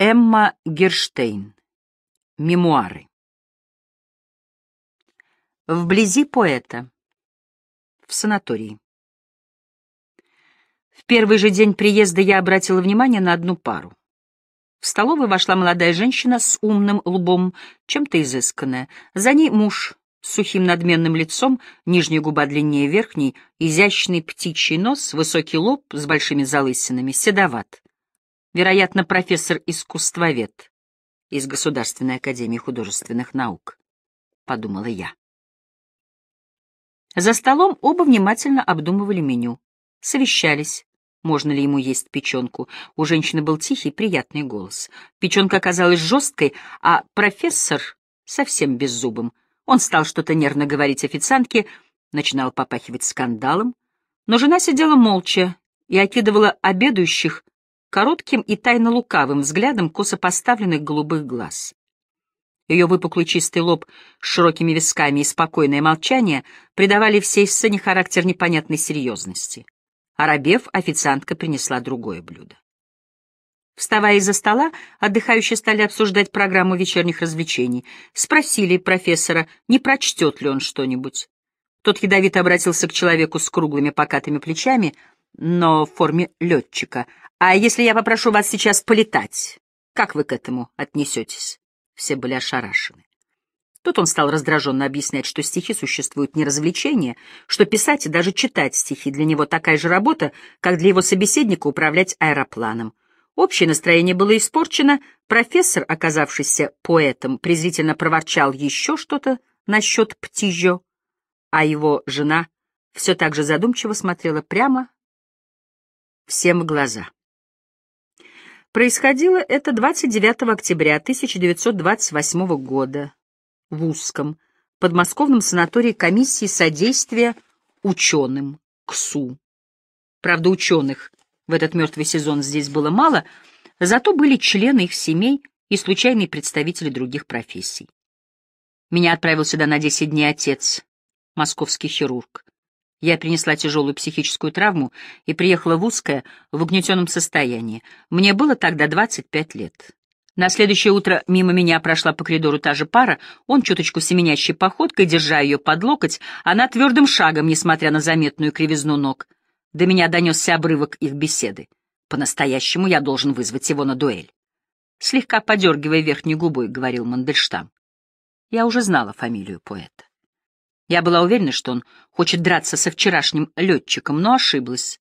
Эмма Герштейн. Мемуары. Вблизи поэта. В санатории. В первый же день приезда я обратила внимание на одну пару. В столовую вошла молодая женщина с умным лбом, чем-то изысканная. За ней муж с сухим надменным лицом, нижняя губа длиннее верхней, изящный птичий нос, высокий лоб с большими залысинами, седоват. Вероятно, профессор-искусствовед из Государственной академии художественных наук, — подумала я. За столом оба внимательно обдумывали меню, совещались, можно ли ему есть печенку. У женщины был тихий, приятный голос. Печенка оказалась жесткой, а профессор — совсем беззубым. Он стал что-то нервно говорить официантке, начинал попахивать скандалом, но жена сидела молча и окидывала обедающих коротким и тайно лукавым взглядом косо поставленных голубых глаз. Ее выпуклый чистый лоб с широкими висками и спокойное молчание придавали всей сцене характер непонятной серьезности. Арабев, официантка принесла другое блюдо. Вставая из-за стола, отдыхающие стали обсуждать программу вечерних развлечений. Спросили профессора, не прочтет ли он что-нибудь. Тот ядовито обратился к человеку с круглыми покатыми плечами, но в форме летчика — «А если я попрошу вас сейчас полетать, как вы к этому отнесетесь?» Все были ошарашены. Тут он стал раздраженно объяснять, что стихи существуют не развлечение, что писать и даже читать стихи для него такая же работа, как для его собеседника управлять аэропланом. Общее настроение было испорчено, профессор, оказавшийся поэтом, презрительно проворчал еще что-то насчет птижо, а его жена все так же задумчиво смотрела прямо всем в глаза. Происходило это 29 октября 1928 года в Узком, подмосковном санатории комиссии содействия ученым, КСУ. Правда, ученых в этот мертвый сезон здесь было мало, зато были члены их семей и случайные представители других профессий. Меня отправил сюда на 10 дней отец, московский хирург. Я принесла тяжелую психическую травму и приехала в узкое, в угнетенном состоянии. Мне было тогда 25 лет. На следующее утро мимо меня прошла по коридору та же пара, он чуточку семенящей походкой, держа ее под локоть, она твердым шагом, несмотря на заметную кривизну ног. До меня донесся обрывок их беседы. По-настоящему я должен вызвать его на дуэль. Слегка подергивая верхней губой, говорил Мандельштам. Я уже знала фамилию поэта. Я была уверена, что он хочет драться со вчерашним летчиком, но ошиблась.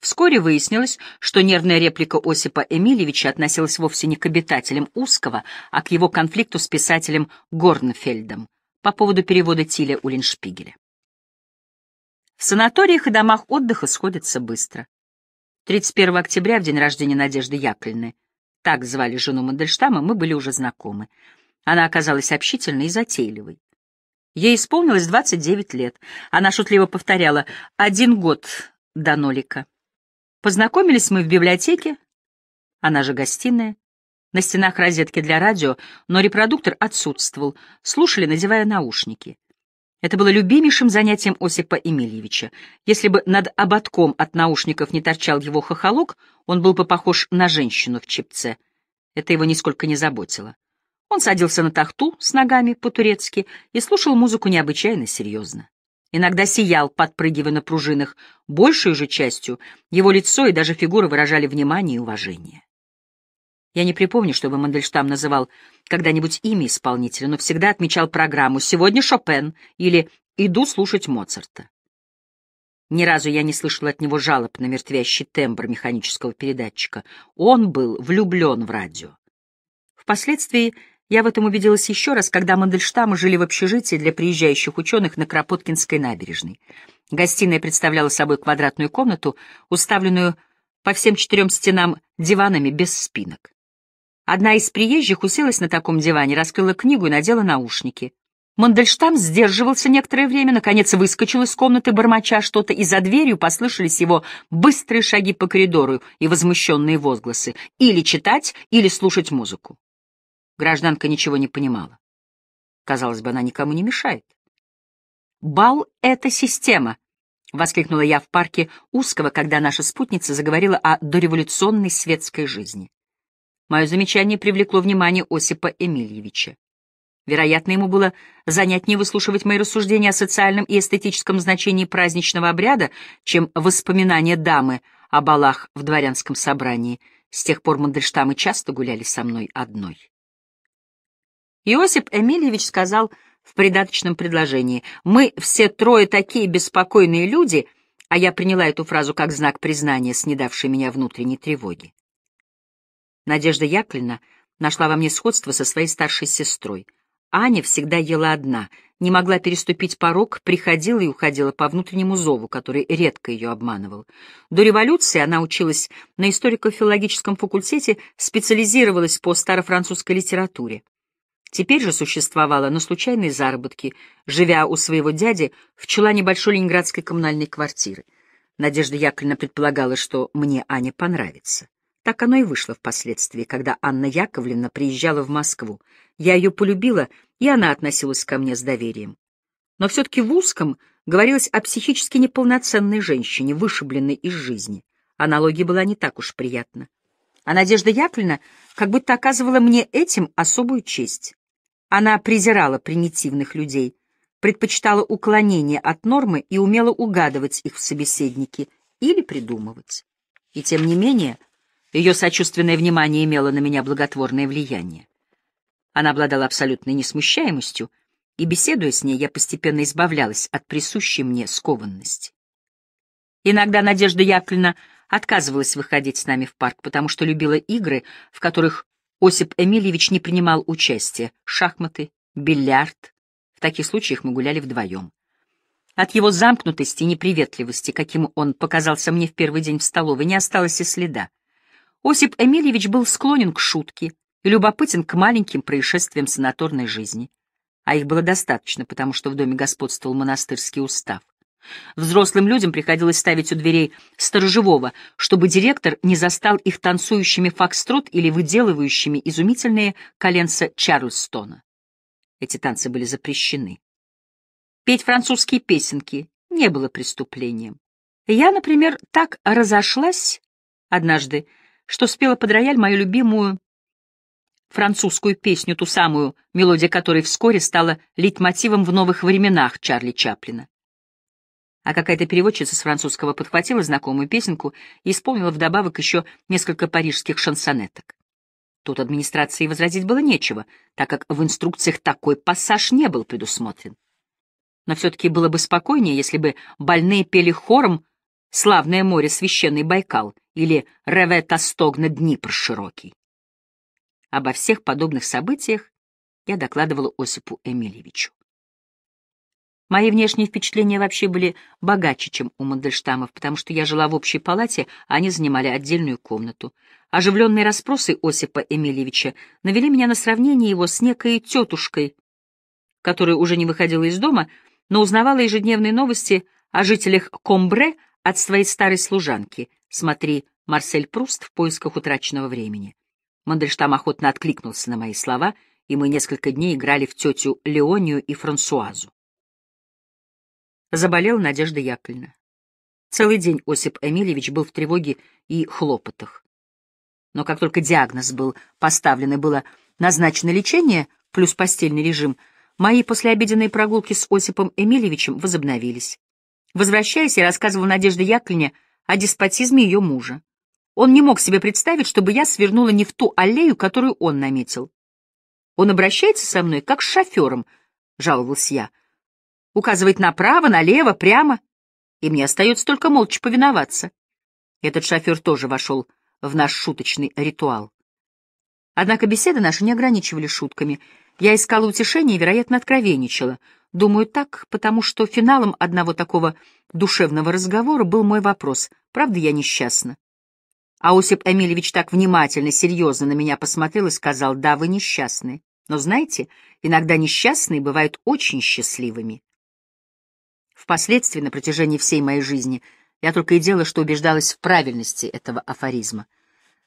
Вскоре выяснилось, что нервная реплика Осипа Эмильевича относилась вовсе не к обитателям Узкого, а к его конфликту с писателем Горнфельдом по поводу перевода Тиля Уллиншпигеля. В санаториях и домах отдыха сходятся быстро. 31 октября, в день рождения Надежды Яковлевны, так звали жену Мандельштама, мы были уже знакомы. Она оказалась общительной и затейливой. Ей исполнилось 29 лет. Она шутливо повторяла «один год до нолика». Познакомились мы в библиотеке, она же гостиная. На стенах розетки для радио, но репродуктор отсутствовал, слушали, надевая наушники. Это было любимейшим занятием Осипа Емельевича. Если бы над ободком от наушников не торчал его хохолок, он был бы похож на женщину в чипце. Это его нисколько не заботило. Он садился на тахту с ногами по-турецки и слушал музыку необычайно серьезно. Иногда сиял, подпрыгивая на пружинах. Большей же частью его лицо и даже фигура выражали внимание и уважение. Я не припомню, чтобы Мандельштам называл когда-нибудь имя исполнителя, но всегда отмечал программу «Сегодня Шопен» или «Иду слушать Моцарта». Ни разу я не слышал от него жалоб на мертвящий тембр механического передатчика. Он был влюблен в радио. Впоследствии я в этом убедилась еще раз, когда Мандельштамы жили в общежитии для приезжающих ученых на Кропоткинской набережной. Гостиная представляла собой квадратную комнату, уставленную по всем четырем стенам диванами без спинок. Одна из приезжих уселась на таком диване, раскрыла книгу и надела наушники. Мандельштам сдерживался некоторое время, наконец выскочил из комнаты, бормоча что-то, и за дверью послышались его быстрые шаги по коридору и возмущенные возгласы. Или читать, или слушать музыку. Гражданка ничего не понимала. Казалось бы, она никому не мешает. «Бал — это система», — воскликнула я в парке Узкого, когда наша спутница заговорила о дореволюционной светской жизни. Мое замечание привлекло внимание Осипа Эмильевича. Вероятно, ему было занятнее выслушивать мои рассуждения о социальном и эстетическом значении праздничного обряда, чем воспоминания дамы о балах в дворянском собрании. С тех пор Мандельштамы часто гуляли со мной одной. Иосип Эмильевич сказал в придаточном предложении, «Мы все трое такие беспокойные люди», а я приняла эту фразу как знак признания, снедавшей меня внутренней тревоги. Надежда Яковлевна нашла во мне сходство со своей старшей сестрой. Аня всегда ела одна, не могла переступить порог, приходила и уходила по внутреннему зову, который редко ее обманывал. До революции она училась на историко-филологическом факультете, специализировалась по старофранцузской литературе. Теперь же существовала на случайные заработки, живя у своего дяди в чула небольшой ленинградской коммунальной квартиры. Надежда Яковлевна предполагала, что мне Аня понравится. Так оно и вышло впоследствии, когда Анна Яковлевна приезжала в Москву. Я ее полюбила, и она относилась ко мне с доверием. Но все-таки в узком говорилось о психически неполноценной женщине, вышибленной из жизни. Аналогия была не так уж приятна. А Надежда Яковлевна как будто оказывала мне этим особую честь. Она презирала примитивных людей, предпочитала уклонение от нормы и умела угадывать их в собеседнике или придумывать. И тем не менее, ее сочувственное внимание имело на меня благотворное влияние. Она обладала абсолютной несмущаемостью, и, беседуя с ней, я постепенно избавлялась от присущей мне скованности. Иногда Надежда Яковлевна отказывалась выходить с нами в парк, потому что любила игры, в которых Осип Эмильевич не принимал участия, шахматы, бильярд. В таких случаях мы гуляли вдвоем. От его замкнутости и неприветливости, каким он показался мне в первый день в столовой, не осталось и следа. Осип Эмильевич был склонен к шутке и любопытен к маленьким происшествиям санаторной жизни. А их было достаточно, потому что в доме господствовал монастырский устав. Взрослым людям приходилось ставить у дверей сторожевого, чтобы директор не застал их танцующими фокстрот или выделывающими изумительные коленца Чарльстона. Эти танцы были запрещены. Петь французские песенки не было преступлением. Я, например, так разошлась однажды, что спела под рояль мою любимую французскую песню, ту самую, мелодия которой вскоре стала лейтмотивом в новых временах Чарли Чаплина. А какая-то переводчица с французского подхватила знакомую песенку и исполнила вдобавок еще несколько парижских шансонеток. Тут администрации возразить было нечего, так как в инструкциях такой пассаж не был предусмотрен. Но все-таки было бы спокойнее, если бы больные пели хором «Славное море, священный Байкал» или «Реве Тастогна, Днипр широкий». Обо всех подобных событиях я докладывала Осипу Эмильевичу. Мои внешние впечатления вообще были богаче, чем у Мандельштамов, потому что я жила в общей палате, а они занимали отдельную комнату. Оживленные расспросы Осипа Эмильевича навели меня на сравнение его с некой тетушкой, которая уже не выходила из дома, но узнавала ежедневные новости о жителях Комбре от своей старой служанки. Смотри, Марсель Пруст в поисках утраченного времени. Мандельштам охотно откликнулся на мои слова, и мы несколько дней играли в тетю Леонию и Франсуазу. Заболела Надежда Яковлевна. Целый день Осип Эмильевич был в тревоге и хлопотах. Но как только диагноз был поставлен и было назначено лечение плюс постельный режим, мои послеобеденные прогулки с Осипом Эмильевичем возобновились. Возвращаясь, я рассказывал Надежде Яковлевне о деспотизме ее мужа. Он не мог себе представить, чтобы я свернула не в ту аллею, которую он наметил. Он обращается со мной, как с шофером, — жаловался я. Указывает направо, налево, прямо, и мне остается только молча повиноваться. Этот шофер тоже вошел в наш шуточный ритуал. Однако беседы наши не ограничивали шутками. Я искала утешения и, вероятно, откровенничала. Думаю, так, потому что финалом одного такого душевного разговора был мой вопрос, правда я несчастна? А Осип Эмильевич так внимательно, серьезно на меня посмотрел и сказал, да, вы несчастны. Но знаете, иногда несчастные бывают очень счастливыми. Впоследствии, на протяжении всей моей жизни, я только и делала, что убеждалась в правильности этого афоризма.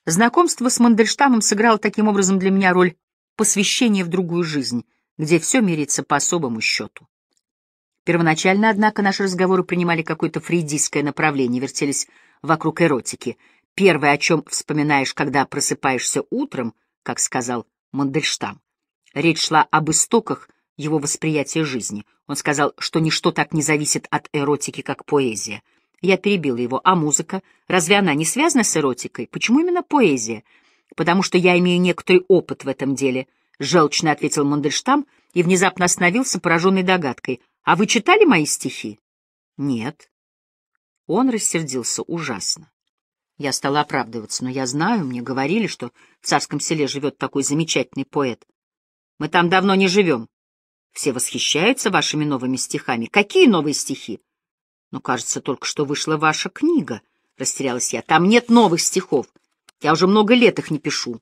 Знакомство с Мандельштамом сыграло таким образом для меня роль посвящения в другую жизнь, где все мирится по особому счету. Первоначально, однако, наши разговоры принимали какое-то фрейдистское направление, вертелись вокруг эротики — первое, о чем вспоминаешь, когда просыпаешься утром, как сказал Мандельштам. Речь шла об истоках его восприятия жизни. Он сказал, что ничто так не зависит от эротики, как поэзия. Я перебила его. А музыка? Разве она не связана с эротикой? Почему именно поэзия? Потому что я имею некоторый опыт в этом деле, — желчно ответил Мандельштам и внезапно остановился, пораженный догадкой. А вы читали мои стихи? Нет. Он рассердился ужасно. Я стала оправдываться, но я знаю, мне говорили, что в царском селе живет такой замечательный поэт. Мы там давно не живем. Все восхищаются вашими новыми стихами. Какие новые стихи? Ну, кажется, только что вышла ваша книга, — растерялась я. Там нет новых стихов. Я уже много лет их не пишу.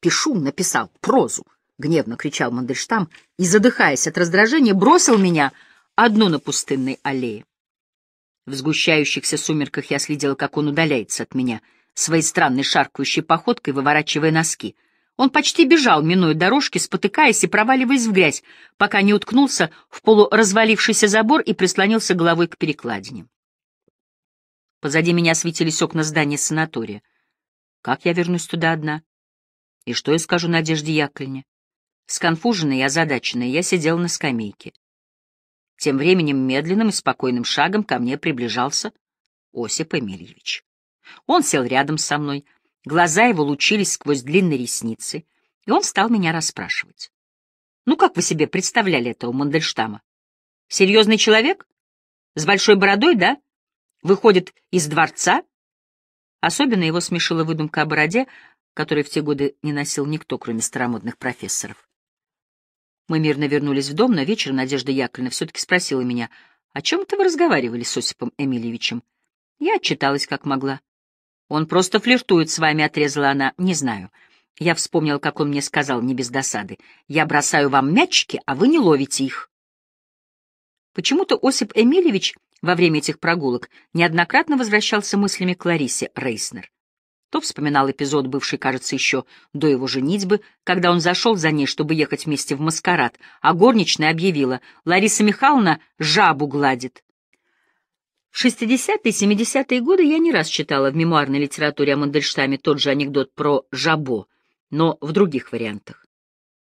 Пишу, написал, прозу, — гневно кричал Мандельштам и, задыхаясь от раздражения, бросил меня одну на пустынной аллее. В сгущающихся сумерках я следила, как он удаляется от меня, своей странной шаркающей походкой, выворачивая носки. Он почти бежал, минуя дорожки, спотыкаясь и проваливаясь в грязь, пока не уткнулся в полуразвалившийся забор и прислонился головой к перекладине. Позади меня светились окна здания санатория. Как я вернусь туда одна? И что я скажу Надежде Яковлевне? Сконфуженная и озадаченная, я сидела на скамейке. Тем временем медленным и спокойным шагом ко мне приближался Осип Эмильевич. Он сел рядом со мной, глаза его лучились сквозь длинные ресницы, и он стал меня расспрашивать. «Ну, как вы себе представляли этого Мандельштама? Серьезный человек? С большой бородой, да? Выходит из дворца?» Особенно его смешила выдумка о бороде, которой в те годы не носил никто, кроме старомодных профессоров. Мы мирно вернулись в дом, но вечером Надежда Яковлевна все-таки спросила меня, «О чем это вы разговаривали с Осипом Эмильевичем?» Я отчиталась, как могла. «Он просто флиртует с вами», — отрезала она. «Не знаю». Я вспомнил, как он мне сказал, не без досады. «Я бросаю вам мячики, а вы не ловите их». Почему-то Осип Эмильевич во время этих прогулок неоднократно возвращался мыслями к Ларисе Рейснер. То вспоминал эпизод, бывший, кажется, еще до его женитьбы, когда он зашел за ней, чтобы ехать вместе в маскарад, а горничная объявила, Лариса Михайловна жабу гладит. В 60-е и 70-е годы я не раз читала в мемуарной литературе о Мандельштаме тот же анекдот про жабо, но в других вариантах.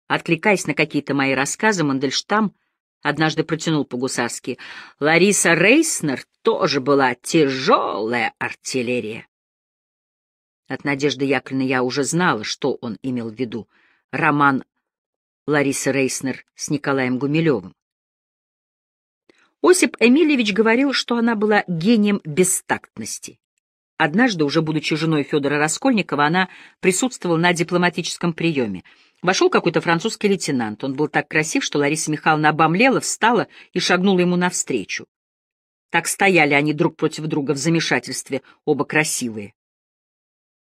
Откликаясь на какие-то мои рассказы, Мандельштам однажды протянул по-гусарски. Лариса Рейснер тоже была тяжелая артиллерия. От Надежды Яковлевны я уже знала, что он имел в виду. Роман Ларисы Рейснер с Николаем Гумилевым. Осип Эмильевич говорил, что она была гением бестактности. Однажды, уже будучи женой Федора Раскольникова, она присутствовала на дипломатическом приеме. Вошел какой-то французский лейтенант. Он был так красив, что Лариса Михайловна обомлела, встала и шагнула ему навстречу. Так стояли они друг против друга в замешательстве, оба красивые.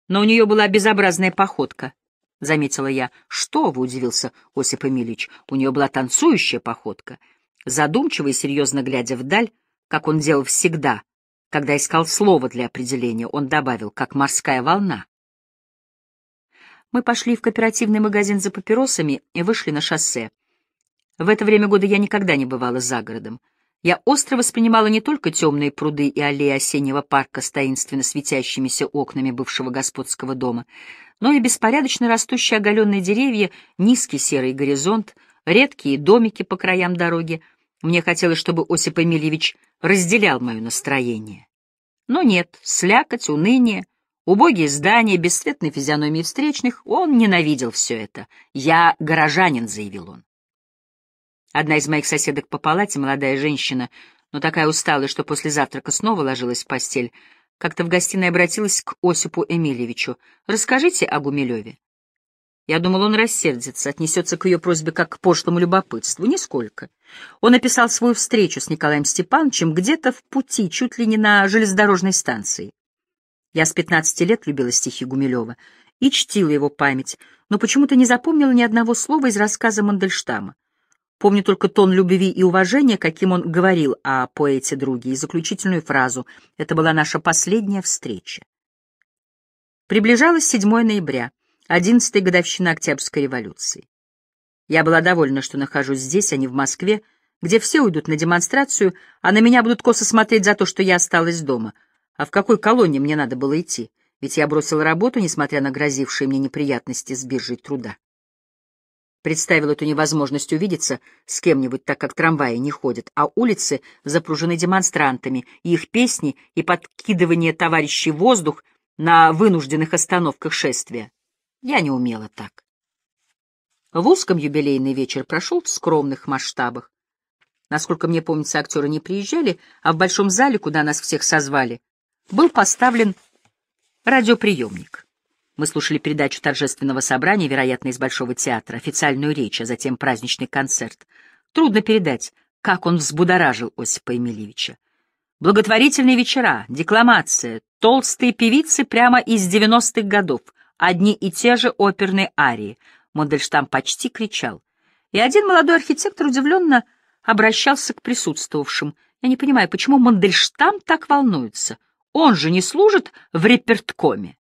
Но у нее была безобразная походка, — заметила я. — Что? — вы удивился Осип Эмильевич. У нее была танцующая походка. Задумчиво и серьезно глядя вдаль, как он делал всегда, когда искал слово для определения, он добавил, как морская волна. Мы пошли в кооперативный магазин за папиросами и вышли на шоссе. В это время года я никогда не бывала за городом. Я остро воспринимала не только темные пруды и аллеи осеннего парка с таинственно светящимися окнами бывшего господского дома, но и беспорядочно растущие оголенные деревья, низкий серый горизонт, редкие домики по краям дороги. Мне хотелось, чтобы Осип Эмильевич разделял мое настроение. Но нет, слякоть, уныние, убогие здания, бесцветные физиономии встречных, он ненавидел все это. «Я горожанин», — заявил он. Одна из моих соседок по палате, молодая женщина, но такая усталая, что после завтрака снова ложилась в постель, как-то в гостиной обратилась к Осипу Эмильевичу. «Расскажите о Гумилеве». Я думал, он рассердится, отнесется к ее просьбе как к пошлому любопытству. Нисколько. Он описал свою встречу с Николаем Степановичем где-то в пути, чуть ли не на железнодорожной станции. Я с пятнадцати лет любила стихи Гумилева и чтила его память, но почему-то не запомнила ни одного слова из рассказа Мандельштама. Помню только тон любви и уважения, каким он говорил о поэте-друге, и заключительную фразу «Это была наша последняя встреча». Приближалось 7 ноября, 11-я годовщина Октябрьской революции. Я была довольна, что нахожусь здесь, а не в Москве, где все уйдут на демонстрацию, а на меня будут косо смотреть за то, что я осталась дома. А в какой колонии мне надо было идти? ведь я бросил работу, несмотря на грозившие мне неприятности с биржей труда. Представил эту невозможность увидеться с кем-нибудь, так как трамваи не ходят, а улицы запружены демонстрантами, и их песни и подкидывание товарищей воздух на вынужденных остановках шествия. Я не умела так. В узком юбилейный вечер прошел в скромных масштабах. Насколько мне помнится, актеры не приезжали, а в большом зале, куда нас всех созвали, был поставлен радиоприемник. Мы слушали передачу торжественного собрания, вероятно, из Большого театра, официальную речь, а затем праздничный концерт. Трудно передать, как он взбудоражил Осипа Емельевича. Благотворительные вечера, декламация, толстые певицы прямо из девяностых годов, одни и те же оперные арии. Модельштам почти кричал. И один молодой архитектор удивленно обращался к присутствовавшим. Я не понимаю, почему Мандельштам так волнуется? Он же не служит в реперткоме.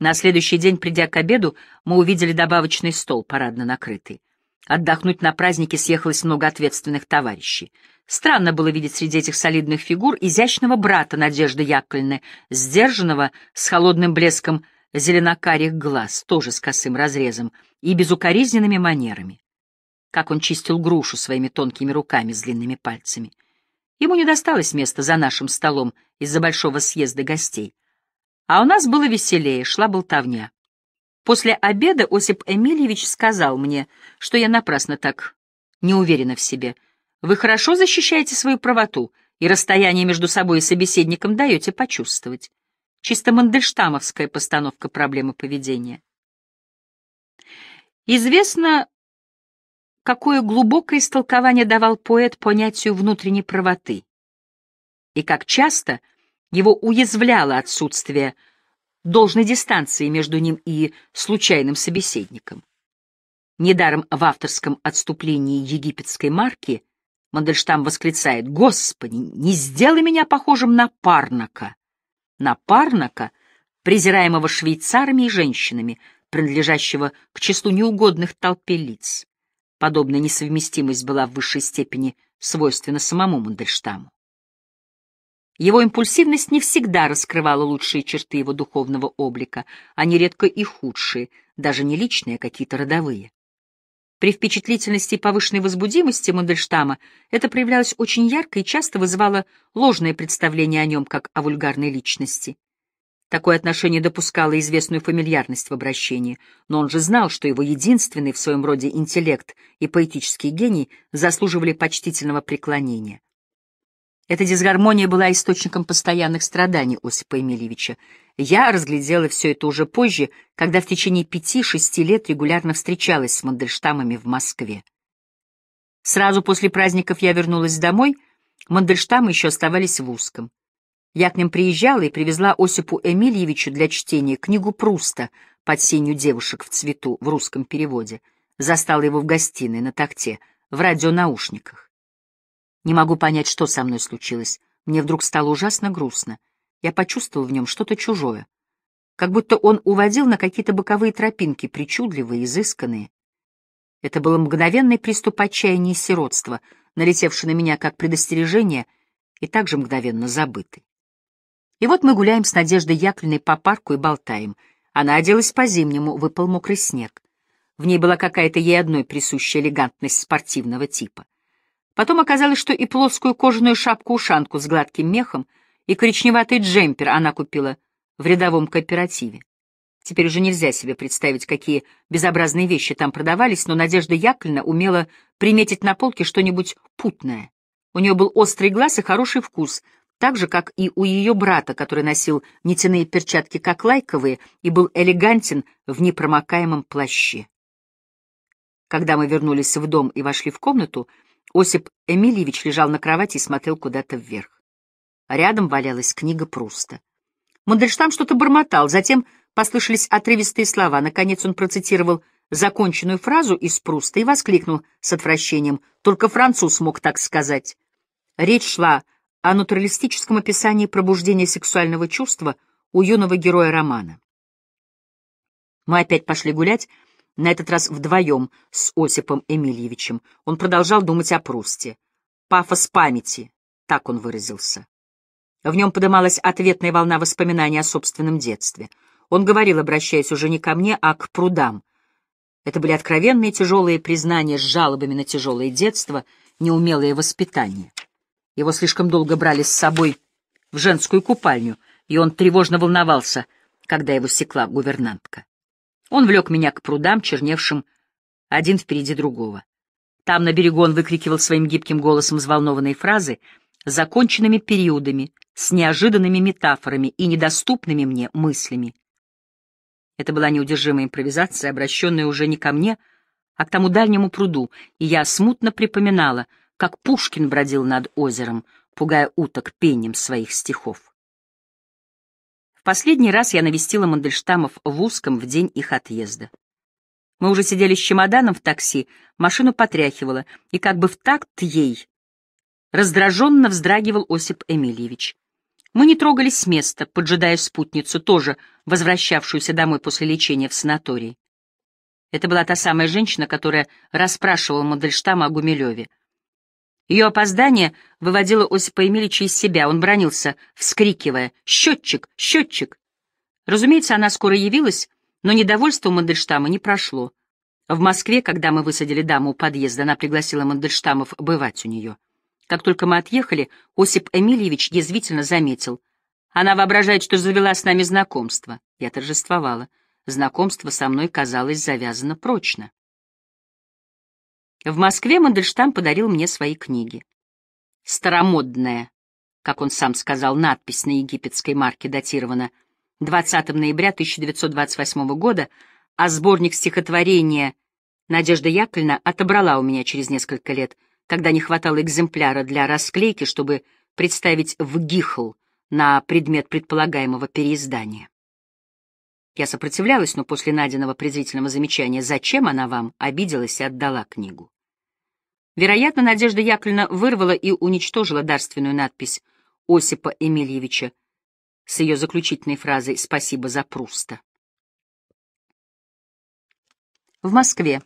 На следующий день, придя к обеду, мы увидели добавочный стол, парадно накрытый. Отдохнуть на празднике съехалось много ответственных товарищей. Странно было видеть среди этих солидных фигур изящного брата Надежды Яковлевны, сдержанного, с холодным блеском зеленокарих глаз, тоже с косым разрезом и безукоризненными манерами. Как он чистил грушу своими тонкими руками с длинными пальцами. Ему не досталось места за нашим столом из-за большого съезда гостей. А у нас было веселее, шла болтовня. После обеда Осип Эмильевич сказал мне, что я напрасно так не уверена в себе. Вы хорошо защищаете свою правоту, и расстояние между собой и собеседником даете почувствовать. Чисто мандельштамовская постановка проблемы поведения. Известно, какое глубокое истолкование давал поэт понятию внутренней правоты, и как часто — его уязвляло отсутствие должной дистанции между ним и случайным собеседником. Недаром в авторском отступлении египетской марки Мандельштам восклицает «Господи, не сделай меня похожим на Парнака!» На Парнака, презираемого швейцарами и женщинами, принадлежащего к числу неугодных толпе лиц. Подобная несовместимость была в высшей степени свойственна самому Мандельштаму. Его импульсивность не всегда раскрывала лучшие черты его духовного облика, а нередко и худшие, даже не личные, а какие-то родовые. При впечатлительности и повышенной возбудимости Мандельштама это проявлялось очень ярко и часто вызывало ложное представление о нем как о вульгарной личности. Такое отношение допускало известную фамильярность в обращении, но он же знал, что его единственный в своем роде интеллект и поэтический гений заслуживали почтительного преклонения. Эта дисгармония была источником постоянных страданий Осипа Емельевича. Я разглядела все это уже позже, когда в течение пяти-шести лет регулярно встречалась с Мандельштамами в Москве. Сразу после праздников я вернулась домой, Мандельштамы еще оставались в узком. Я к ним приезжала и привезла Осипу Эмильевичу для чтения книгу Пруста «Под сенью девушек в цвету» в русском переводе. Застала его в гостиной на такте, в радионаушниках. Не могу понять, что со мной случилось. Мне вдруг стало ужасно грустно. Я почувствовал в нем что-то чужое. Как будто он уводил на какие-то боковые тропинки, причудливые, изысканные. Это был мгновенный приступ отчаяния и сиротства, налетевший на меня как предостережение и также мгновенно забытый. И вот мы гуляем с Надеждой Яковлевной по парку и болтаем. Она оделась по-зимнему, выпал мокрый снег. В ней была какая-то ей одной присущая элегантность спортивного типа. Потом оказалось, что и плоскую кожаную шапку-ушанку с гладким мехом, и коричневатый джемпер она купила в рядовом кооперативе. Теперь уже нельзя себе представить, какие безобразные вещи там продавались, но Надежда Яковлевна умела приметить на полке что-нибудь путное. У нее был острый глаз и хороший вкус, так же, как и у ее брата, который носил нитяные перчатки, как лайковые, и был элегантен в непромокаемом плаще. Когда мы вернулись в дом и вошли в комнату, Осип Эмильевич лежал на кровати и смотрел куда-то вверх. Рядом валялась книга Пруста. Мандельштам что-то бормотал, затем послышались отрывистые слова. Наконец он процитировал законченную фразу из Пруста и воскликнул с отвращением. Только француз мог так сказать. Речь шла о натуралистическом описании пробуждения сексуального чувства у юного героя романа. Мы опять пошли гулять, на этот раз вдвоем с Осипом Эмильевичем. Он продолжал думать о Прусте. «Пафос памяти», — так он выразился. В нем подымалась ответная волна воспоминаний о собственном детстве. Он говорил, обращаясь уже не ко мне, а к прудам. Это были откровенные тяжелые признания с жалобами на тяжелое детство, неумелое воспитание. Его слишком долго брали с собой в женскую купальню, и он тревожно волновался, когда его секла гувернантка. Он влек меня к прудам, черневшим один впереди другого. Там на берегу он выкрикивал своим гибким голосом взволнованные фразы, законченными периодами, с неожиданными метафорами и недоступными мне мыслями. Это была неудержимая импровизация, обращенная уже не ко мне, а к тому дальнему пруду, и я смутно припоминала, как Пушкин бродил над озером, пугая уток пением своих стихов. Последний раз я навестила Мандельштамов в узком в день их отъезда. Мы уже сидели с чемоданом в такси, машину потряхивало, и как бы в такт ей раздраженно вздрагивал Осип Эмильевич. Мы не трогались с места, поджидая спутницу, тоже возвращавшуюся домой после лечения в санатории. Это была та самая женщина, которая расспрашивала Мандельштама о Гумилеве. Ее опоздание выводило Осипа Емельича из себя. Он бронился, вскрикивая «Счетчик! Счетчик!». Разумеется, она скоро явилась, но недовольство Мандельштама не прошло. В Москве, когда мы высадили даму у подъезда, она пригласила Мандельштамов бывать у нее. Как только мы отъехали, Осип Эмильевич язвительно заметил. Она воображает, что завела с нами знакомство. Я торжествовала. Знакомство со мной казалось завязано прочно. В Москве Мандельштам подарил мне свои книги. Старомодная, как он сам сказал, надпись на египетской марке датирована 20 ноября 1928 года, а сборник стихотворения Надежда Яковлевна отобрала у меня через несколько лет, когда не хватало экземпляра для расклейки, чтобы представить в Гихл на предмет предполагаемого переиздания. Я сопротивлялась, но после найденного презрительного замечания «Зачем она вам?» обиделась и отдала книгу. Вероятно, Надежда Яковлевна вырвала и уничтожила дарственную надпись Осипа Эмильевича с ее заключительной фразой «Спасибо за Пруста». В Москве.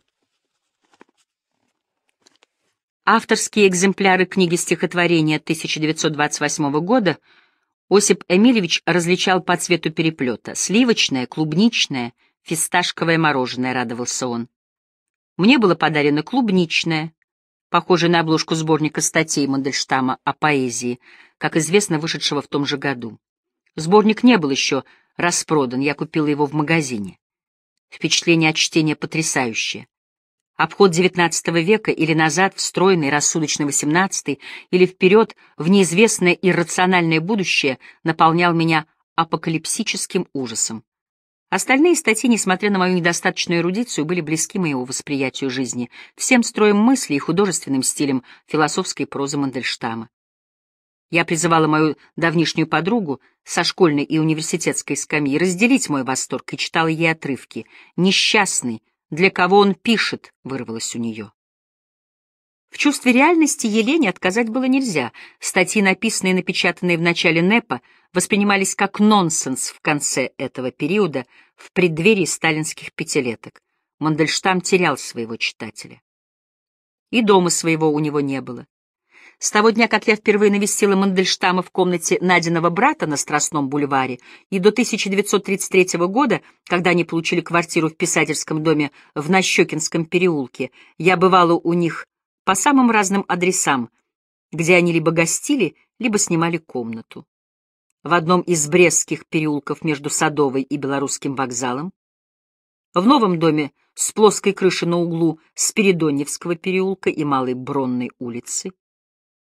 Авторские экземпляры книги стихотворения 1928 года Осип Эмильевич различал по цвету переплета. Сливочное, клубничное, фисташковое мороженое, радовался он. Мне было подарено клубничное, похожее на обложку сборника статей Мандельштама о поэзии, как известно, вышедшего в том же году. Сборник не был еще распродан, я купила его в магазине. Впечатление от чтения потрясающее. Обход XIX века или назад в стройный, рассудочный XVIII, или вперед в неизвестное иррациональное будущее наполнял меня апокалипсическим ужасом. Остальные статьи, несмотря на мою недостаточную эрудицию, были близки моему восприятию жизни, всем строем мысли и художественным стилем философской прозы Мандельштама. Я призывала мою давнишнюю подругу со школьной и университетской скамьи разделить мой восторг и читала ей отрывки. «Несчастный», «Для кого он пишет?» — вырвалось у нее. В чувстве реальности Елене отказать было нельзя. Статьи, написанные и напечатанные в начале НЭПа, воспринимались как нонсенс в конце этого периода, в преддверии сталинских пятилеток. Мандельштам терял своего читателя. И дома своего у него не было. С того дня, как я впервые навестила Мандельштама в комнате Надиного брата на Страстном бульваре, и до 1933 года, когда они получили квартиру в писательском доме в Нащекинском переулке, я бывала у них по самым разным адресам, где они либо гостили, либо снимали комнату. В одном из брестских переулков между Садовой и Белорусским вокзалом, в новом доме с плоской крышей на углу Спиридоньевского переулка и Малой Бронной улицы,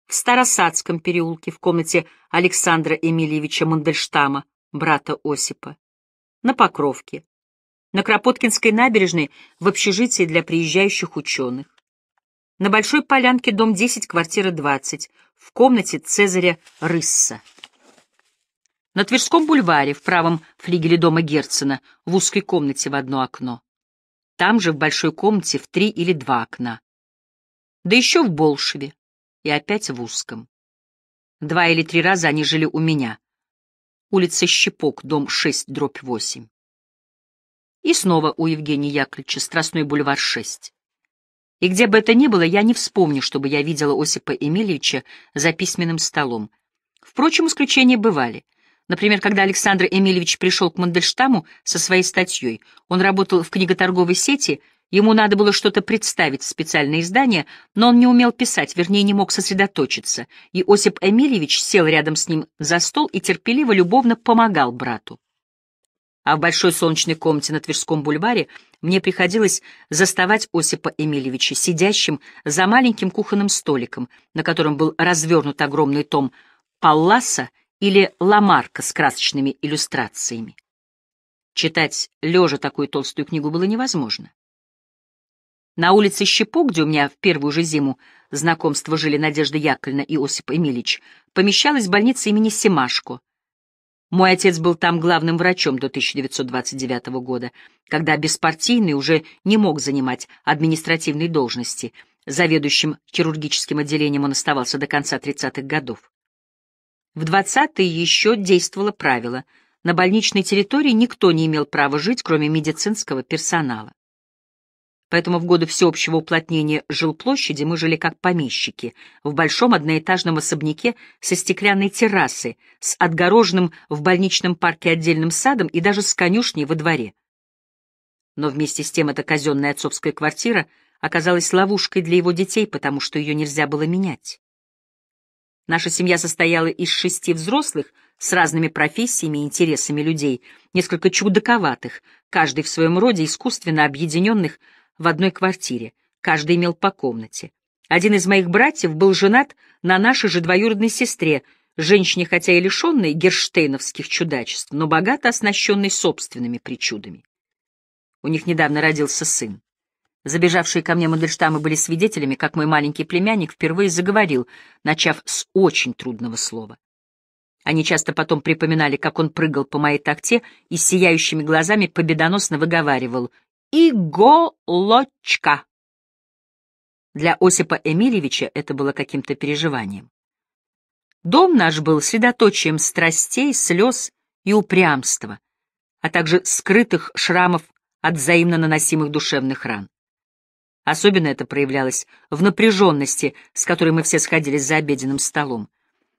в Старосадском переулке в комнате Александра Эмильевича Мандельштама, брата Осипа, на Покровке, на Кропоткинской набережной в общежитии для приезжающих ученых, на Большой Полянке, дом 10, квартира 20, в комнате Цезаря Рысса. На Тверском бульваре, в правом флигеле дома Герцена, в узкой комнате в одно окно. Там же, в большой комнате, в три или два окна. Да еще в Болшеве, и опять в узком. Два или три раза они жили у меня. Улица Щепок, дом 6, дробь 8. И снова у Евгения Яковлевича, Страстной бульвар 6. И где бы это ни было, я не вспомню, чтобы я видела Осипа Эмильевича за письменным столом. Впрочем, исключения бывали. Например, когда Александр Эмильевич пришел к Мандельштаму со своей статьей, он работал в книготорговой сети, ему надо было что-то представить в специальное издание, но он не умел писать, вернее, не мог сосредоточиться, и Осип Эмильевич сел рядом с ним за стол и терпеливо, любовно помогал брату. А в большой солнечной комнате на Тверском бульваре мне приходилось заставать Осипа Эмильевича сидящим за маленьким кухонным столиком, на котором был развернут огромный том Палласа или Ламарка с красочными иллюстрациями. Читать лежа такую толстую книгу было невозможно. На улице Щепок, где у меня в первую же зиму знакомства жили Надежда Яковлевна и Осип Эмильевич, помещалась больница имени Семашко — мой отец был там главным врачом до 1929 года, когда беспартийный уже не мог занимать административной должности. Заведующим хирургическим отделением он оставался до конца 30-х годов. В 20-е еще действовало правило — на больничной территории никто не имел права жить, кроме медицинского персонала. Поэтому в годы всеобщего уплотнения жилплощади мы жили как помещики, в большом одноэтажном особняке со стеклянной террасой, с отгороженным в больничном парке отдельным садом и даже с конюшней во дворе. Но вместе с тем эта казенная отцовская квартира оказалась ловушкой для его детей, потому что ее нельзя было менять. Наша семья состояла из шести взрослых с разными профессиями и интересами людей, несколько чудаковатых, каждый в своем роде искусственно объединенных в одной квартире, каждый имел по комнате. Один из моих братьев был женат на нашей же двоюродной сестре, женщине, хотя и лишенной герштейновских чудачеств, но богато оснащенной собственными причудами. У них недавно родился сын. Забежавшие ко мне Мандельштамы были свидетелями, как мой маленький племянник впервые заговорил, начав с очень трудного слова. Они часто потом припоминали, как он прыгал по моей такте и с сияющими глазами победоносно выговаривал Иголочка. Для Осипа Эмильевича это было каким-то переживанием. Дом наш был средоточием страстей, слез и упрямства, а также скрытых шрамов от взаимно наносимых душевных ран. Особенно это проявлялось в напряженности, с которой мы все сходились за обеденным столом.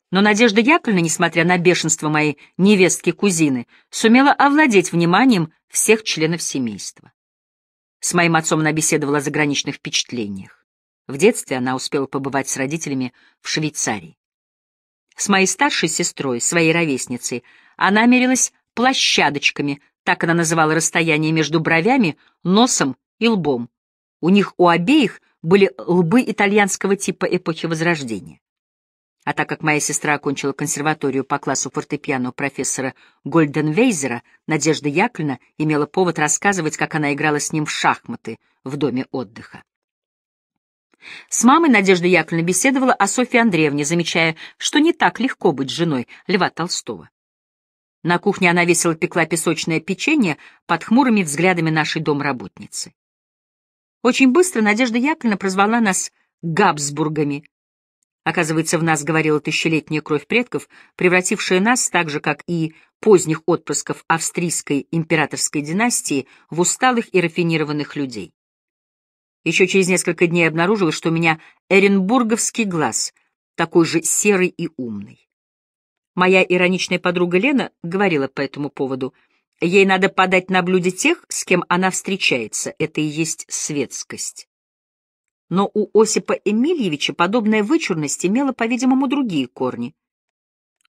Но Надежда Яковлевна, несмотря на бешенство моей невестки-кузины, сумела овладеть вниманием всех членов семейства. С моим отцом она беседовала о заграничных впечатлениях. В детстве она успела побывать с родителями в Швейцарии. С моей старшей сестрой, своей ровесницей, она мерилась площадочками, так она называла расстояние между бровями, носом и лбом. У них у обеих были лбы итальянского типа эпохи Возрождения. А так как моя сестра окончила консерваторию по классу фортепиано профессора Гольденвейзера, Надежда Яковлевна имела повод рассказывать, как она играла с ним в шахматы в доме отдыха. С мамой Надежда Яковлевна беседовала о Софье Андреевне, замечая, что не так легко быть женой Льва Толстого. На кухне она весело пекла песочное печенье под хмурыми взглядами нашей домработницы. Очень быстро Надежда Яковлевна прозвала нас Габсбургами, Оказывается, в нас говорила тысячелетняя кровь предков, превратившая нас, так же, как и поздних отпрысков австрийской императорской династии, в усталых и рафинированных людей. Еще через несколько дней обнаружилось, что у меня эренбурговский глаз, такой же серый и умный. Моя ироничная подруга Лена говорила по этому поводу, ей надо подать на блюде тех, с кем она встречается, это и есть светскость. Но у Осипа Эмильевича подобная вычурность имела, по-видимому, другие корни.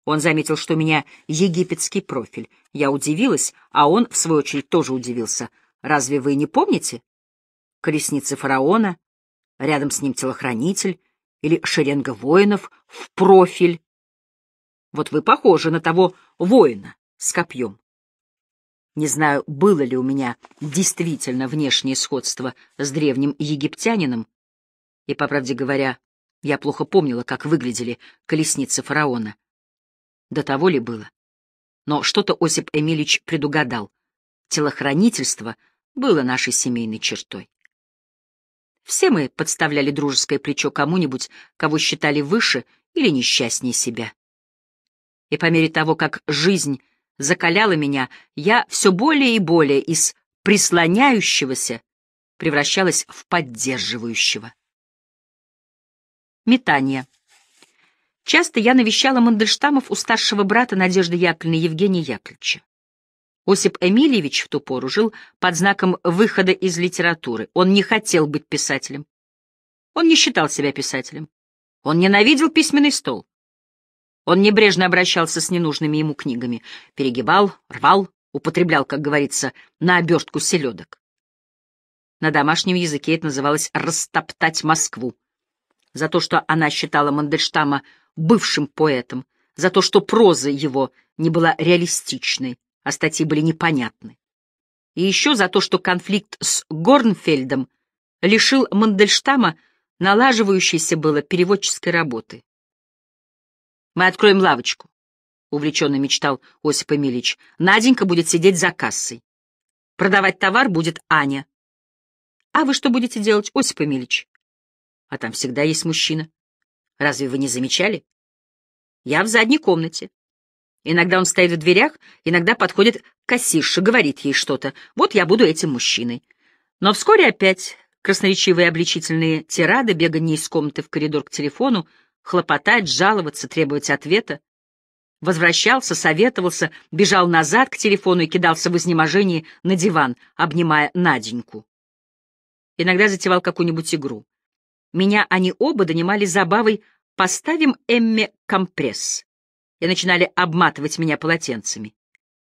Он заметил, что у меня египетский профиль. Я удивилась, а он, в свою очередь, тоже удивился. «Разве вы не помните? Колесницы фараона, рядом с ним телохранитель или шеренга воинов в профиль. Вот вы похожи на того воина с копьем. Не знаю, было ли у меня действительно внешнее сходство с древним египтянином, и, по правде говоря, я плохо помнила, как выглядели колесницы фараона. До того ли было? Но что-то Осип Эмильевич предугадал. Телохранительство было нашей семейной чертой. Все мы подставляли дружеское плечо кому-нибудь, кого считали выше или несчастнее себя. И по мере того, как жизнь закаляла меня, я все более и более из прислоняющегося превращалась в поддерживающего. Метание. Часто я навещала Мандельштамов у старшего брата Надежды Яковлевны Евгения Яковлевича. Осип Эмильевич в ту пору жил под знаком выхода из литературы. Он не хотел быть писателем. Он не считал себя писателем. Он ненавидел письменный стол. Он небрежно обращался с ненужными ему книгами, перегибал, рвал, употреблял, как говорится, на обертку селедок. На домашнем языке это называлось «растоптать Москву». За то, что она считала Мандельштама бывшим поэтом, за то, что проза его не была реалистичной, а статьи были непонятны. И еще за то, что конфликт с Горнфельдом лишил Мандельштама налаживающейся было переводческой работы. «Мы откроем лавочку», — увлеченно мечтал Осип Эмильевич. «Наденька будет сидеть за кассой. Продавать товар будет Аня. А вы что будете делать, Осип Эмильевич? А там всегда есть мужчина. Разве вы не замечали? Я в задней комнате. Иногда он стоит в дверях, иногда подходит кассирша, говорит ей что-то. Вот я буду этим мужчиной. Но вскоре опять красноречивые обличительные тирады, бегание из комнаты в коридор к телефону, хлопотать, жаловаться, требовать ответа. Возвращался, советовался, бежал назад к телефону и кидался в изнеможении на диван, обнимая Наденьку. Иногда затевал какую-нибудь игру. Меня они оба донимали забавой «поставим Эмме компресс» и начинали обматывать меня полотенцами.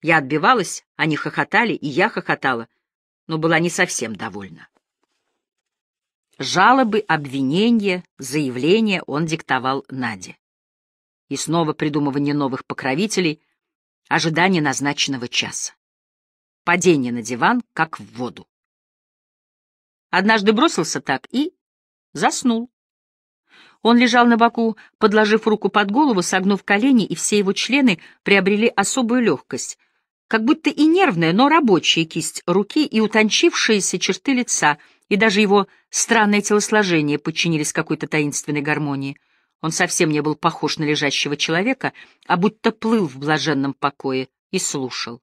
Я отбивалась, они хохотали, и я хохотала, но была не совсем довольна. Жалобы, обвинения, заявления он диктовал Наде. И снова придумывание новых покровителей, ожидание назначенного часа. Падение на диван, как в воду. Однажды бросился так и заснул. Он лежал на боку, подложив руку под голову, согнув колени, и все его члены приобрели особую легкость, как будто и нервная, но рабочая кисть руки и утончившиеся черты лица, и даже его странное телосложение подчинились какой-то таинственной гармонии. Он совсем не был похож на лежащего человека, а будто плыл в блаженном покое и слушал.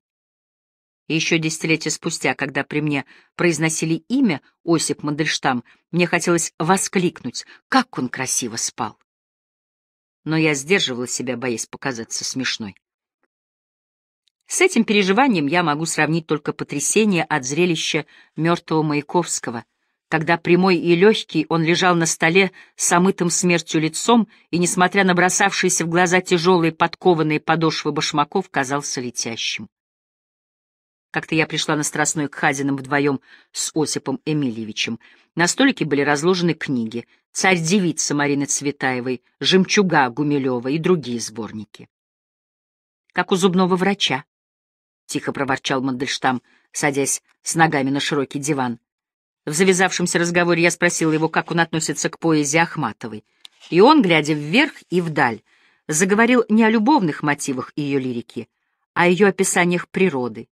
И еще десятилетия спустя, когда при мне произносили имя Осип Мандельштам, мне хотелось воскликнуть, как он красиво спал. Но я сдерживала себя, боясь показаться смешной. С этим переживанием я могу сравнить только потрясение от зрелища мертвого Маяковского, когда прямой и легкий он лежал на столе с омытым смертью лицом и, несмотря на бросавшиеся в глаза тяжелые подкованные подошвы башмаков, казался летящим. Как-то я пришла на Страстной к Хазинам вдвоем с Осипом Эмильевичем. На столике были разложены книги «Царь-девица» Марины Цветаевой, «Жемчуга» Гумилева и другие сборники. «Как у зубного врача», — тихо проворчал Мандельштам, садясь с ногами на широкий диван. В завязавшемся разговоре я спросила его, как он относится к поэзии Ахматовой. И он, глядя вверх и вдаль, заговорил не о любовных мотивах ее лирики, а о ее описаниях природы,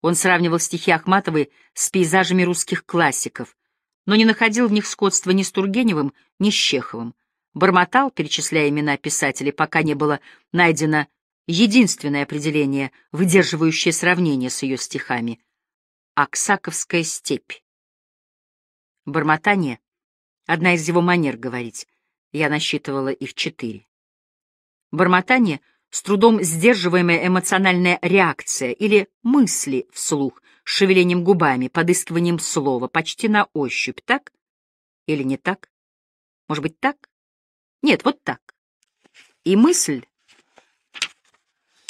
он сравнивал стихи Ахматовой с пейзажами русских классиков, но не находил в них сходства ни с Тургеневым, ни с Чеховым. Бормотал, перечисляя имена писателей, пока не было найдено единственное определение, выдерживающее сравнение с ее стихами — «Аксаковская степь». Бормотание — одна из его манер говорить. Я насчитывала их четыре. Бормотание — с трудом сдерживаемая эмоциональная реакция или мысли вслух, шевелением губами, подыскиванием слова, почти на ощупь, так? Или не так? Может быть, так? Нет, вот так. И мысль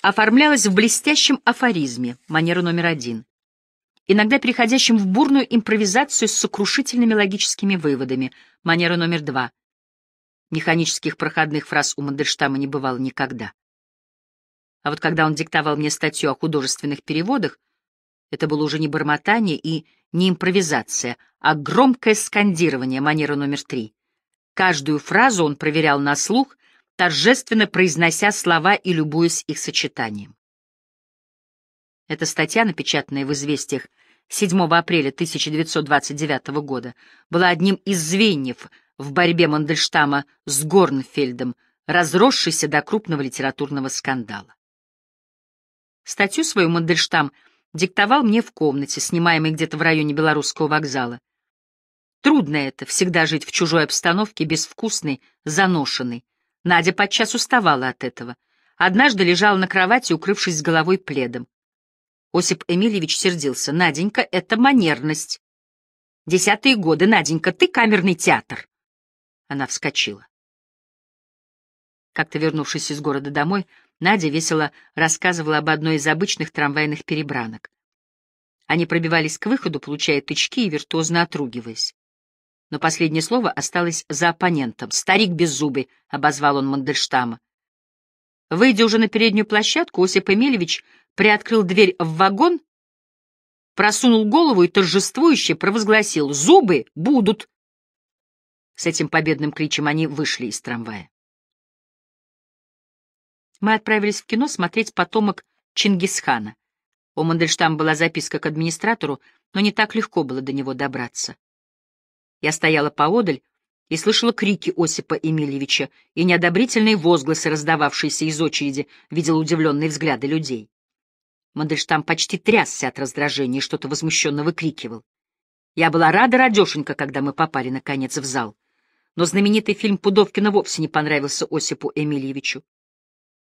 оформлялась в блестящем афоризме, манера номер один, иногда переходящем в бурную импровизацию с сокрушительными логическими выводами, манера номер два. Механических проходных фраз у Мандельштама не бывало никогда. А вот когда он диктовал мне статью о художественных переводах, это было уже не бормотание и не импровизация, а громкое скандирование, манера номер три. Каждую фразу он проверял на слух, торжественно произнося слова и любуясь их сочетанием. Эта статья, напечатанная в «Известиях» 7 апреля 1929 года, была одним из звеньев в борьбе Мандельштама с Горнфельдом, разросшейся до крупного литературного скандала. Статью свою Мандельштам диктовал мне в комнате, снимаемой где-то в районе Белорусского вокзала. Трудно это, всегда жить в чужой обстановке, безвкусной, заношенной. Надя подчас уставала от этого. Однажды лежала на кровати, укрывшись с головой пледом. Осип Эмильевич сердился. «Наденька, это манерность. Десятые годы, Наденька, ты камерный театр». Она вскочила. Как-то вернувшись из города домой, Надя весело рассказывала об одной из обычных трамвайных перебранок. Они пробивались к выходу, получая тычки и виртуозно отругиваясь. Но последнее слово осталось за оппонентом. «Старик без зубы», — обозвал он Мандельштама. Выйдя уже на переднюю площадку, Осип Эмельевич приоткрыл дверь в вагон, просунул голову и торжествующе провозгласил «Зубы будут!». С этим победным кличем они вышли из трамвая. Мы отправились в кино смотреть «Потомок Чингисхана». У Мандельштама была записка к администратору, но не так легко было до него добраться. Я стояла поодаль и слышала крики Осипа Эмильевича и неодобрительные возгласы, раздававшиеся из очереди, видела удивленные взгляды людей. Мандельштам почти трясся от раздражения и что-то возмущенно выкрикивал. Я была рада, радешенька, когда мы попали, наконец, в зал. Но знаменитый фильм Пудовкина вовсе не понравился Осипу Эмильевичу.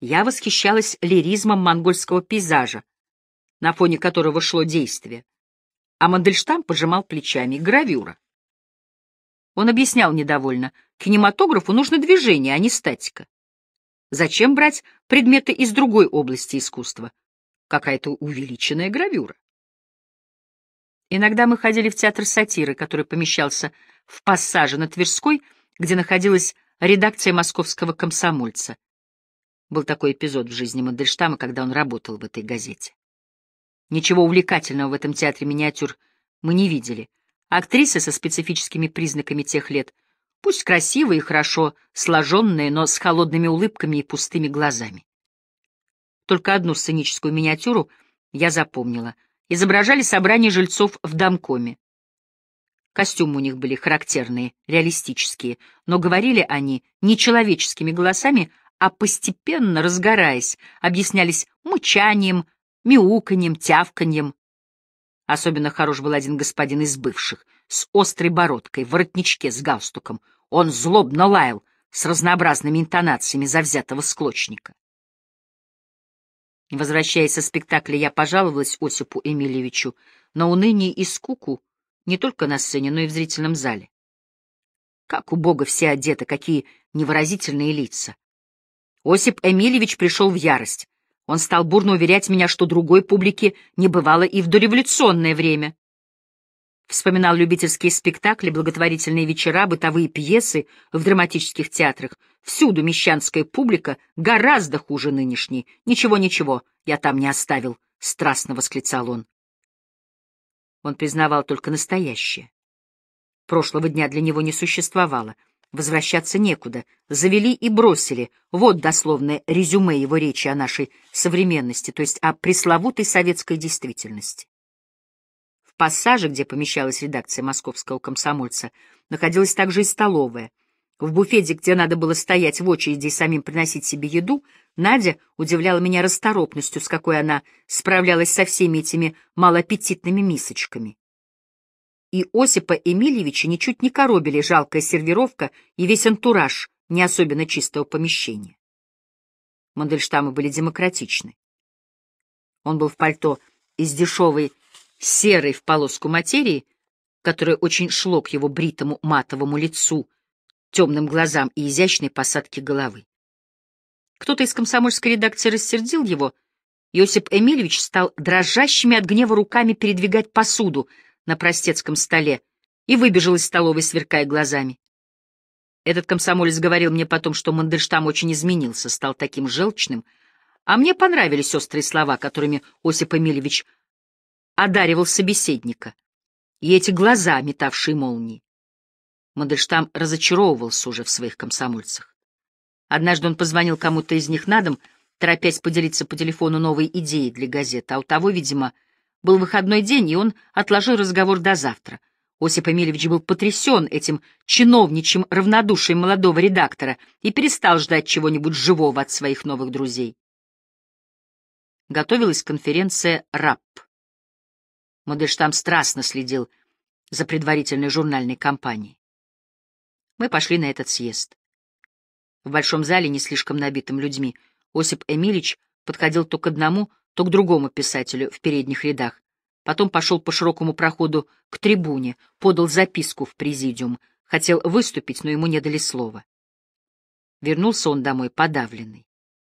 Я восхищалась лиризмом монгольского пейзажа, на фоне которого шло действие, а Мандельштам пожимал плечами. Гравюра. Он объяснял недовольно, кинематографу нужно движение, а не статика. Зачем брать предметы из другой области искусства? Какая-то увеличенная гравюра. Иногда мы ходили в театр сатиры, который помещался в пассаже на Тверской, где находилась редакция московского комсомольца. Был такой эпизод в жизни Мандельштама, когда он работал в этой газете. Ничего увлекательного в этом театре миниатюр мы не видели. Актрисы со специфическими признаками тех лет, пусть красивые и хорошо сложенные, но с холодными улыбками и пустыми глазами. Только одну сценическую миниатюру я запомнила. Изображали собрание жильцов в домкоме. Костюмы у них были характерные, реалистические, но говорили они нечеловеческими голосами, а постепенно, разгораясь, объяснялись мычанием, мяуканьем, тявканьем. Особенно хорош был один господин из бывших, с острой бородкой, в воротничке с галстуком. Он злобно лаял, с разнообразными интонациями завзятого склочника. Возвращаясь со спектакля, я пожаловалась Осипу Эмильевичу на уныние и скуку не только на сцене, но и в зрительном зале. Как у Бога все одеты, какие невыразительные лица. Осип Эмильевич пришел в ярость. Он стал бурно уверять меня, что другой публики не бывало и в дореволюционное время. Вспоминал любительские спектакли, благотворительные вечера, бытовые пьесы в драматических театрах. Всюду мещанская публика гораздо хуже нынешней. Ничего-ничего, я там не оставил, — страстно восклицал он. Он признавал только настоящее. Прошлого дня для него не существовало — Возвращаться некуда. Завели и бросили. Вот дословное резюме его речи о нашей современности, то есть о пресловутой советской действительности. В пассаже, где помещалась редакция московского комсомольца, находилась также и столовая. В буфете, где надо было стоять в очереди и самим приносить себе еду, Надя удивляла меня расторопностью, с какой она справлялась со всеми этими малоаппетитными мисочками и Осипа Эмильевича ничуть не коробили жалкая сервировка и весь антураж не особенно чистого помещения. Мандельштамы были демократичны. Он был в пальто из дешевой серой в полоску материи, которое очень шло к его бритому матовому лицу, темным глазам и изящной посадке головы. Кто-то из комсомольской редакции рассердил его, Иосип Эмильевич стал дрожащими от гнева руками передвигать посуду — на простецком столе и выбежал из столовой, сверкая глазами. Этот комсомолец говорил мне потом, что Мандельштам очень изменился, стал таким желчным, а мне понравились острые слова, которыми Осип Эмильевич одаривал собеседника, и эти глаза, метавшие молнии. Мандельштам разочаровывался уже в своих комсомольцах. Однажды он позвонил кому-то из них на дом, торопясь поделиться по телефону новой идеей для газеты, а у того, видимо, был выходной день, и он отложил разговор до завтра. Осип Эмильевич был потрясен этим чиновничьим равнодушием молодого редактора и перестал ждать чего-нибудь живого от своих новых друзей. Готовилась конференция РАП. Модельштам страстно следил за предварительной журнальной кампанией. Мы пошли на этот съезд. В большом зале, не слишком набитым людьми, Осип Эмилич подходил то к одному, то к другому писателю в передних рядах. Потом пошел по широкому проходу к трибуне, подал записку в президиум, хотел выступить, но ему не дали слова. Вернулся он домой подавленный.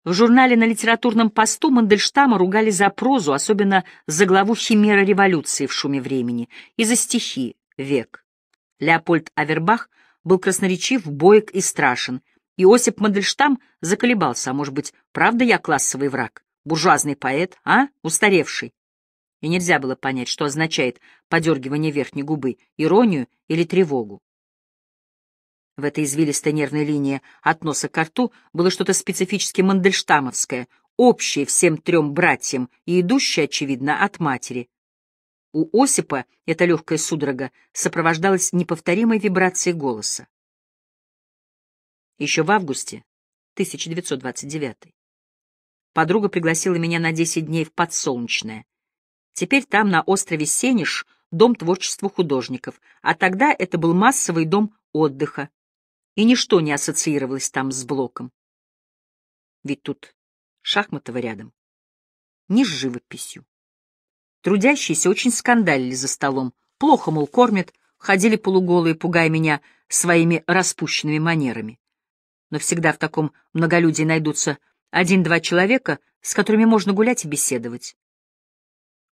В журнале на литературном посту Мандельштама ругали за прозу, особенно за главу «Химера революции» в шуме времени, и за стихи «Век». Леопольд Авербах был красноречив, боек и страшен. Иосип Мандельштам заколебался, а может быть, правда я классовый враг? Буржуазный поэт, а? Устаревший. И нельзя было понять, что означает подергивание верхней губы, иронию или тревогу. В этой извилистой нервной линии от носа к рту было что-то специфически мандельштамовское, общее всем трем братьям и идущее, очевидно, от матери. У Осипа эта легкая судорога сопровождалась неповторимой вибрацией голоса. Еще в августе 1929 подруга пригласила меня на 10 дней в Подсолнечное. Теперь там, на острове Сенеж, дом творчества художников, а тогда это был массовый дом отдыха, и ничто не ассоциировалось там с блоком. Ведь тут Шахматова рядом. Не с живописью. Трудящиеся очень скандалили за столом, плохо, мол, кормят, ходили полуголые, пугая меня своими распущенными манерами. Но всегда в таком многолюдии найдутся один-два человека, с которыми можно гулять и беседовать.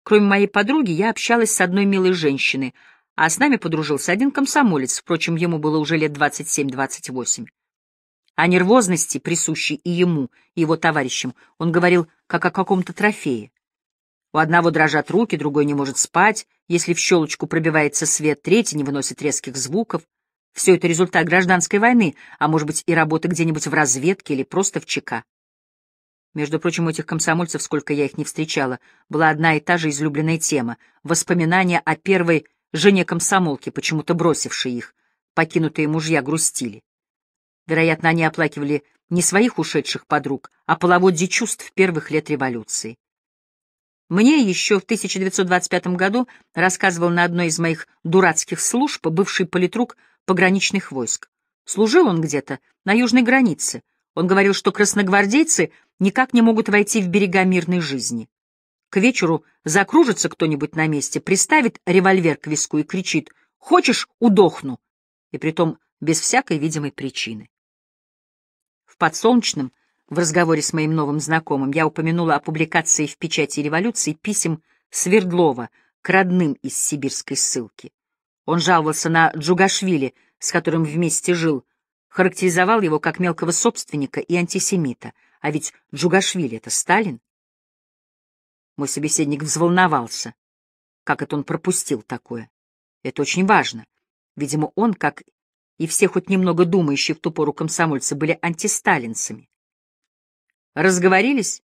Кроме моей подруги, я общалась с одной милой женщиной, а с нами подружился один комсомолец, впрочем, ему было уже лет 27-28. О нервозности, присущей и ему, и его товарищам, он говорил как о каком-то трофее. У одного дрожат руки, другой не может спать, если в щелочку пробивается свет, третий не выносит резких звуков. Все это результат гражданской войны, а может быть и работы где-нибудь в разведке или просто в ЧК. Между прочим, у этих комсомольцев, сколько я их не встречала, была одна и та же излюбленная тема — воспоминания о первой жене комсомолки, почему-то бросившей их. Покинутые мужья грустили. Вероятно, они оплакивали не своих ушедших подруг, а половодье чувств первых лет революции. Мне еще в 1925 году рассказывал на одной из моих дурацких служб бывший политрук пограничных войск. Служил он где-то на южной границе. Он говорил, что красногвардейцы никак не могут войти в берега мирной жизни. К вечеру закружится кто-нибудь на месте, приставит револьвер к виску и кричит «Хочешь, удохну!» и притом без всякой видимой причины. В подсолнечном, в разговоре с моим новым знакомым, я упомянула о публикации в печати революции писем Свердлова к родным из сибирской ссылки. Он жаловался на Джугашвили, с которым вместе жил, характеризовал его как мелкого собственника и антисемита. А ведь Джугашвили — это Сталин. Мой собеседник взволновался. Как это он пропустил такое? Это очень важно. Видимо, он, как и все хоть немного думающие в ту пору комсомольцы, были антисталинцами. Разговорились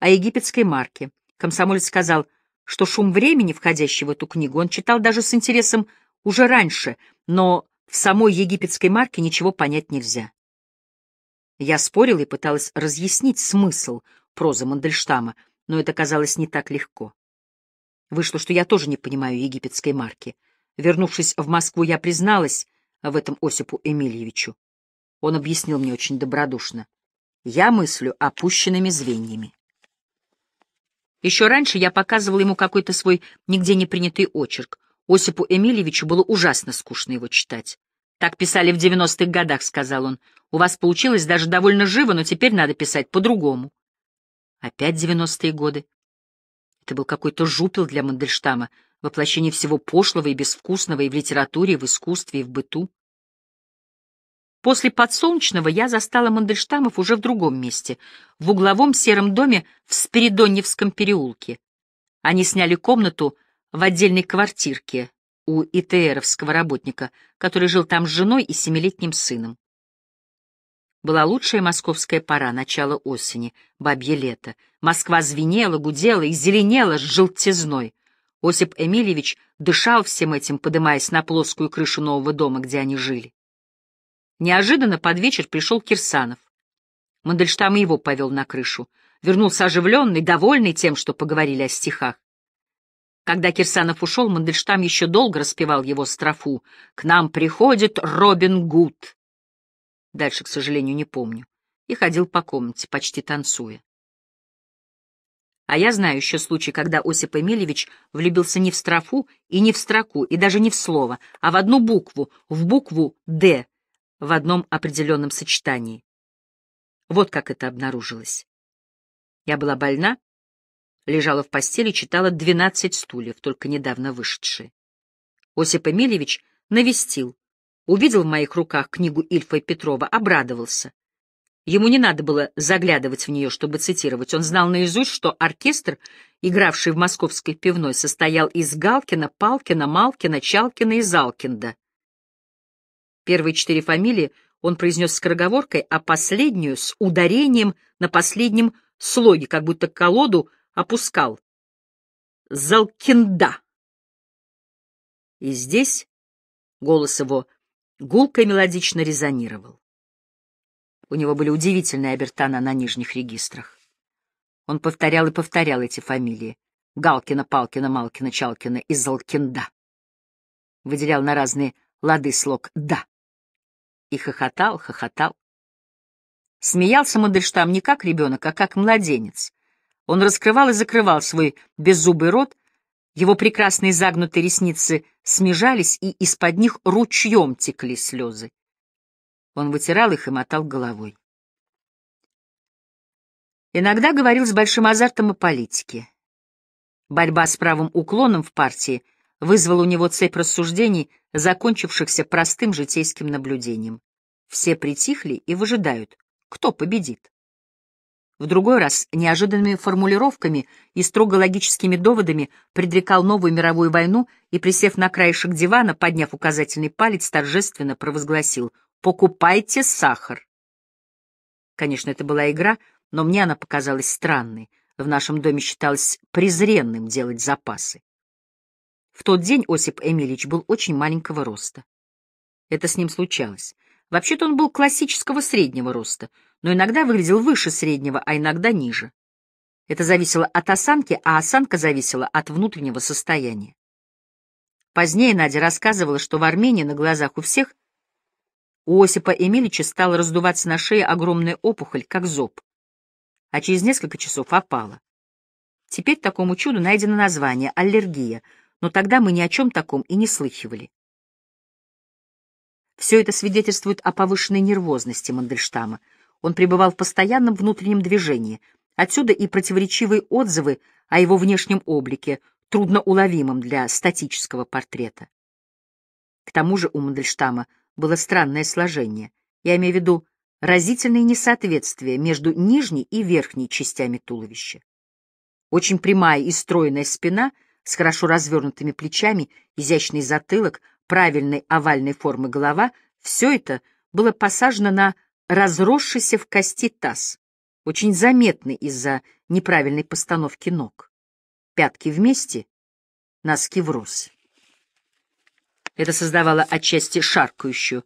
о египетской марке. Комсомолец сказал, что шум времени, входящий в эту книгу, он читал даже с интересом уже раньше, но в самой египетской марке ничего понять нельзя. Я спорила и пыталась разъяснить смысл прозы Мандельштама — но это казалось не так легко. Вышло, что я тоже не понимаю египетской марки. Вернувшись в Москву, я призналась в этом Осипу Эмильевичу. Он объяснил мне очень добродушно. Я мыслю опущенными звеньями. Еще раньше я показывал ему какой-то свой нигде не принятый очерк. Осипу Эмильевичу было ужасно скучно его читать. «Так писали в девяностых годах», — сказал он. «У вас получилось даже довольно живо, но теперь надо писать по-другому». Опять девяностые годы. Это был какой-то жупел для Мандельштама, воплощение всего пошлого и безвкусного и в литературе, и в искусстве, и в быту. После подсолнечного я застала Мандельштамов уже в другом месте, в угловом сером доме в Спиридоньевском переулке. Они сняли комнату в отдельной квартирке у ИТРовского работника, который жил там с женой и семилетним сыном. Была лучшая московская пора, начало осени, бабье лето. Москва звенела, гудела и зеленела с желтизной. Осип Эмильевич дышал всем этим, подымаясь на плоскую крышу нового дома, где они жили. Неожиданно под вечер пришел Кирсанов. Мандельштам его повел на крышу. Вернулся оживленный, довольный тем, что поговорили о стихах. Когда Кирсанов ушел, Мандельштам еще долго распевал его строфу «К нам приходит Робин Гуд». дальше, к сожалению, не помню, и ходил по комнате, почти танцуя. А я знаю еще случай, когда Осип Эмильевич влюбился не в строфу и не в строку, и даже не в слово, а в одну букву, в букву «Д» в одном определенном сочетании. Вот как это обнаружилось. Я была больна, лежала в постели, читала «Двенадцать стульев», только недавно вышедшие. Осип Эмильевич навестил, увидел в моих руках книгу Ильфа Петрова, обрадовался. Ему не надо было заглядывать в нее, чтобы цитировать. Он знал наизусть, что оркестр, игравший в московской пивной, состоял из Галкина, Палкина, Малкина, Чалкина и Залкинда. Первые четыре фамилии он произнес скороговоркой, а последнюю — с ударением на последнем слоге, как будто колоду опускал. Залкинда. И здесь голос его гулко и мелодично резонировал. У него были удивительные обертана на нижних регистрах. Он повторял и повторял эти фамилии. Галкина, Палкина, Малкина, Чалкина и Залкинда. Выделял на разные лады слог «да». И хохотал, хохотал. Смеялся Мандельштам не как ребенок, а как младенец. Он раскрывал и закрывал свой беззубый рот, его прекрасные загнутые ресницы смежались, и из-под них ручьем текли слезы. Он вытирал их и мотал головой. Иногда говорил с большим азартом о политике. Борьба с правым уклоном в партии вызвала у него цепь рассуждений, закончившихся простым житейским наблюдением. Все притихли и выжидают, кто победит. В другой раз неожиданными формулировками и строго логическими доводами предрекал новую мировую войну и, присев на краешек дивана, подняв указательный палец, торжественно провозгласил Покупайте сахар. Конечно, это была игра, но мне она показалась странной. В нашем доме считалось презренным делать запасы. В тот день Осип Эмильевич был очень маленького роста. Это с ним случалось. Вообще-то он был классического среднего роста, но иногда выглядел выше среднего, а иногда ниже. Это зависело от осанки, а осанка зависела от внутреннего состояния. Позднее Надя рассказывала, что в Армении на глазах у всех у Осипа Эмилича стала раздуваться на шее огромная опухоль, как зоб, а через несколько часов опала. Теперь такому чуду найдено название — аллергия, но тогда мы ни о чем таком и не слыхивали. Все это свидетельствует о повышенной нервозности Мандельштама. Он пребывал в постоянном внутреннем движении. Отсюда и противоречивые отзывы о его внешнем облике, трудноуловимом для статического портрета. К тому же у Мандельштама — было странное сложение. Я имею в виду разительное несоответствие между нижней и верхней частями туловища. Очень прямая и стройная спина с хорошо развернутыми плечами, изящный затылок, правильной овальной формы голова — все это было посажено на разросшийся в кости таз, очень заметный из-за неправильной постановки ног. Пятки вместе, носки врозь. Это создавало отчасти шаркающую,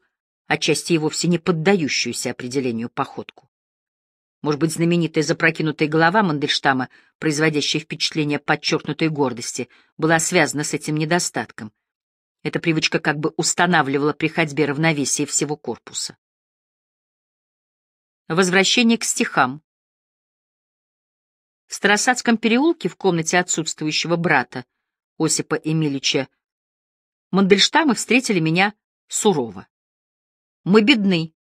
отчасти и вовсе не поддающуюся определению походку. Может быть, знаменитая запрокинутая голова Мандельштама, производящая впечатление подчеркнутой гордости, была связана с этим недостатком. Эта привычка как бы устанавливала при ходьбе равновесие всего корпуса. Возвращение к стихам. В Старосадском переулке в комнате отсутствующего брата Осипа Эмилича Мандельштамы встретили меня сурово. «Мы бедны.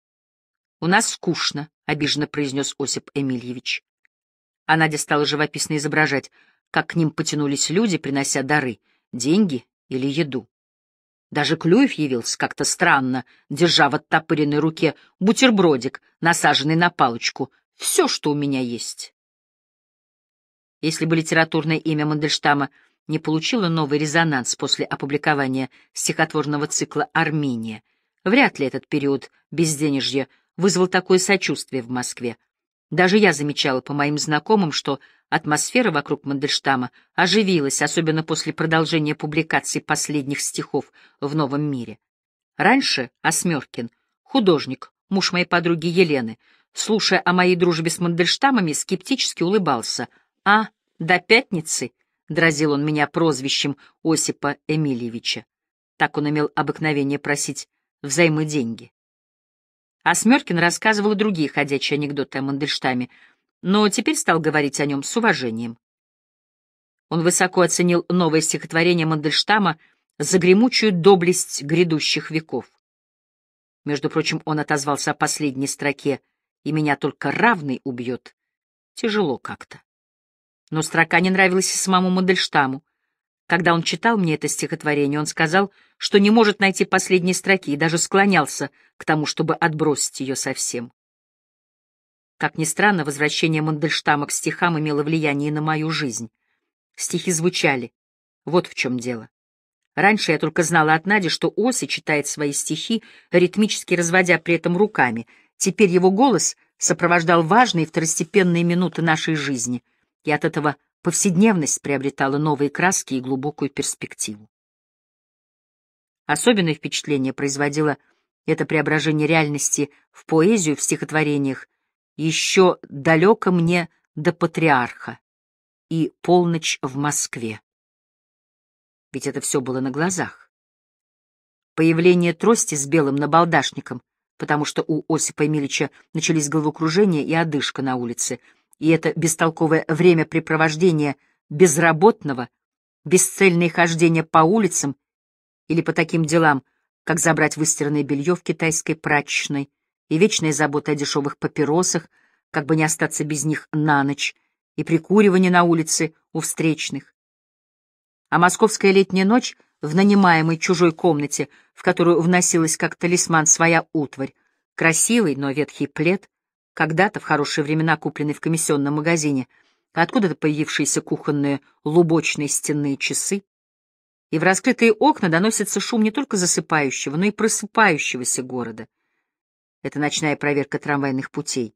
У нас скучно», — обиженно произнес Осип Эмильевич. А Надя стала живописно изображать, как к ним потянулись люди, принося дары, деньги или еду. Даже Клюев явился как-то странно, держа в оттопыренной руке бутербродик, насаженный на палочку. Все, что у меня есть. Если бы литературное имя Мандельштама — не получила новый резонанс после опубликования стихотворного цикла «Армения». Вряд ли этот период безденежья вызвал такое сочувствие в Москве. Даже я замечала по моим знакомым, что атмосфера вокруг Мандельштама оживилась, особенно после продолжения публикаций последних стихов в «Новом мире». Раньше Осмеркин, художник, муж моей подруги Елены, слушая о моей дружбе с Мандельштамами, скептически улыбался. «А, до пятницы?» — дразил он меня прозвищем Осипа Эмильевича. Так он имел обыкновение просить взаймы деньги. А Смеркин рассказывал и другие ходячие анекдоты о Мандельштаме, но теперь стал говорить о нем с уважением. Он высоко оценил новое стихотворение Мандельштама за гремучую доблесть грядущих веков. Между прочим, он отозвался о последней строке «И меня только равный убьет». Тяжело как-то. Но строка не нравилась и самому Мандельштаму. Когда он читал мне это стихотворение, он сказал, что не может найти последней строки и даже склонялся к тому, чтобы отбросить ее совсем. Как ни странно, возвращение Мандельштама к стихам имело влияние на мою жизнь. Стихи звучали. Вот в чем дело. Раньше я только знала от Нади, что Оси читает свои стихи, ритмически разводя при этом руками. Теперь его голос сопровождал важные второстепенные минуты нашей жизни, и от этого повседневность приобретала новые краски и глубокую перспективу. Особенное впечатление производило это преображение реальности в поэзию в стихотворениях еще далеко мне до патриарха и полночь в Москве. Ведь это все было на глазах. Появление трости с белым набалдашником, потому что у Осипа Эмилича начались головокружения и одышка на улице — и это бестолковое времяпрепровождение безработного, бесцельные хождения по улицам или по таким делам, как забрать выстиранное белье в китайской прачечной и вечная забота о дешевых папиросах, как бы не остаться без них на ночь, и прикуривание на улице у встречных. А московская летняя ночь в нанимаемой чужой комнате, в которую вносилась как талисман своя утварь, красивый, но ветхий плед, когда-то в хорошие времена купленный в комиссионном магазине, откуда-то появившиеся кухонные лубочные стенные часы, и в раскрытые окна доносится шум не только засыпающего, но и просыпающегося города. Это ночная проверка трамвайных путей.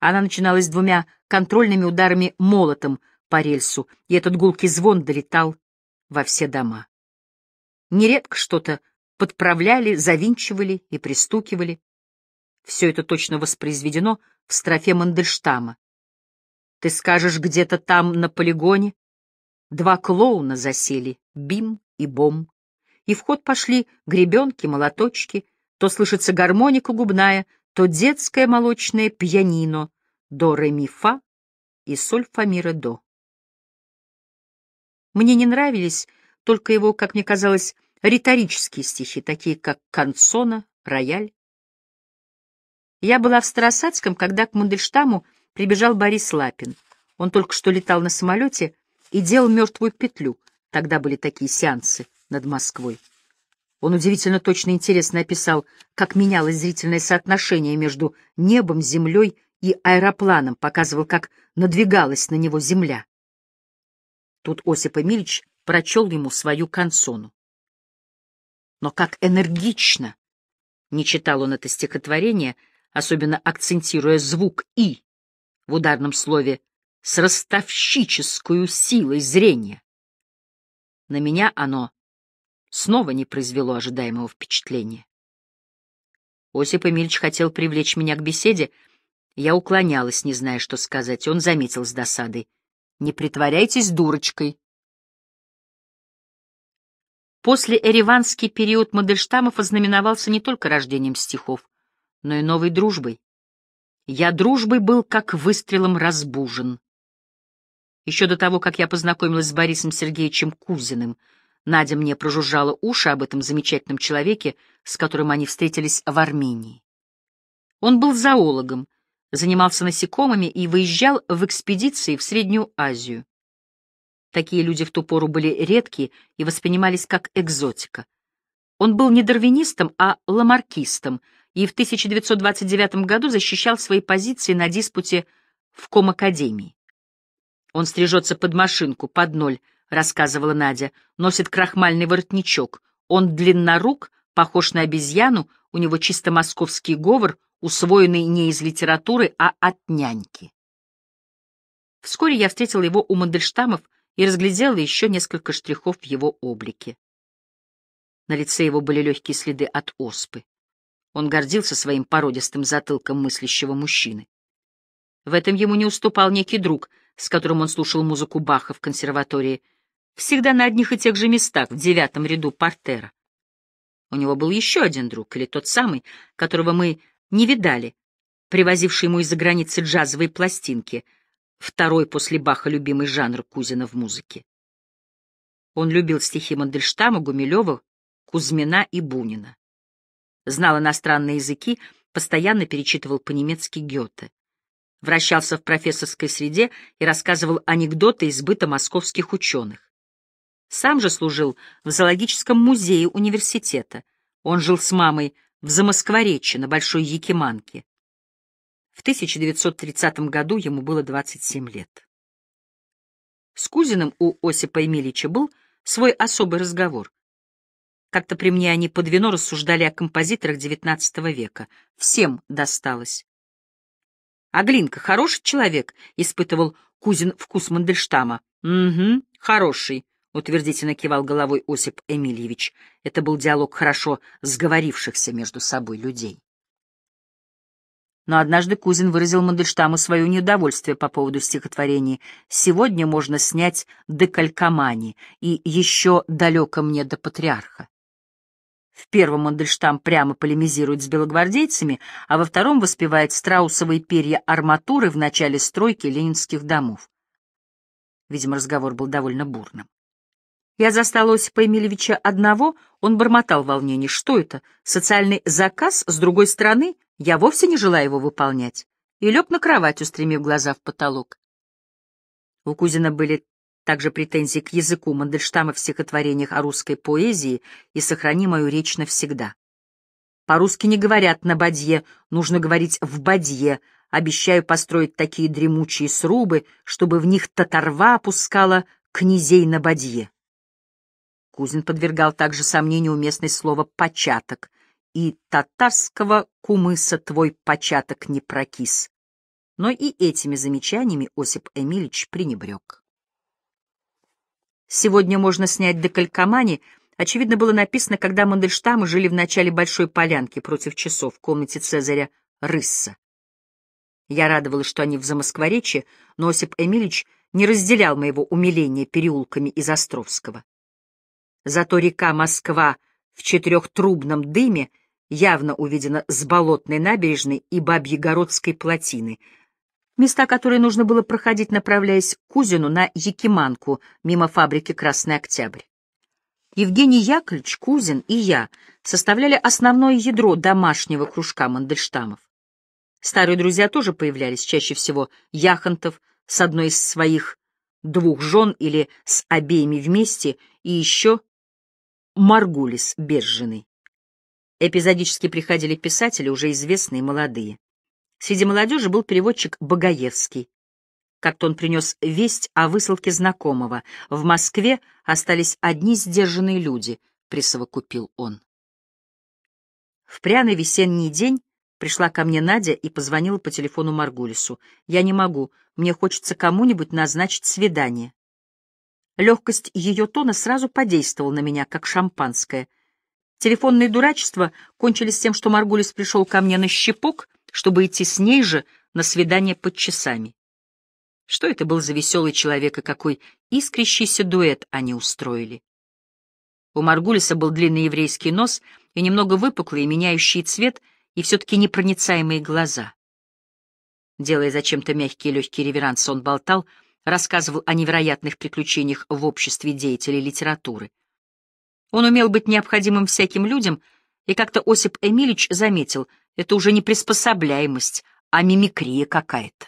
Она начиналась двумя контрольными ударами молотом по рельсу, и этот гулкий звон долетал во все дома. Нередко что-то подправляли, завинчивали и пристукивали. Все это точно воспроизведено в строфе Мандельштама. Ты скажешь, где-то там, на полигоне, два клоуна засели, бим и бом, и в ход пошли гребенки, молоточки, то слышится гармоника губная, то детское молочное пьянино, до ре ми фа и соль фа ми ре до. Мне не нравились только его, как мне казалось, риторические стихи, такие как «Канцона», «Рояль». Я была в Старосадском, когда к Мандельштаму прибежал Борис Лапин. Он только что летал на самолете и делал мертвую петлю. Тогда были такие сеансы над Москвой. Он удивительно точно интересно описал, как менялось зрительное соотношение между небом, землей и аэропланом, показывал, как надвигалась на него земля. Тут Осип Эмильевич прочел ему свою консону. Но как энергично! Не читал он это стихотворение — особенно акцентируя звук «и» в ударном слове с ростовщической силой зрения. На меня оно снова не произвело ожидаемого впечатления. Осип Эмильевич хотел привлечь меня к беседе, я уклонялась, не зная, что сказать. Он заметил с досадой. «Не притворяйтесь дурочкой». После эреванский период Мандельштамов ознаменовался не только рождением стихов, но и новой дружбой. Я дружбой был как выстрелом разбужен. Еще до того, как я познакомилась с Борисом Сергеевичем Кузиным, Надя мне прожужжала уши об этом замечательном человеке, с которым они встретились в Армении. Он был зоологом, занимался насекомыми и выезжал в экспедиции в Среднюю Азию. Такие люди в ту пору были редкие и воспринимались как экзотика. Он был не дарвинистом, а ламаркистом, и в 1929 году защищал свои позиции на диспуте в Комакадемии. Он стрижется под машинку, под ноль, рассказывала Надя, носит крахмальный воротничок. Он длиннорук, похож на обезьяну, у него чисто московский говор, усвоенный не из литературы, а от няньки. Вскоре я встретила его у Мандельштамов и разглядела еще несколько штрихов в его облике. На лице его были легкие следы от оспы. Он гордился своим породистым затылком мыслящего мужчины. В этом ему не уступал некий друг, с которым он слушал музыку Баха в консерватории, всегда на одних и тех же местах, в девятом ряду портера. У него был еще один друг, или тот самый, которого мы не видали, привозивший ему из-за границы джазовые пластинки, второй после Баха любимый жанр Кузина в музыке. Он любил стихи Мандельштама, Гумилева, Кузьмина и Бунина. Знал иностранные языки, постоянно перечитывал по-немецки Гёте. Вращался в профессорской среде и рассказывал анекдоты из быта московских ученых. Сам же служил в зоологическом музее университета. Он жил с мамой в Замоскворечье на Большой Якиманке. В 1930 году ему было 27 лет. С Кузиным у Осипа Емельича был свой особый разговор. Как-то при мне они под вино рассуждали о композиторах XIX века. Всем досталось. «А Глинка хороший человек?» — испытывал Кузин вкус Мандельштама. «Угу, хороший», — утвердительно кивал головой Осип Эмильевич. Это был диалог хорошо сговорившихся между собой людей. Но однажды Кузин выразил Мандельштаму свое неудовольствие по поводу стихотворений «Сегодня можно снять декалькомани» и «Еще далеко мне до патриарха». В первом Мандельштам прямо полемизирует с белогвардейцами, а во втором воспевает страусовые перья арматуры в начале стройки ленинских домов. Видимо, разговор был довольно бурным. Я застал Осипа Емельевича одного, он бормотал в волнении. Что это? Социальный заказ? С другой стороны, я вовсе не желаю его выполнять. И лег на кровать, устремив глаза в потолок. У Кузина были также претензии к языку Мандельштама в стихотворениях о русской поэзии и «Сохрани мою речь навсегда». По-русски не говорят на бадье, нужно говорить в бадье. Обещаю построить такие дремучие срубы, чтобы в них татарва опускала князей на бадье. Кузин подвергал также сомнению уместность слова «початок», и татарского кумыса твой початок не прокис. Но и этими замечаниями Осип Эмильевич пренебрег. Сегодня можно снять декалькомани, очевидно, было написано, когда Мандельштамы жили в начале Большой Полянки против часов в комнате Цезаря Рысса. Я радовалась, что они в Замоскворечье, но Осип Эмильевич не разделял моего умиления переулками из Островского. Зато река Москва в четырехтрубном дыме явно увидена с Болотной набережной и Бабьегородской плотины, места, которые нужно было проходить, направляясь к Кузину на Якиманку, мимо фабрики «Красный Октябрь». Евгений Яковлевич, Кузин и я составляли основное ядро домашнего кружка Мандельштамов. Старые друзья тоже появлялись, чаще всего Яхонтов с одной из своих двух жен или с обеими вместе, и еще Маргулис Бержиной. Эпизодически приходили писатели, уже известные молодые. Среди молодежи был переводчик Богоевский. Как-то он принес весть о высылке знакомого. В Москве остались одни сдержанные люди, присовокупил он. В пряный весенний день пришла ко мне Надя и позвонила по телефону Маргулису. «Я не могу, мне хочется кому-нибудь назначить свидание». Легкость ее тона сразу подействовала на меня, как шампанское. Телефонные дурачества кончились тем, что Маргулис пришел ко мне на щепок, чтобы идти с ней же на свидание под часами. Что это был за веселый человек и какой искрящийся дуэт они устроили? У Маргулиса был длинный еврейский нос и немного выпуклый, меняющий цвет, и все-таки непроницаемые глаза. Делая зачем-то мягкий и легкий реверанс, он болтал — рассказывал о невероятных приключениях в обществе деятелей литературы. Он умел быть необходимым всяким людям, и как-то Осип Эмилич заметил, это уже не приспособляемость, а мимикрия какая-то.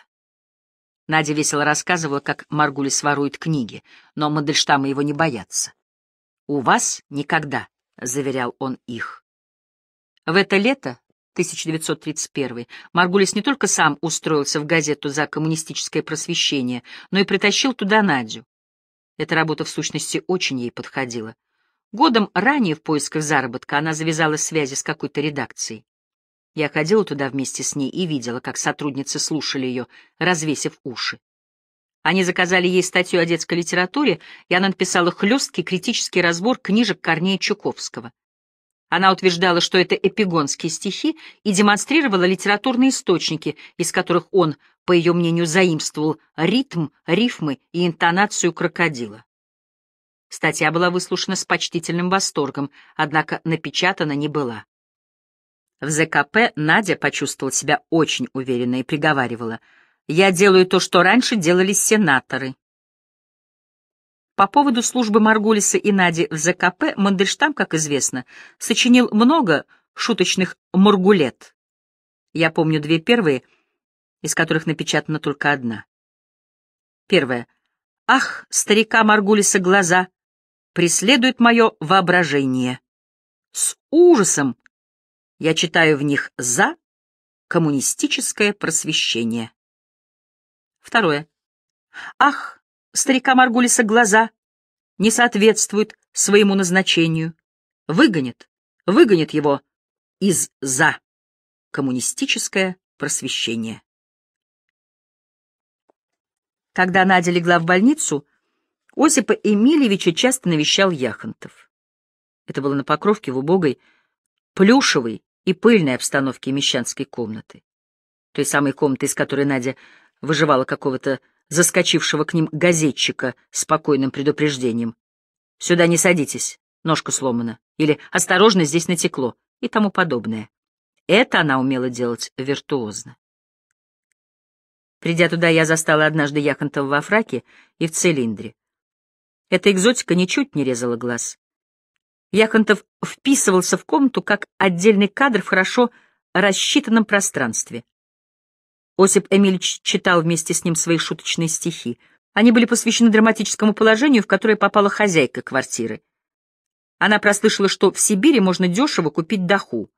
Надя весело рассказывала, как Маргулис ворует книги, но Мандельштамы его не боятся. «У вас никогда», — заверял он их. В это лето 1931, Маргулис не только сам устроился в газету за коммунистическое просвещение, но и притащил туда Надю. Эта работа, в сущности, очень ей подходила. Годом ранее в поисках заработка она завязала связи с какой-то редакцией. Я ходила туда вместе с ней и видела, как сотрудницы слушали ее, развесив уши. Они заказали ей статью о детской литературе, и она написала хлесткий критический разбор книжек Корнея Чуковского. Она утверждала, что это эпигонские стихи, и демонстрировала литературные источники, из которых он, по ее мнению, заимствовал ритм, рифмы и интонацию крокодила. Статья была выслушана с почтительным восторгом, однако напечатана не была. В ЗКП Надя почувствовала себя очень уверенно и приговаривала. «Я делаю то, что раньше делали сенаторы». По поводу службы Маргулиса и Нади в ЗКП Мандельштам, как известно, сочинил много шуточных «маргулет». Я помню две первые, из которых напечатана только одна. Первая. «Ах, старика Маргулиса глаза! Преследует мое воображение!» С ужасом я читаю в них «за» коммунистическое просвещение. Второе. «Ах, старика Маргулиса глаза не соответствуют своему назначению. Выгонит, выгонит его из «за» коммунистическое просвещение. Когда Надя легла в больницу, Осипа Эмильевича часто навещал Яхонтов. Это было на Покровке в убогой, плюшевой и пыльной обстановке мещанской комнаты. Той самой комнаты, из которой Надя выживала какого-то заскочившего к ним газетчика с спокойным предупреждением. «Сюда не садитесь, ножка сломана», или «Осторожно, здесь натекло» и тому подобное. Это она умела делать виртуозно. Придя туда, я застала однажды Яхонтова во фраке и в цилиндре. Эта экзотика ничуть не резала глаз. Яхонтов вписывался в комнату как отдельный кадр в хорошо рассчитанном пространстве. Осип Эмильевич читал вместе с ним свои шуточные стихи. Они были посвящены драматическому положению, в которое попала хозяйка квартиры. Она прослышала, что в Сибири можно дешево купить даху.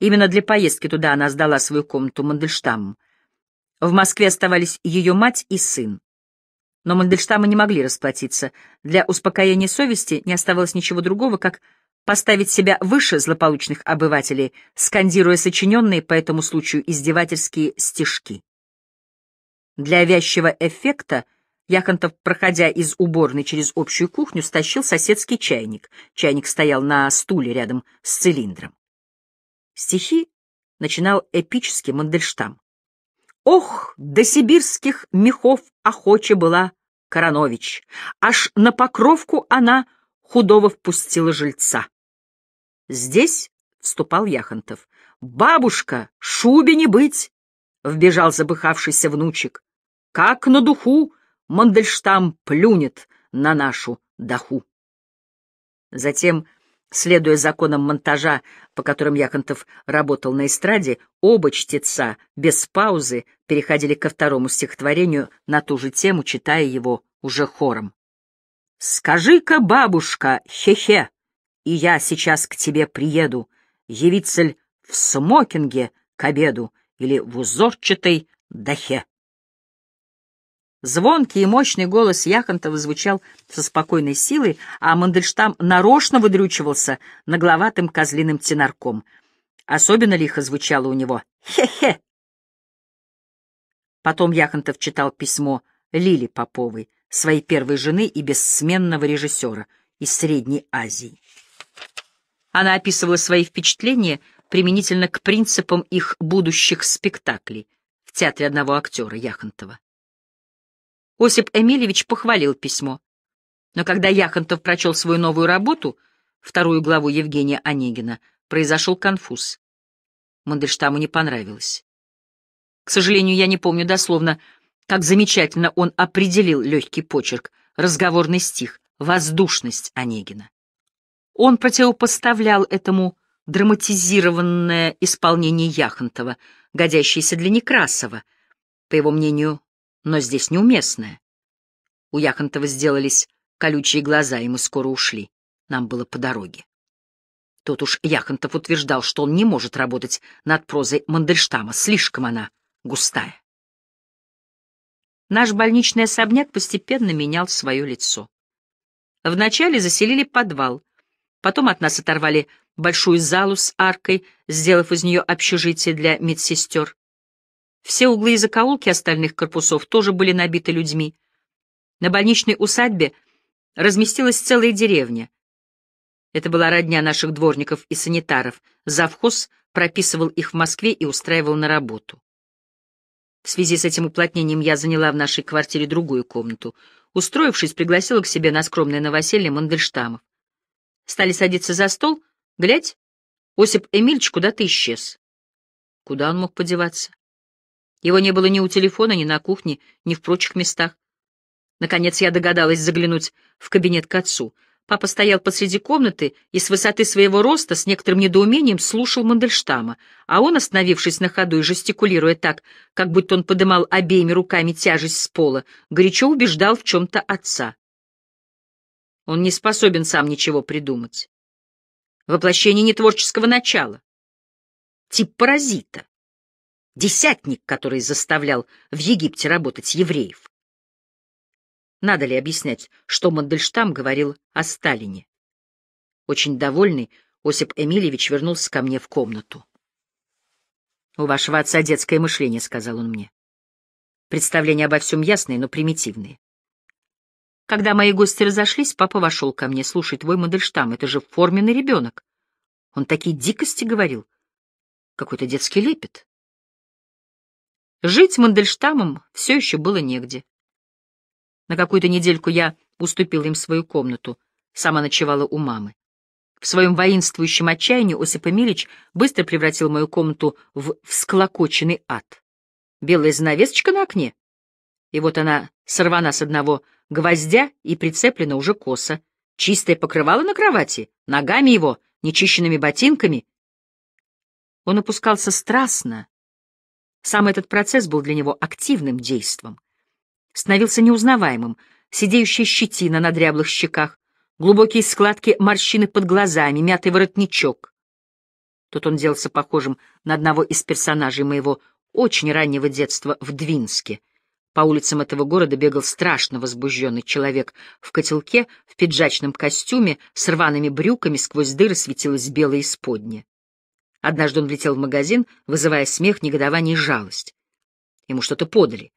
Именно для поездки туда она сдала свою комнату Мандельштаму. В Москве оставались ее мать и сын. Но Мандельштамы не могли расплатиться. Для успокоения совести не оставалось ничего другого, как поставить себя выше злополучных обывателей, скандируя сочиненные по этому случаю издевательские стишки. Для вязчего эффекта Яхонтов, проходя из уборной через общую кухню, стащил соседский чайник. Чайник стоял на стуле рядом с цилиндром. Стихи начинал эпический Мандельштам. «Ох, до сибирских мехов охоче была Коронович, аж на покровку она худого впустила жильца. Здесь вступал Яхонтов. «Бабушка, шубе не быть!» — вбежал запыхавшийся внучек. «Как на духу Мандельштам плюнет на нашу даху!» Затем, следуя законам монтажа, по которым Яхонтов работал на эстраде, оба чтеца без паузы переходили ко второму стихотворению на ту же тему, читая его уже хором. «Скажи-ка, бабушка, хе-хе!» и я сейчас к тебе приеду, явиться ль в смокинге к обеду или в узорчатой дахе. Звонкий и мощный голос Яхонтова звучал со спокойной силой, а Мандельштам нарочно выдрючивался нагловатым козлиным тенарком. Особенно лихо звучало у него «хе-хе». Потом Яхонтов читал письмо Лили Поповой, своей первой жены и бессменного режиссера из Средней Азии. Она описывала свои впечатления применительно к принципам их будущих спектаклей в театре одного актера Яхонтова. Осип Эмильевич похвалил письмо, но когда Яхонтов прочел свою новую работу, вторую главу Евгения Онегина, произошел конфуз. Мандельштаму не понравилось. К сожалению, я не помню дословно, как замечательно он определил легкий почерк, разговорный стих, воздушность Онегина. Он противопоставлял этому драматизированное исполнение Яхонтова, годящееся для Некрасова, по его мнению, но здесь неуместное. У Яхонтова сделались колючие глаза, и мы скоро ушли. Нам было по дороге. Тут уж Яхонтов утверждал, что он не может работать над прозой Мандельштама, слишком она густая. Наш больничный особняк постепенно менял свое лицо. Вначале заселили подвал, Потом от нас оторвали большую залу с аркой, сделав из нее общежитие для медсестер. Все углы и закоулки остальных корпусов тоже были набиты людьми. На больничной усадьбе разместилась целая деревня. Это была родня наших дворников и санитаров. Завхоз прописывал их в Москве и устраивал на работу. В связи с этим уплотнением я заняла в нашей квартире другую комнату. Устроившись, пригласила к себе на скромное новоселье Мандельштамов. Стали садиться за стол, глядь, Осип Эмильч куда-то исчез. Куда он мог подеваться? Его не было ни у телефона, ни на кухне, ни в прочих местах. Наконец я догадалась заглянуть в кабинет к отцу. Папа стоял посреди комнаты и с высоты своего роста с некоторым недоумением слушал Мандельштама, а он, остановившись на ходу и жестикулируя так, как будто он подымал обеими руками тяжесть с пола, горячо убеждал в чем-то отца. Он не способен сам ничего придумать. Воплощение нетворческого начала. Тип паразита. Десятник, который заставлял в Египте работать евреев. Надо ли объяснять, что Мандельштам говорил о Сталине? Очень довольный, Осип Эмильевич вернулся ко мне в комнату. «У вашего отца детское мышление», — сказал он мне. Представления обо всем ясные, но примитивные. Когда мои гости разошлись, папа вошел ко мне. «Слушай, твой Мандельштам, это же форменный ребенок. Он такие дикости говорил. Какой-то детский лепет». Жить Мандельштамом все еще было негде. На какую-то недельку я уступила им свою комнату, сама ночевала у мамы. В своем воинствующем отчаянии Осип Эмилич быстро превратил мою комнату в всколокоченный ад. Белая занавесочка на окне. И вот она сорвана с одного гвоздя и прицеплена уже косо. Чистое покрывало на кровати, ногами его, нечищенными ботинками. Он опускался страстно. Сам этот процесс был для него активным действом становился неузнаваемым, сидеющая щетина на дряблых щеках, глубокие складки морщины под глазами, мятый воротничок. Тут он делался похожим на одного из персонажей моего очень раннего детства в Двинске. По улицам этого города бегал страшно возбужденный человек. В котелке, в пиджачном костюме, с рваными брюками сквозь дыры светилось белое исподнее. Однажды он влетел в магазин, вызывая смех, негодование и жалость. Ему что-то подали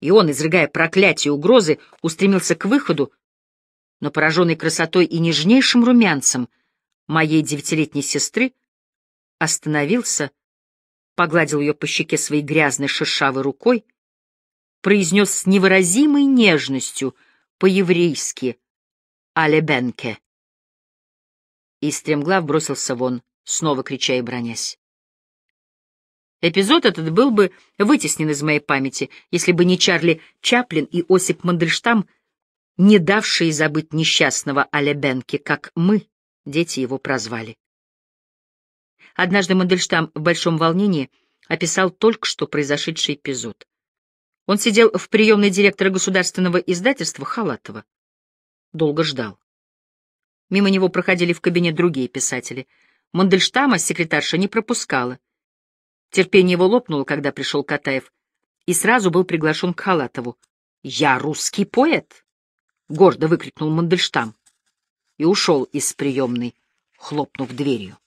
и он, изрыгая проклятие и угрозы, устремился к выходу, но, пораженный красотой и нежнейшим румянцем моей девятилетней сестры, остановился, погладил ее по щеке своей грязной шершавой рукой, произнес с невыразимой нежностью по-еврейски «Алебенке» и стремглав бросился вон, снова крича и бронясь. Эпизод этот был бы вытеснен из моей памяти, если бы не Чарли Чаплин и Осип Мандельштам, не давшие забыть несчастного Аля Бенки, как мы, дети его, прозвали. Однажды Мандельштам в большом волнении описал только что произошедший эпизод. Он сидел в приемной директора государственного издательства Халатова. Долго ждал. Мимо него проходили в кабинет другие писатели. Мандельштама секретарша не пропускала — Терпение его лопнуло, когда пришел Катаев, и сразу был приглашен к Халатову. «Я русский поэт!» — гордо выкрикнул Мандельштам и ушел из приемной, хлопнув дверью.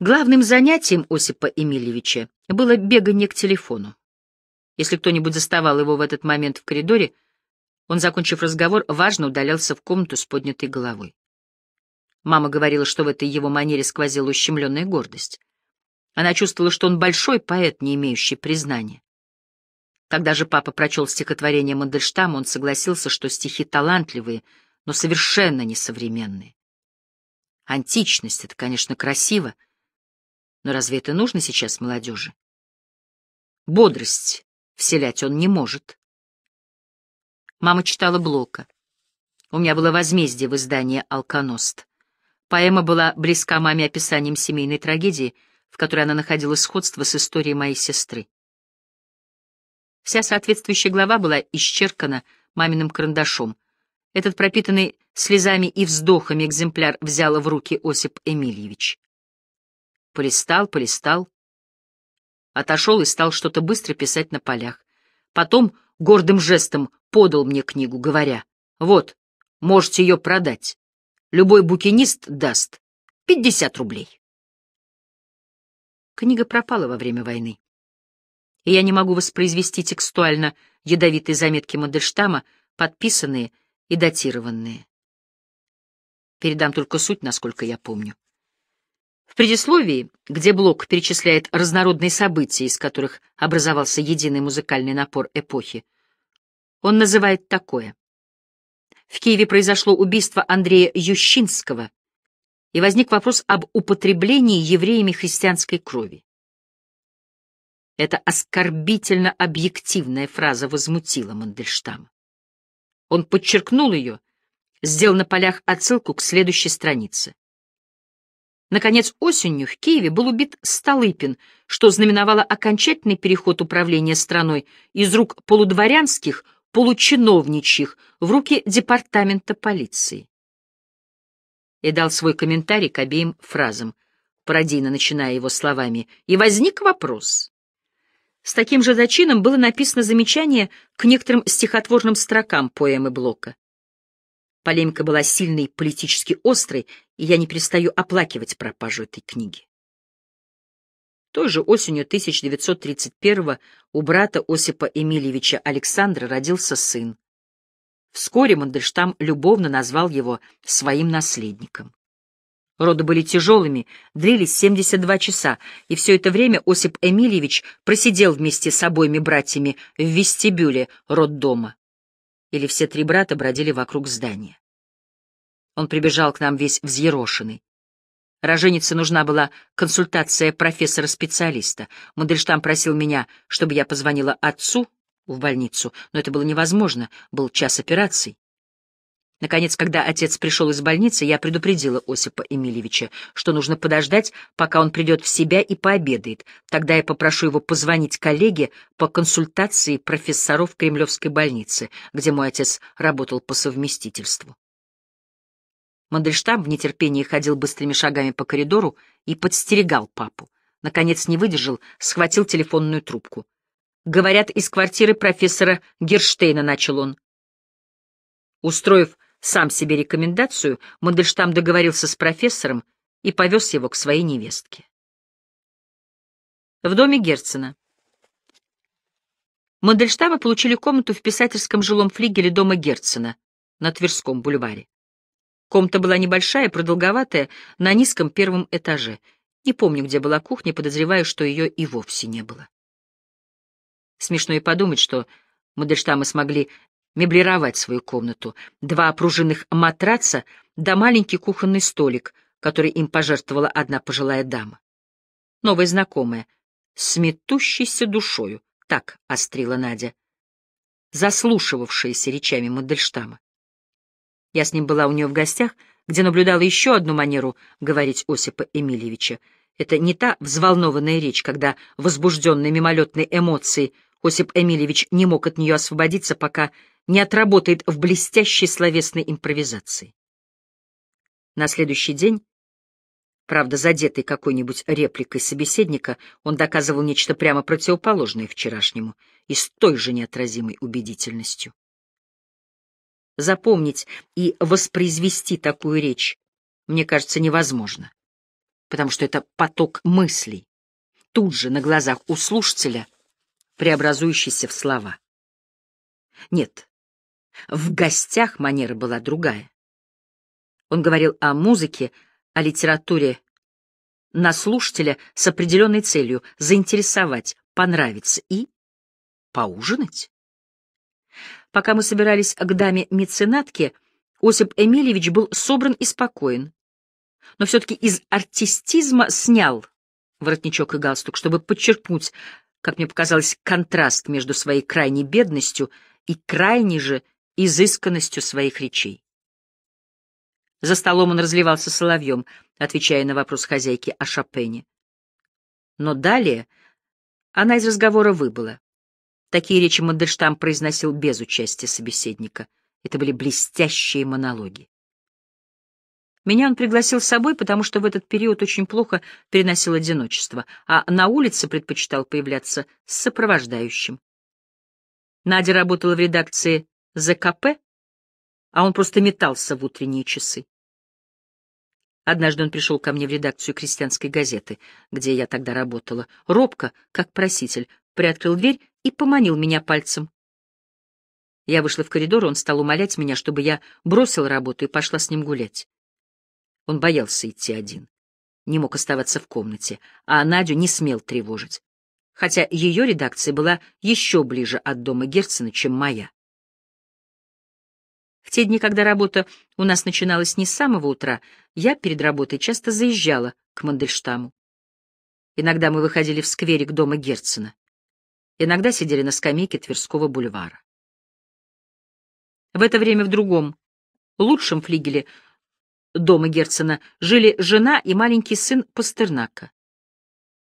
Главным занятием Осипа Эмильевича было бегание к телефону. Если кто-нибудь заставал его в этот момент в коридоре, он, закончив разговор, важно удалялся в комнату с поднятой головой. Мама говорила, что в этой его манере сквозила ущемленная гордость. Она чувствовала, что он большой поэт, не имеющий признания. Когда же папа прочел стихотворение Мандельштама, он согласился, что стихи талантливые, но совершенно несовременные. Античность — это, конечно, красиво, но разве это нужно сейчас молодежи? Бодрость вселять он не может. Мама читала Блока. У меня было возмездие в издании «Алконост». Поэма была близка маме описанием семейной трагедии, в которой она находила сходство с историей моей сестры. Вся соответствующая глава была исчеркана маминым карандашом. Этот пропитанный слезами и вздохами экземпляр взял в руки Осип Эмильевич. Полистал, полистал, отошел и стал что-то быстро писать на полях. Потом гордым жестом подал мне книгу, говоря, «Вот, можете ее продать». Любой букинист даст 50 рублей. Книга пропала во время войны. И я не могу воспроизвести текстуально ядовитые заметки Мандельштама, подписанные и датированные. Передам только суть, насколько я помню. В предисловии, где Блок перечисляет разнородные события, из которых образовался единый музыкальный напор эпохи, он называет такое. В Киеве произошло убийство Андрея Ющинского, и возник вопрос об употреблении евреями христианской крови. Эта оскорбительно объективная фраза возмутила Мандельштама. Он подчеркнул ее, сделал на полях отсылку к следующей странице. Наконец, осенью в Киеве был убит Столыпин, что знаменовало окончательный переход управления страной из рук полудворянских, получиновничьих в руки департамента полиции. И дал свой комментарий к обеим фразам, пародийно начиная его словами, и возник вопрос. С таким же зачином было написано замечание к некоторым стихотворным строкам поэмы Блока. Полемика была сильной политически острой, и я не перестаю оплакивать пропажу этой книги. Той же осенью 1931 у брата Осипа Эмильевича Александра родился сын. Вскоре Мандельштам любовно назвал его своим наследником. Роды были тяжелыми, длились 72 часа, и все это время Осип Эмильевич просидел вместе с обоими братьями в вестибюле роддома или все три брата бродили вокруг здания. Он прибежал к нам весь взъерошенный. Роженице нужна была консультация профессора-специалиста. Мандельштам просил меня, чтобы я позвонила отцу в больницу, но это было невозможно, был час операций. Наконец, когда отец пришел из больницы, я предупредила Осипа Эмильевича, что нужно подождать, пока он придет в себя и пообедает. Тогда я попрошу его позвонить коллеге по консультации профессоров Кремлевской больницы, где мой отец работал по совместительству. Мандельштам в нетерпении ходил быстрыми шагами по коридору и подстерегал папу. Наконец не выдержал, схватил телефонную трубку. «Говорят, из квартиры профессора Герштейна», — начал он. Устроив сам себе рекомендацию, Мандельштам договорился с профессором и повез его к своей невестке. В доме Герцена. Мандельштамы получили комнату в писательском жилом флигеле дома Герцена на Тверском бульваре. Комната была небольшая, продолговатая, на низком первом этаже. Не помню, где была кухня, подозреваю, что ее и вовсе не было. Смешно и подумать, что Мандельштамы смогли меблировать свою комнату. Два пружинных матраца да маленький кухонный столик, который им пожертвовала одна пожилая дама. Новая знакомая, с метущейся душою, так острила Надя, заслушивавшаяся речами Мандельштама. Я с ним была у нее в гостях, где наблюдала еще одну манеру говорить Осипа Эмильевича. Это не та взволнованная речь, когда возбужденной мимолетной эмоцией Осип Эмильевич не мог от нее освободиться, пока не отработает в блестящей словесной импровизации. На следующий день, правда, задетый какой-нибудь репликой собеседника, он доказывал нечто прямо противоположное вчерашнему и с той же неотразимой убедительностью. Запомнить и воспроизвести такую речь, мне кажется, невозможно, потому что это поток мыслей, тут же на глазах у слушателя, преобразующийся в слова. Нет, в гостях манера была другая. Он говорил о музыке, о литературе на слушателя с определенной целью — заинтересовать, понравиться и поужинать. Пока мы собирались к даме-меценатке, Осип Эмильевич был собран и спокоен, но все-таки из артистизма снял воротничок и галстук, чтобы подчеркнуть, как мне показалось, контраст между своей крайней бедностью и крайней же изысканностью своих речей. За столом он разливался соловьем, отвечая на вопрос хозяйки о Шопене. Но далее она из разговора выбыла. Такие речи Мандельштам произносил без участия собеседника. Это были блестящие монологи. Меня он пригласил с собой, потому что в этот период очень плохо переносил одиночество, а на улице предпочитал появляться с сопровождающим. Надя работала в редакции ЗКП, а он просто метался в утренние часы. Однажды он пришел ко мне в редакцию крестьянской газеты, где я тогда работала, робко, как проситель, приоткрыл дверь и поманил меня пальцем. Я вышла в коридор, он стал умолять меня, чтобы я бросила работу и пошла с ним гулять. Он боялся идти один, не мог оставаться в комнате, а Надю не смел тревожить, хотя ее редакция была еще ближе от дома Герцена, чем моя. В те дни, когда работа у нас начиналась не с самого утра, я перед работой часто заезжала к Мандельштаму. Иногда мы выходили в скверик дома Герцена. Иногда сидели на скамейке Тверского бульвара. В это время в другом, лучшем флигеле дома Герцена жили жена и маленький сын Пастернака.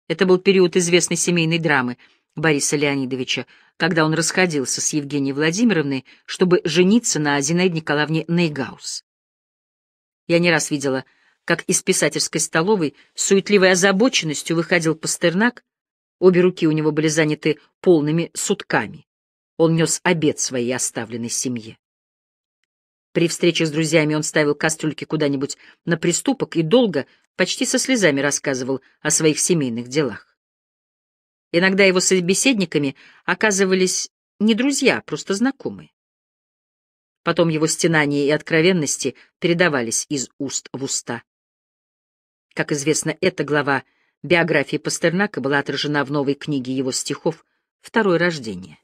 Это был период известной семейной драмы Бориса Леонидовича, когда он расходился с Евгенией Владимировной, чтобы жениться на Зинаиде Николаевне Нейгаус. Я не раз видела, как из писательской столовой с суетливой озабоченностью выходил Пастернак, обе руки у него были заняты полными сутками. Он нес обед своей оставленной семье. При встрече с друзьями он ставил кастрюльки куда-нибудь на приступок и долго, почти со слезами рассказывал о своих семейных делах. Иногда его собеседниками оказывались не друзья, а просто знакомые. Потом его стенания и откровенности передавались из уст в уста. Как известно, эта глава биографии Пастернака была отражена в новой книге его стихов «Второе рождение».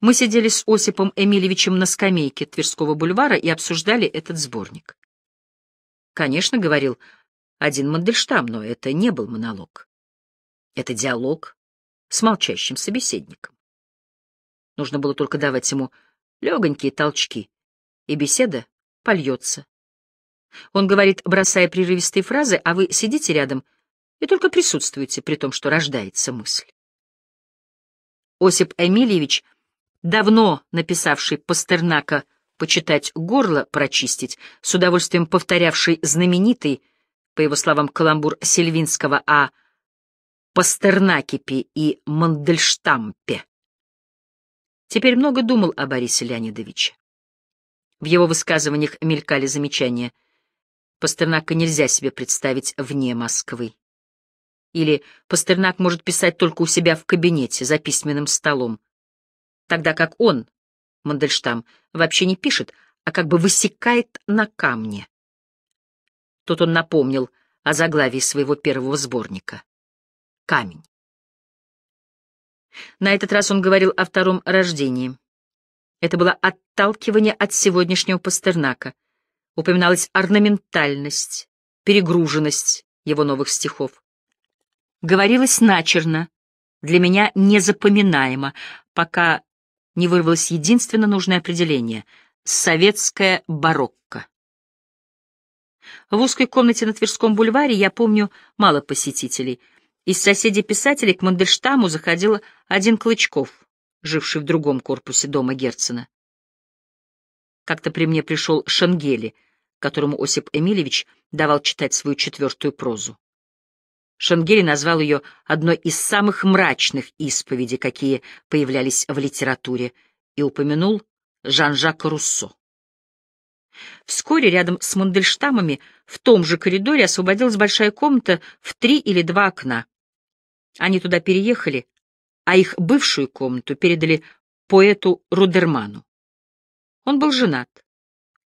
Мы сидели с Осипом Эмильевичем на скамейке Тверского бульвара и обсуждали этот сборник. Конечно, говорил один Мандельштам, но это не был монолог. Это диалог с молчащим собеседником. Нужно было только давать ему легонькие толчки, и беседа польется. Он говорит, бросая прерывистые фразы, а вы сидите рядом и только присутствуете, при том, что рождается мысль. Осип Эмильевич — давно написавший Пастернака «Почитать горло прочистить», с удовольствием повторявший знаменитый, по его словам, каламбур Сильвинского о Пастернакипе и Мандельштампе. Теперь много думал о Борисе Леонидовиче. В его высказываниях мелькали замечания. Пастернака нельзя себе представить вне Москвы. Или Пастернак может писать только у себя в кабинете за письменным столом тогда как он, Мандельштам, вообще не пишет, а как бы высекает на камне. Тут он напомнил о заглавии своего первого сборника «Камень». На этот раз он говорил о втором рождении. Это было отталкивание от сегодняшнего Пастернака. Упоминалась орнаментальность, перегруженность его новых стихов. Говорилось начерно, для меня незапоминаемо, пока не вырвалось единственно нужное определение — советская барокко. В узкой комнате на Тверском бульваре я помню мало посетителей. Из соседей писателей к Мандельштаму заходил один Клычков, живший в другом корпусе дома Герцена. Как-то при мне пришел Шенгели, которому Осип Эмильевич давал читать свою четвертую прозу. Шенгели назвал ее одной из самых мрачных исповедей, какие появлялись в литературе, и упомянул Жан-Жака Руссо. Вскоре рядом с Мандельштамами в том же коридоре освободилась большая комната в три или два окна. Они туда переехали, а их бывшую комнату передали поэту Рудерману. Он был женат.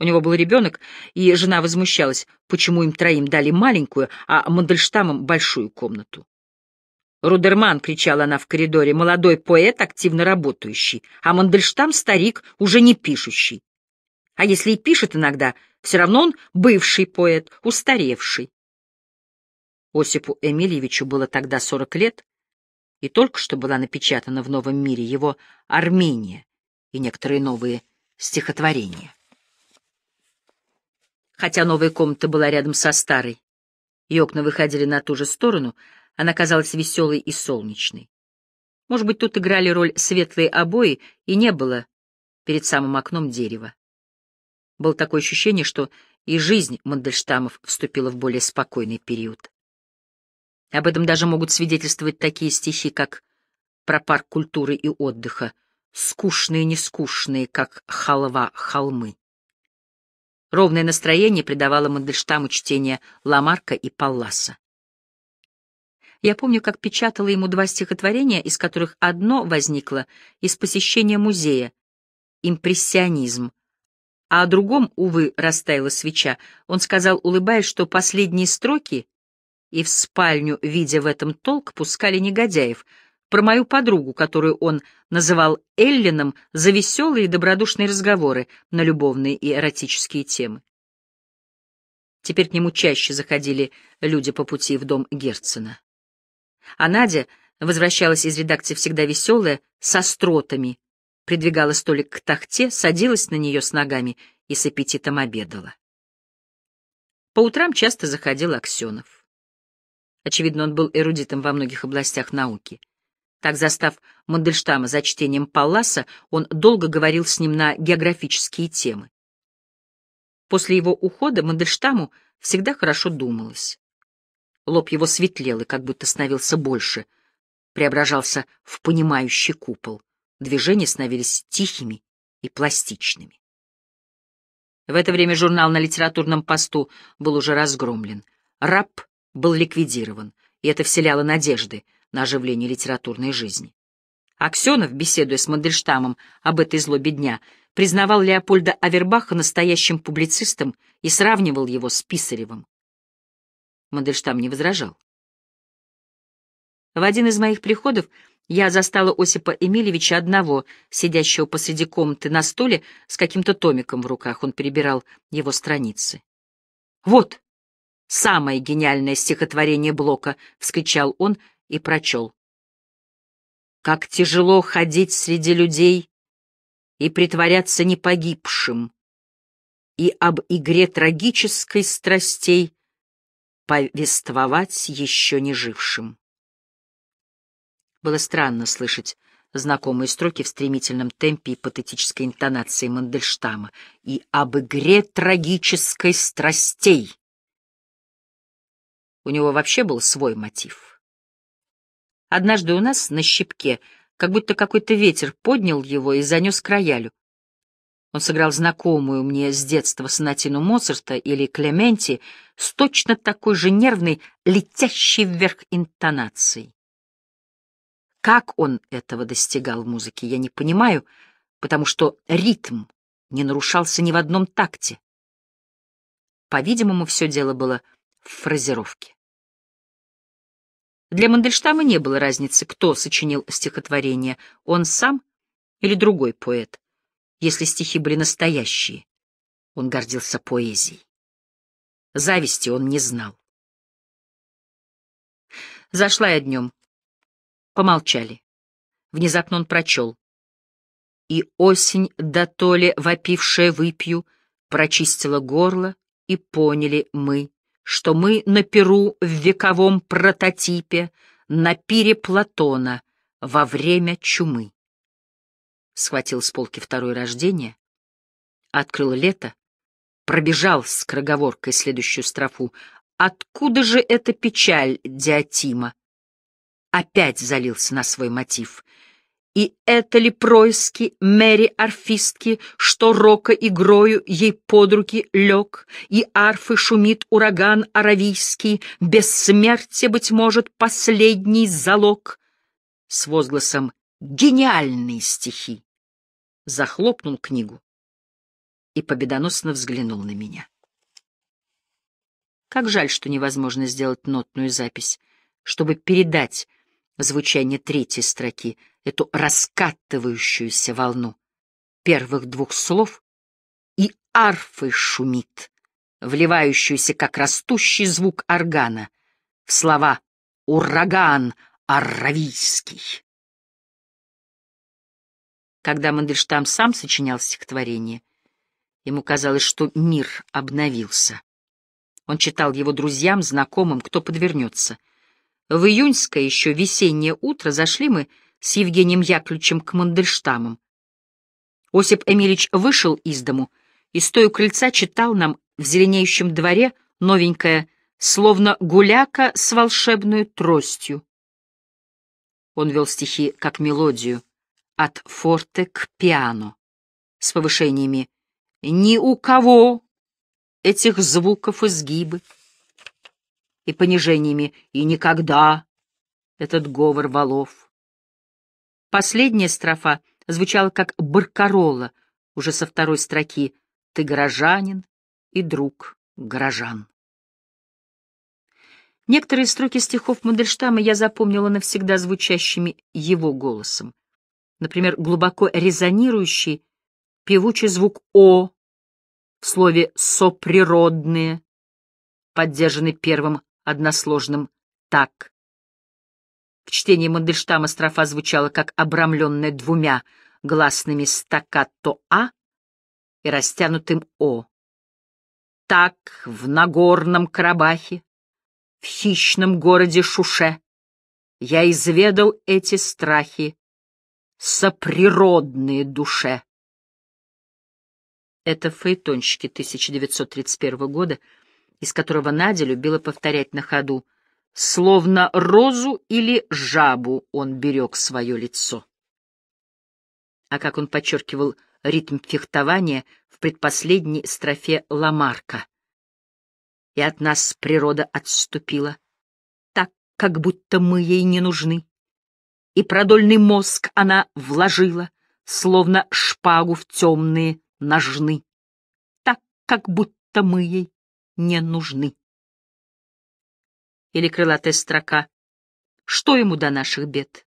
У него был ребенок, и жена возмущалась, почему им троим дали маленькую, а Мандельштамам — большую комнату. «Рудерман!» — кричала она в коридоре, молодой поэт, активно работающий, а Мандельштам — старик, уже не пишущий. А если и пишет иногда, все равно он бывший поэт, устаревший. Осипу Эмильевичу было тогда сорок лет, и только что была напечатана в «Новом мире» его «Армения» и некоторые новые стихотворения хотя новая комната была рядом со старой, и окна выходили на ту же сторону, она казалась веселой и солнечной. Может быть, тут играли роль светлые обои, и не было перед самым окном дерева. Было такое ощущение, что и жизнь Мандельштамов вступила в более спокойный период. Об этом даже могут свидетельствовать такие стихи, как «Про парк культуры и отдыха», «Скучные-нескучные, как халва холмы». Ровное настроение придавало Мандельштаму чтение Ламарка и Палласа. Я помню, как печатала ему два стихотворения, из которых одно возникло из посещения музея «Импрессионизм», а о другом, увы, растаяла свеча. Он сказал, улыбаясь, что последние строки и в спальню, видя в этом толк, пускали негодяев, про мою подругу, которую он называл Эллином за веселые и добродушные разговоры на любовные и эротические темы. Теперь к нему чаще заходили люди по пути в дом Герцена. А Надя возвращалась из редакции всегда веселая, с остротами, придвигала столик к тахте, садилась на нее с ногами и с аппетитом обедала. По утрам часто заходил Аксенов. Очевидно, он был эрудитом во многих областях науки. Так, застав Мандельштама за чтением Палласа, он долго говорил с ним на географические темы. После его ухода Мандельштаму всегда хорошо думалось. Лоб его светлел и как будто становился больше, преображался в понимающий купол. Движения становились тихими и пластичными. В это время журнал на литературном посту был уже разгромлен. Раб был ликвидирован, и это вселяло надежды на оживление литературной жизни. Аксенов, беседуя с Мандельштамом об этой злобе дня, признавал Леопольда Авербаха настоящим публицистом и сравнивал его с Писаревым. Мандельштам не возражал. В один из моих приходов я застала Осипа Эмильевича одного, сидящего посреди комнаты на стуле с каким-то томиком в руках. Он перебирал его страницы. «Вот самое гениальное стихотворение Блока!» — вскричал он и прочел. «Как тяжело ходить среди людей и притворяться непогибшим, и об игре трагической страстей повествовать еще не жившим». Было странно слышать знакомые строки в стремительном темпе и патетической интонации Мандельштама и об игре трагической страстей. У него вообще был свой мотив. Однажды у нас на щипке как будто какой-то ветер поднял его и занес к роялю. Он сыграл знакомую мне с детства сонатину Моцарта или Клементи с точно такой же нервной, летящей вверх интонацией. Как он этого достигал в музыке, я не понимаю, потому что ритм не нарушался ни в одном такте. По-видимому, все дело было в фразировке. Для Мандельштама не было разницы, кто сочинил стихотворение, он сам или другой поэт, если стихи были настоящие. Он гордился поэзией. Зависти он не знал. Зашла я днем Помолчали. Внезапно он прочел. И осень, да то ли вопившая выпью, прочистила горло, и поняли мы, что мы на Перу в вековом прототипе, на пире Платона во время чумы. Схватил с полки второе рождение, открыл лето, пробежал с кроговоркой следующую строфу. Откуда же эта печаль Диатима? опять залился на свой мотив. И это ли происки Мэри арфистки, что рока игрою ей под руки лег, и арфы шумит ураган аравийский, бессмертие, быть может, последний залог? С возгласом «Гениальные стихи!» захлопнул книгу и победоносно взглянул на меня. Как жаль, что невозможно сделать нотную запись, чтобы передать звучание третьей строки, эту раскатывающуюся волну первых двух слов, и арфы шумит, вливающуюся, как растущий звук органа, в слова «ураган аравийский». Когда Мандельштам сам сочинял стихотворение, ему казалось, что мир обновился. Он читал его друзьям, знакомым, кто подвернется — в июньское еще весеннее утро зашли мы с Евгением Яковлевичем к Мандельштамам. Осип Эмильевич вышел из дому и, стоя у крыльца, читал нам в зеленеющем дворе новенькое, словно гуляка с волшебной тростью. Он вел стихи как мелодию, от форте к пиано, с повышениями «Ни у кого этих звуков изгибы» и понижениями «и никогда» этот говор валов. Последняя строфа звучала как баркарола, уже со второй строки «Ты горожанин и друг горожан». Некоторые строки стихов Мандельштама я запомнила навсегда звучащими его голосом. Например, глубоко резонирующий певучий звук «о» в слове «соприродные», поддержанный первым односложным «так». В чтении Мандельштама строфа звучала как обрамленная двумя гласными стаккато «а» и растянутым «о». Так в Нагорном Карабахе, в хищном городе Шуше, я изведал эти страхи, соприродные душе. Это фейтончики 1931 года, из которого Надя любила повторять на ходу «Словно розу или жабу он берег свое лицо». А как он подчеркивал ритм фехтования в предпоследней строфе Ламарка. И от нас природа отступила, так, как будто мы ей не нужны. И продольный мозг она вложила, словно шпагу в темные ножны, так, как будто мы ей не нужны. Или крылатая строка «Что ему до наших бед?»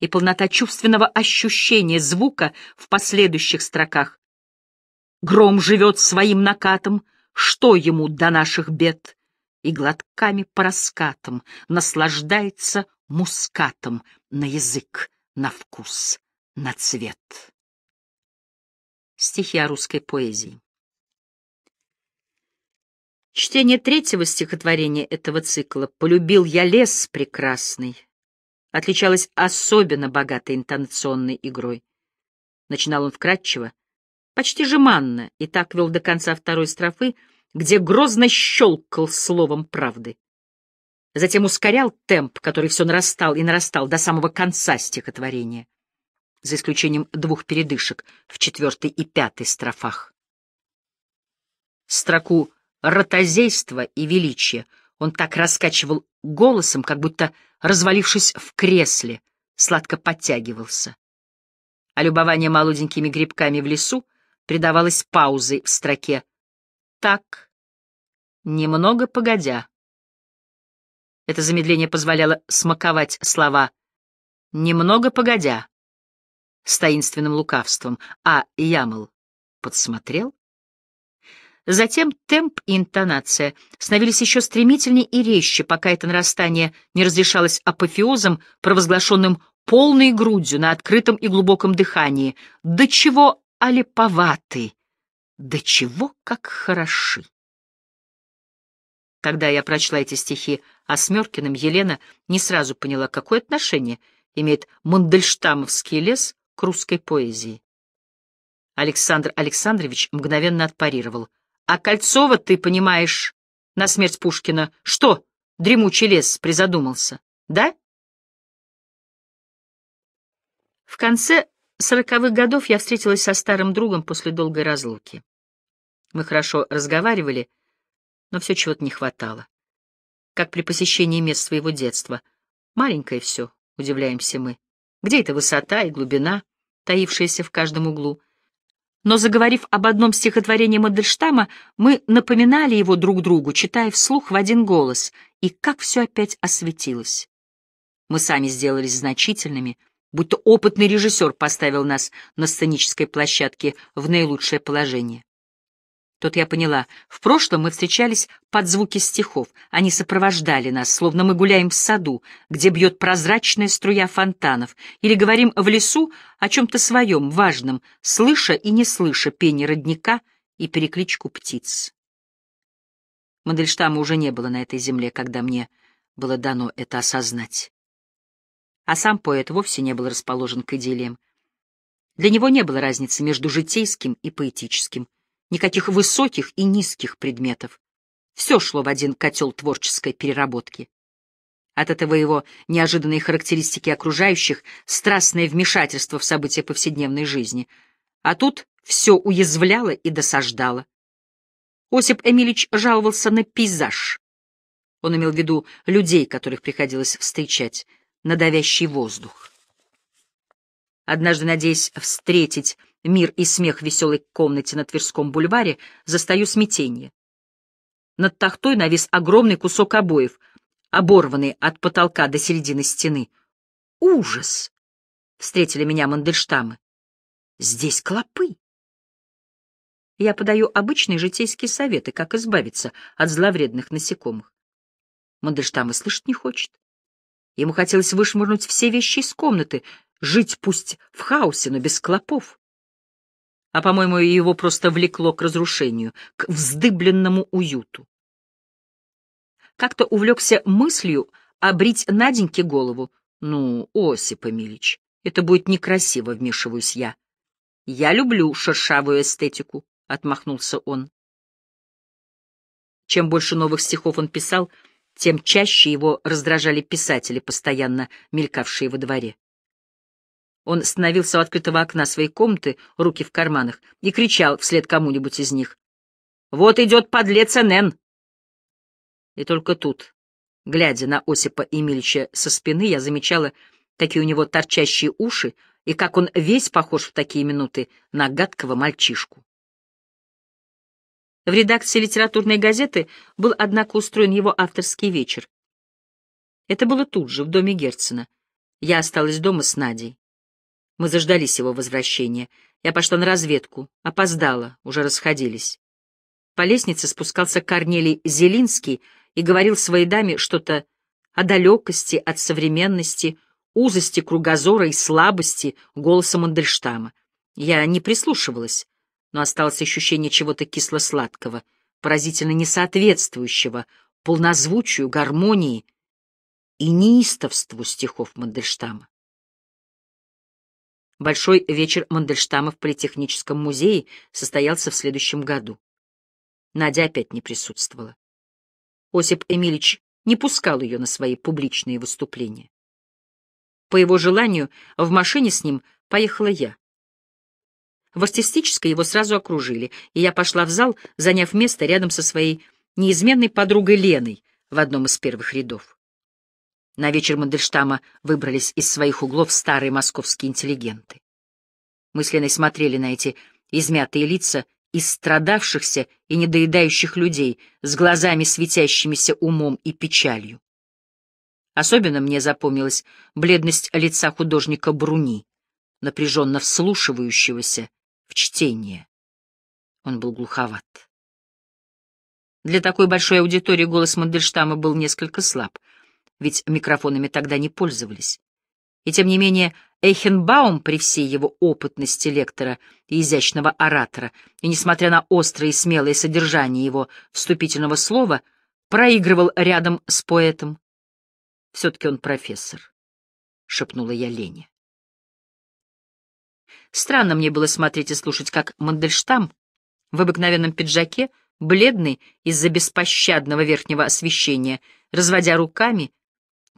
и полнота чувственного ощущения звука в последующих строках. Гром живет своим накатом, что ему до наших бед? И глотками по раскатам наслаждается мускатом на язык, на вкус, на цвет. Стихи о русской поэзии. Чтение третьего стихотворения этого цикла «Полюбил я лес прекрасный» отличалось особенно богатой интонационной игрой. Начинал он вкратчиво, почти жеманно, и так вел до конца второй строфы, где грозно щелкал словом правды. Затем ускорял темп, который все нарастал и нарастал до самого конца стихотворения за исключением двух передышек в четвертой и пятой строфах. Строку «ротозейство» и «величие» он так раскачивал голосом, как будто, развалившись в кресле, сладко подтягивался. А любование молоденькими грибками в лесу придавалось паузой в строке «так», немного погодя. Это замедление позволяло смаковать слова «немного погодя», с таинственным лукавством, а Ямл подсмотрел. Затем темп и интонация становились еще стремительнее и резче, пока это нарастание не разрешалось апофеозом, провозглашенным полной грудью на открытом и глубоком дыхании. До чего олиповаты, до чего как хороши. Когда я прочла эти стихи о Смеркиным, Елена не сразу поняла, какое отношение имеет Мандельштамовский лес к русской поэзии. Александр Александрович мгновенно отпарировал. «А Кольцова, ты понимаешь, на смерть Пушкина, что, дремучий лес призадумался, да?» В конце сороковых годов я встретилась со старым другом после долгой разлуки. Мы хорошо разговаривали, но все чего-то не хватало. Как при посещении мест своего детства. Маленькое все, удивляемся мы. Где эта высота и глубина, таившаяся в каждом углу? Но, заговорив об одном стихотворении Мандельштама, мы напоминали его друг другу, читая вслух в один голос, и как все опять осветилось. Мы сами сделались значительными, будто опытный режиссер поставил нас на сценической площадке в наилучшее положение. Тут я поняла, в прошлом мы встречались под звуки стихов, они сопровождали нас, словно мы гуляем в саду, где бьет прозрачная струя фонтанов, или говорим в лесу о чем-то своем, важном, слыша и не слыша пение родника и перекличку птиц. Мандельштама уже не было на этой земле, когда мне было дано это осознать. А сам поэт вовсе не был расположен к идиллиям. Для него не было разницы между житейским и поэтическим, никаких высоких и низких предметов. Все шло в один котел творческой переработки. От этого его неожиданные характеристики окружающих, страстное вмешательство в события повседневной жизни. А тут все уязвляло и досаждало. Осип Эмилич жаловался на пейзаж. Он имел в виду людей, которых приходилось встречать, на давящий воздух. Однажды, надеясь встретить мир и смех в веселой комнате на Тверском бульваре, застаю смятение. Над тахтой навис огромный кусок обоев, оборванный от потолка до середины стены. Ужас! Встретили меня Мандельштамы. Здесь клопы. Я подаю обычные житейские советы, как избавиться от зловредных насекомых. Мандельштама слышать не хочет. Ему хотелось вышвырнуть все вещи из комнаты, жить пусть в хаосе, но без клопов. А, по-моему, его просто влекло к разрушению, к вздыбленному уюту. Как-то увлекся мыслью обрить Наденьке голову. Ну, Осип Эмилич, это будет некрасиво, вмешиваюсь я. Я люблю шершавую эстетику, — отмахнулся он. Чем больше новых стихов он писал, тем чаще его раздражали писатели, постоянно мелькавшие во дворе. Он становился у открытого окна своей комнаты, руки в карманах, и кричал вслед кому-нибудь из них. «Вот идет подлец НН!» И только тут, глядя на Осипа Емельича со спины, я замечала, какие у него торчащие уши, и как он весь похож в такие минуты на гадкого мальчишку. В редакции литературной газеты был, однако, устроен его авторский вечер. Это было тут же, в доме Герцена. Я осталась дома с Надей. Мы заждались его возвращения. Я пошла на разведку, опоздала, уже расходились. По лестнице спускался Корнелий Зелинский и говорил своей даме что-то о далекости от современности, узости кругозора и слабости голоса Мандельштама. Я не прислушивалась но осталось ощущение чего-то кисло-сладкого, поразительно несоответствующего полнозвучию, гармонии и неистовству стихов Мандельштама. Большой вечер Мандельштама в Политехническом музее состоялся в следующем году. Надя опять не присутствовала. Осип Эмильевич не пускал ее на свои публичные выступления. По его желанию, в машине с ним поехала я. В артистической его сразу окружили, и я пошла в зал, заняв место рядом со своей неизменной подругой Леной в одном из первых рядов. На вечер Мандельштама выбрались из своих углов старые московские интеллигенты. Мы с Леной смотрели на эти измятые лица истрадавшихся и недоедающих людей с глазами, светящимися умом и печалью. Особенно мне запомнилась бледность лица художника Бруни, напряженно вслушивающегося в чтение. Он был глуховат. Для такой большой аудитории голос Мандельштама был несколько слаб, ведь микрофонами тогда не пользовались. И тем не менее Эйхенбаум при всей его опытности лектора и изящного оратора, и несмотря на острое и смелое содержание его вступительного слова, проигрывал рядом с поэтом. «Все-таки он профессор», — шепнула я Лене. Странно мне было смотреть и слушать, как Мандельштам в обыкновенном пиджаке, бледный из-за беспощадного верхнего освещения, разводя руками,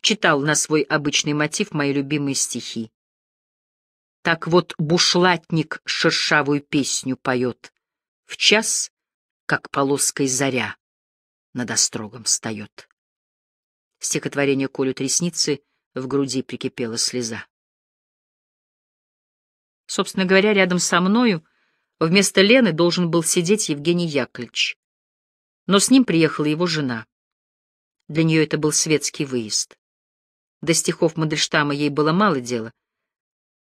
читал на свой обычный мотив мои любимые стихи. Так вот бушлатник шершавую песню поет, в час, как полоской заря, над острогом встает. Стихотворение колют ресницы, в груди прикипела слеза. Собственно говоря, рядом со мною вместо Лены должен был сидеть Евгений Яковлевич. Но с ним приехала его жена. Для нее это был светский выезд. До стихов Мандельштама ей было мало дела.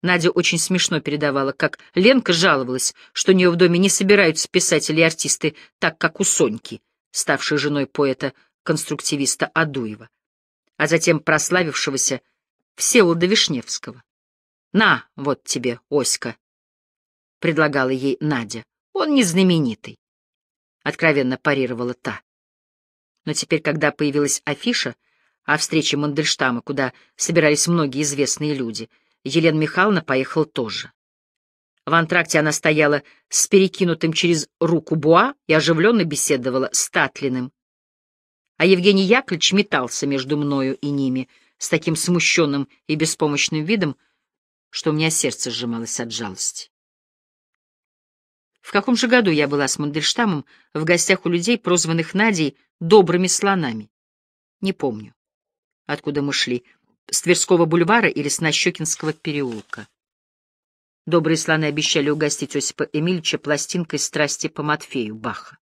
Надя очень смешно передавала, как Ленка жаловалась, что у нее в доме не собираются писатели и артисты так, как у Соньки, ставшей женой поэта-конструктивиста Адуева, а затем прославившегося Всеволода Вишневского. «На, вот тебе, Оська», — предлагала ей Надя. «Он не знаменитый», — откровенно парировала та. Но теперь, когда появилась афиша о встрече Мандельштама, куда собирались многие известные люди, Елена Михайловна поехала тоже. В антракте она стояла с перекинутым через руку Буа и оживленно беседовала с Татлиным. А Евгений Яковлевич метался между мною и ними с таким смущенным и беспомощным видом, что у меня сердце сжималось от жалости. В каком же году я была с Мандельштамом в гостях у людей, прозванных Надей «добрыми слонами»? Не помню. Откуда мы шли? С Тверского бульвара или с Нащекинского переулка? Добрые слоны обещали угостить Осипа Эмильевича пластинкой «Страсти по Матфею» Баха.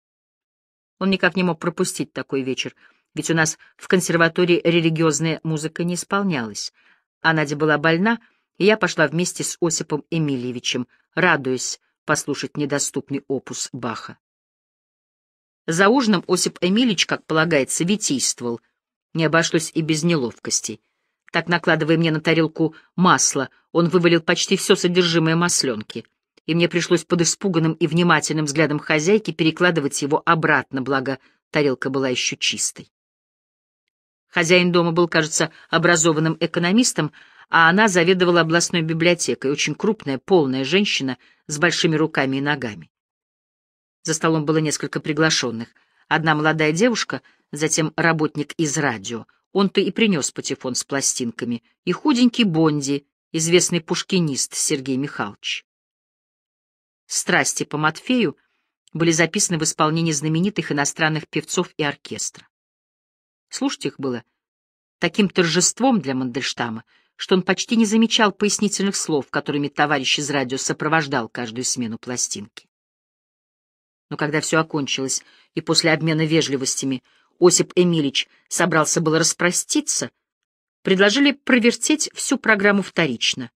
Он никак не мог пропустить такой вечер, ведь у нас в консерватории религиозная музыка не исполнялась, а Надя была больна, и я пошла вместе с Осипом Эмильевичем, радуясь послушать недоступный опус Баха. За ужином Осип Эмильевич, как полагается, витийствовал, не обошлось и без неловкостей. Так, накладывая мне на тарелку масло, он вывалил почти все содержимое масленки, и мне пришлось под испуганным и внимательным взглядом хозяйки перекладывать его обратно, благо тарелка была еще чистой. Хозяин дома был, кажется, образованным экономистом, а она заведовала областной библиотекой, очень крупная, полная женщина с большими руками и ногами. За столом было несколько приглашенных. Одна молодая девушка, затем работник из радио. Он-то и принес патефон с пластинками, и худенький Бонди, известный пушкинист Сергей Михайлович. «Страсти по Матфею» были записаны в исполнении знаменитых иностранных певцов и оркестра. Слушать их было таким торжеством для Мандельштама, что он почти не замечал пояснительных слов, которыми товарищ из радио сопровождал каждую смену пластинки. Но когда все окончилось, и после обмена вежливостями Осип Эмилич собрался было распроститься, предложили провертеть всю программу вторично.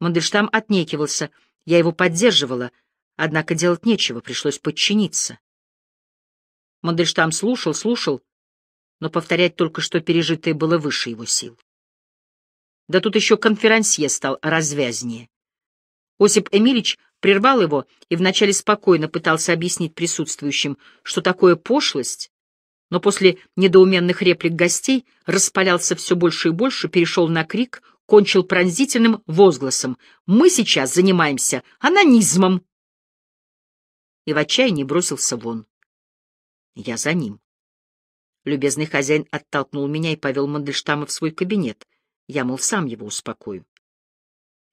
Мандельштам отнекивался, я его поддерживала, однако делать нечего, пришлось подчиниться. Мандельштам слушал, слушал, но повторять только что пережитое было выше его сил. Да тут еще конферансье стал развязнее. Осип Эмилич прервал его и вначале спокойно пытался объяснить присутствующим, что такое пошлость, но после недоуменных реплик гостей распалялся все больше и больше, перешел на крик, кончил пронзительным возгласом «Мы сейчас занимаемся анонизмом!» и в отчаянии бросился вон. Я за ним. Любезный хозяин оттолкнул меня и повел Мандельштама в свой кабинет. Я, мол, сам его успокою.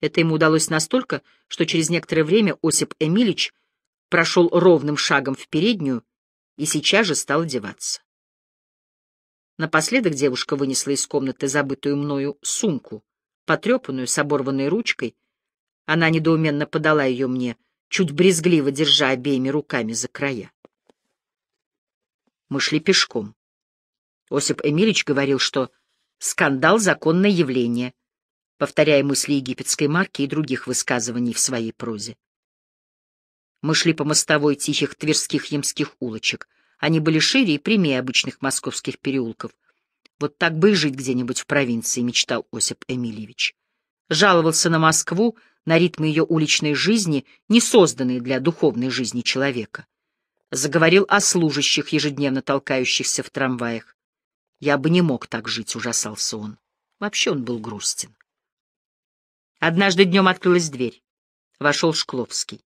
Это ему удалось настолько, что через некоторое время Осип Эмилич прошел ровным шагом в переднюю и сейчас же стал одеваться. Напоследок девушка вынесла из комнаты забытую мною сумку, потрепанную, с оборванной ручкой. Она недоуменно подала ее мне, чуть брезгливо держа обеими руками за края. Мы шли пешком. Осип Эмилич говорил, что скандал — законное явление, повторяя мысли египетской марки и других высказываний в своей прозе. Мы шли по мостовой тихих тверских ямских улочек. Они были шире и прямее обычных московских переулков. Вот так бы и жить где-нибудь в провинции, мечтал Осип Эмильевич. Жаловался на Москву, на ритмы ее уличной жизни, не созданные для духовной жизни человека. Заговорил о служащих, ежедневно толкающихся в трамваях. Я бы не мог так жить, ужасался он. Вообще он был грустен. Однажды днем открылась дверь. Вошел Шкловский.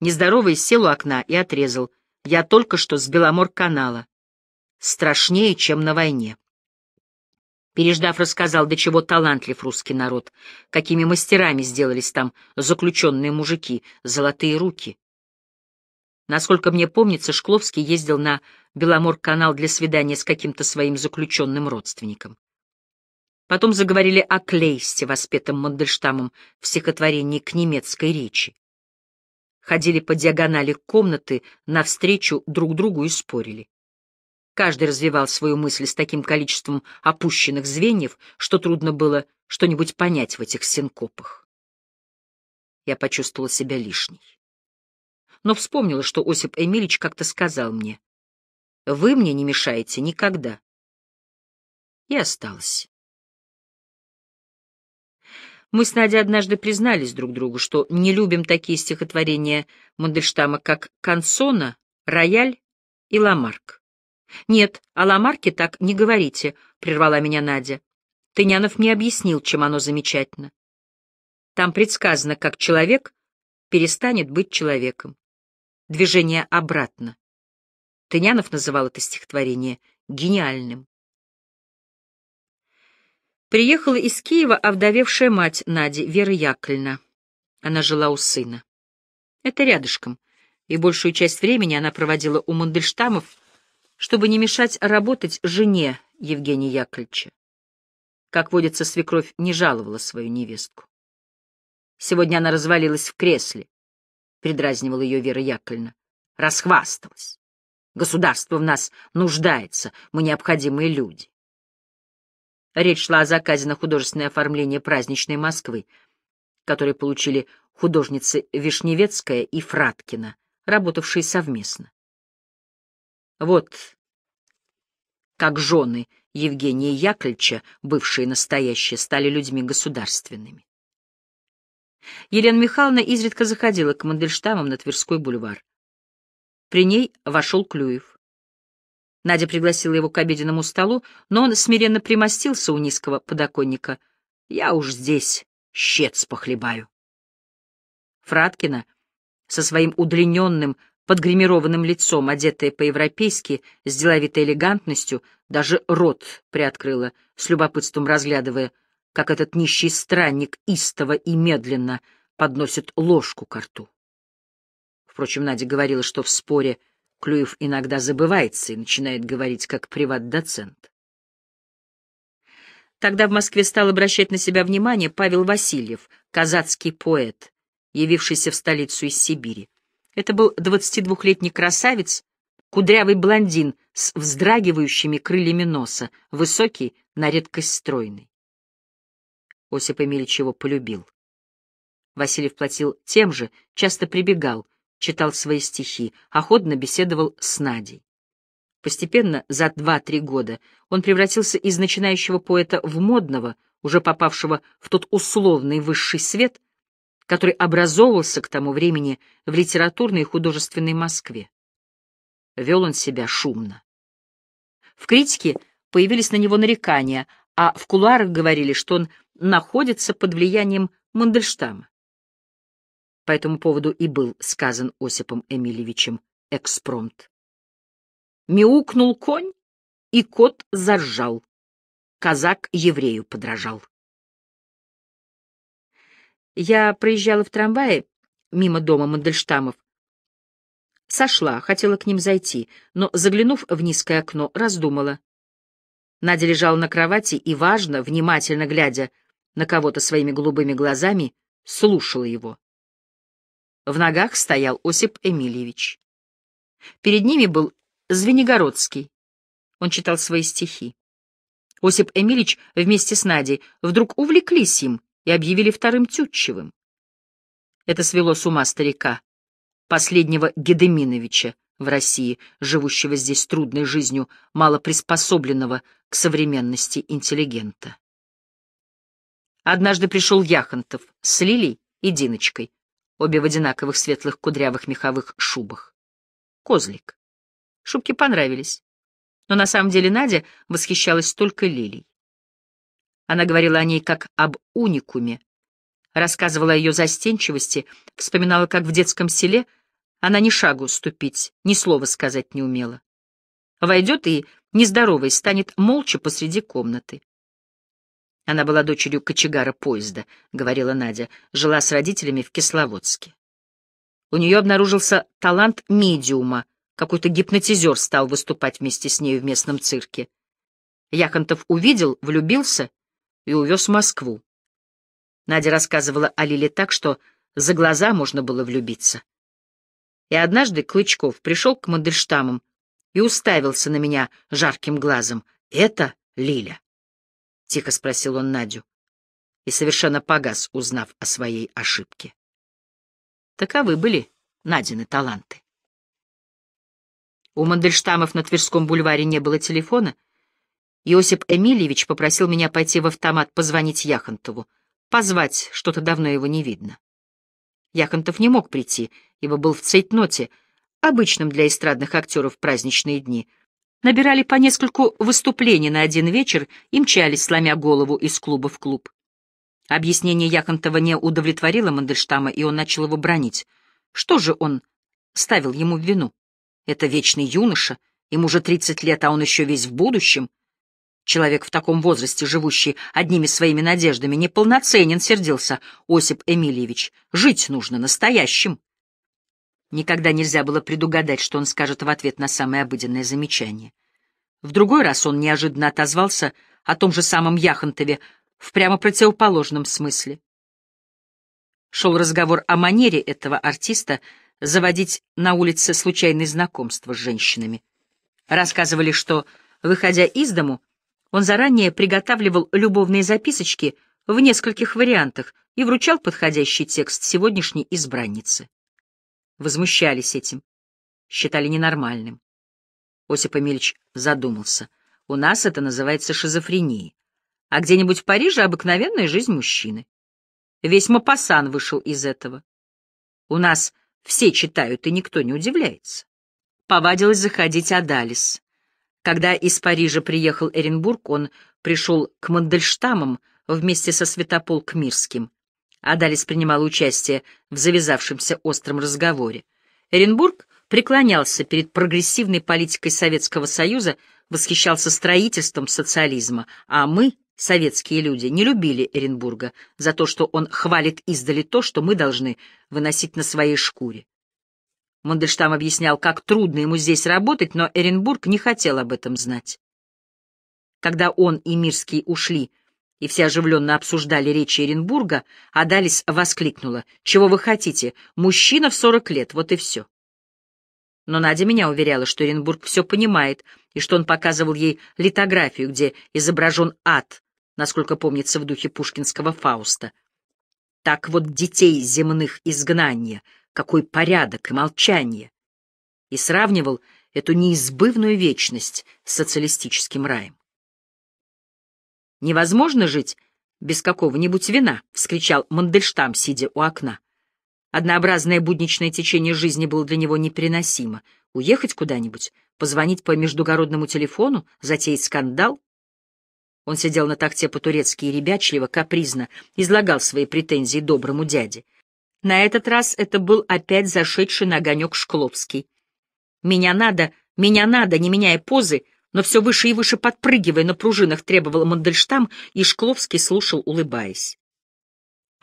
Нездоровый сел у окна и отрезал. Я только что с Беломор-канала. Страшнее, чем на войне. Переждав, рассказал, до чего талантлив русский народ, какими мастерами сделались там заключенные мужики, золотые руки. Насколько мне помнится, Шкловский ездил на Беломор-канал для свидания с каким-то своим заключенным родственником. Потом заговорили о Клейсте, воспетом Мандельштамом в стихотворении к немецкой речи. Ходили по диагонали комнаты навстречу друг другу и спорили. Каждый развивал свою мысль с таким количеством опущенных звеньев, что трудно было что-нибудь понять в этих синкопах. Я почувствовала себя лишней. Но вспомнила, что Осип Эмильевич как-то сказал мне, «Вы мне не мешаете никогда». И осталась. Мы с Надей однажды признались друг другу, что не любим такие стихотворения Мандельштама, как «Консона», «Рояль» и «Ламарк». «Нет, о Ламарке так не говорите», — прервала меня Надя. Тынянов не объяснил, чем оно замечательно. Там предсказано, как человек перестанет быть человеком. Движение обратно. Тынянов называл это стихотворение гениальным. Приехала из Киева овдовевшая мать Нади, Вера Яковлевна. Она жила у сына. Это рядышком, и большую часть времени она проводила у Мандельштамов, чтобы не мешать работать жене Евгения Яковлевича. Как водится, свекровь не жаловала свою невестку. Сегодня она развалилась в кресле, — предразнивала ее Вера Яковлевна. Расхвасталась. Государство в нас нуждается, мы необходимые люди. Речь шла о заказе на художественное оформление праздничной Москвы, который получили художницы Вишневецкая и Фраткина, работавшие совместно. Вот как жены Евгения Яковлевича, бывшие настоящие, стали людьми государственными. Елена Михайловна изредка заходила к Мандельштамам на Тверской бульвар. При ней вошел Клюев. Надя пригласила его к обеденному столу, но он смиренно примостился у низкого подоконника. «Я уж здесь щец похлебаю». Фраткина со своим удлиненным, подгримированным лицом, одетая по-европейски, с деловитой элегантностью, даже рот приоткрыла, с любопытством разглядывая, как этот нищий странник истово и медленно подносит ложку к рту. Впрочем, Надя говорила, что в споре Клюев иногда забывается и начинает говорить как приват-доцент. Тогда в Москве стал обращать на себя внимание Павел Васильев, казацкий поэт, явившийся в столицу из Сибири. Это был 22-летний красавец, кудрявый блондин с вздрагивающими крыльями носа, высокий, на редкость стройный. Осип Эмильевич его полюбил. Васильев платил тем же, часто прибегал, читал свои стихи, охотно беседовал с Надей. Постепенно, за два-три года, он превратился из начинающего поэта в модного, уже попавшего в тот условный высший свет, который образовывался к тому времени в литературной и художественной Москве. Вел он себя шумно. В критике появились на него нарекания, а в кулуарах говорили, что он находится под влиянием Мандельштама. По этому поводу и был сказан Осипом Эмильевичем экспромт. Мяукнул конь, и кот заржал. Казак еврею подражал. Я проезжала в трамвае мимо дома Мандельштамов. Сошла, хотела к ним зайти, но, заглянув в низкое окно, раздумала. Надя лежала на кровати и, важно, внимательно глядя на кого-то своими голубыми глазами, слушала его. В ногах стоял Осип Эмильевич. Перед ними был Звенигородский. Он читал свои стихи. Осип Эмильевич вместе с Надей вдруг увлеклись им, и объявили вторым Тютчевым. Это свело с ума старика, последнего Гедеминовича в России, живущего здесь трудной жизнью, мало приспособленного к современности интеллигента. Однажды пришел Яхонтов с Лилей и Диночкой, обе в одинаковых светлых кудрявых меховых шубах. Козлик. Шубки понравились, но на самом деле Надя восхищалась только Лилей. Она говорила о ней как об уникуме, рассказывала о ее застенчивости, вспоминала, как в детском селе она ни шагу ступить, ни слова сказать не умела. Войдет и, нездоровой, станет молча посреди комнаты. Она была дочерью кочегара поезда, — говорила Надя, жила с родителями в Кисловодске. У нее обнаружился талант медиума, какой-то гипнотизер стал выступать вместе с ней в местном цирке. Яхонтов увидел, влюбился и увез в Москву. Надя рассказывала о Лиле так, что за глаза можно было влюбиться. И однажды Клычков пришел к Мандельштамам и уставился на меня жарким глазом. «Это Лиля?» — тихо спросил он Надю. И совершенно погас, узнав о своей ошибке. Таковы были Надины таланты. У Мандельштамов на Тверском бульваре не было телефона, Иосип Эмильевич попросил меня пойти в автомат позвонить Яхонтову. Позвать, что-то давно его не видно. Яхонтов не мог прийти, ибо был в цейтноте, обычным для эстрадных актеров праздничные дни. Набирали по нескольку выступлений на один вечер и мчались, сломя голову из клуба в клуб. Объяснение Яхонтова не удовлетворило Мандельштама, и он начал его бронить. Что же он ставил ему в вину? Это вечный юноша, ему уже тридцать лет, а он еще весь в будущем — Человек в таком возрасте, живущий одними своими надеждами, неполноценен, сердился Осип Эмильевич. Жить нужно настоящим. Никогда нельзя было предугадать, что он скажет в ответ на самое обыденное замечание. В другой раз он неожиданно отозвался о том же самом Яхонтове в прямо противоположном смысле. Шел разговор о манере этого артиста, заводить на улице случайные знакомства с женщинами. Рассказывали, что, выходя из дому, он заранее приготавливал любовные записочки в нескольких вариантах и вручал подходящий текст сегодняшней избраннице. Возмущались этим, считали ненормальным. Осип Эмильевич задумался. У нас это называется шизофренией. А где-нибудь в Париже обыкновенная жизнь мужчины. Весь Мапасан вышел из этого. У нас все читают, и никто не удивляется. Повадилась заходить Адалис. Когда из Парижа приехал Эренбург, он пришел к Мандельштамам вместе со Святополк Мирским. Адалис принимал участие в завязавшемся остром разговоре. Эренбург преклонялся перед прогрессивной политикой Советского Союза, восхищался строительством социализма, а мы, советские люди, не любили Эренбурга за то, что он хвалит издали то, что мы должны выносить на своей шкуре. Мандельштам объяснял, как трудно ему здесь работать, но Эренбург не хотел об этом знать. Когда он и Мирский ушли, и все оживленно обсуждали речи Эренбурга, Адалис воскликнула. «Чего вы хотите? Мужчина в сорок лет, вот и все». Но Надя меня уверяла, что Эренбург все понимает, и что он показывал ей литографию, где изображен ад, насколько помнится в духе пушкинского Фауста. Так вот детей земных изгнания, какой порядок и молчание. И сравнивал эту неизбывную вечность с социалистическим раем. «Невозможно жить без какого-нибудь вина!» — вскричал Мандельштам, сидя у окна. Однообразное будничное течение жизни было для него непереносимо. Уехать куда-нибудь, позвонить по междугородному телефону, затеять скандал? Он сидел на такте по-турецки и ребячливо, капризно излагал свои претензии доброму дяде. На этот раз это был опять зашедший на огонек Шкловский. «Меня надо, меня надо», не меняя позы, но все выше и выше подпрыгивая на пружинах, требовал Мандельштам, и Шкловский слушал, улыбаясь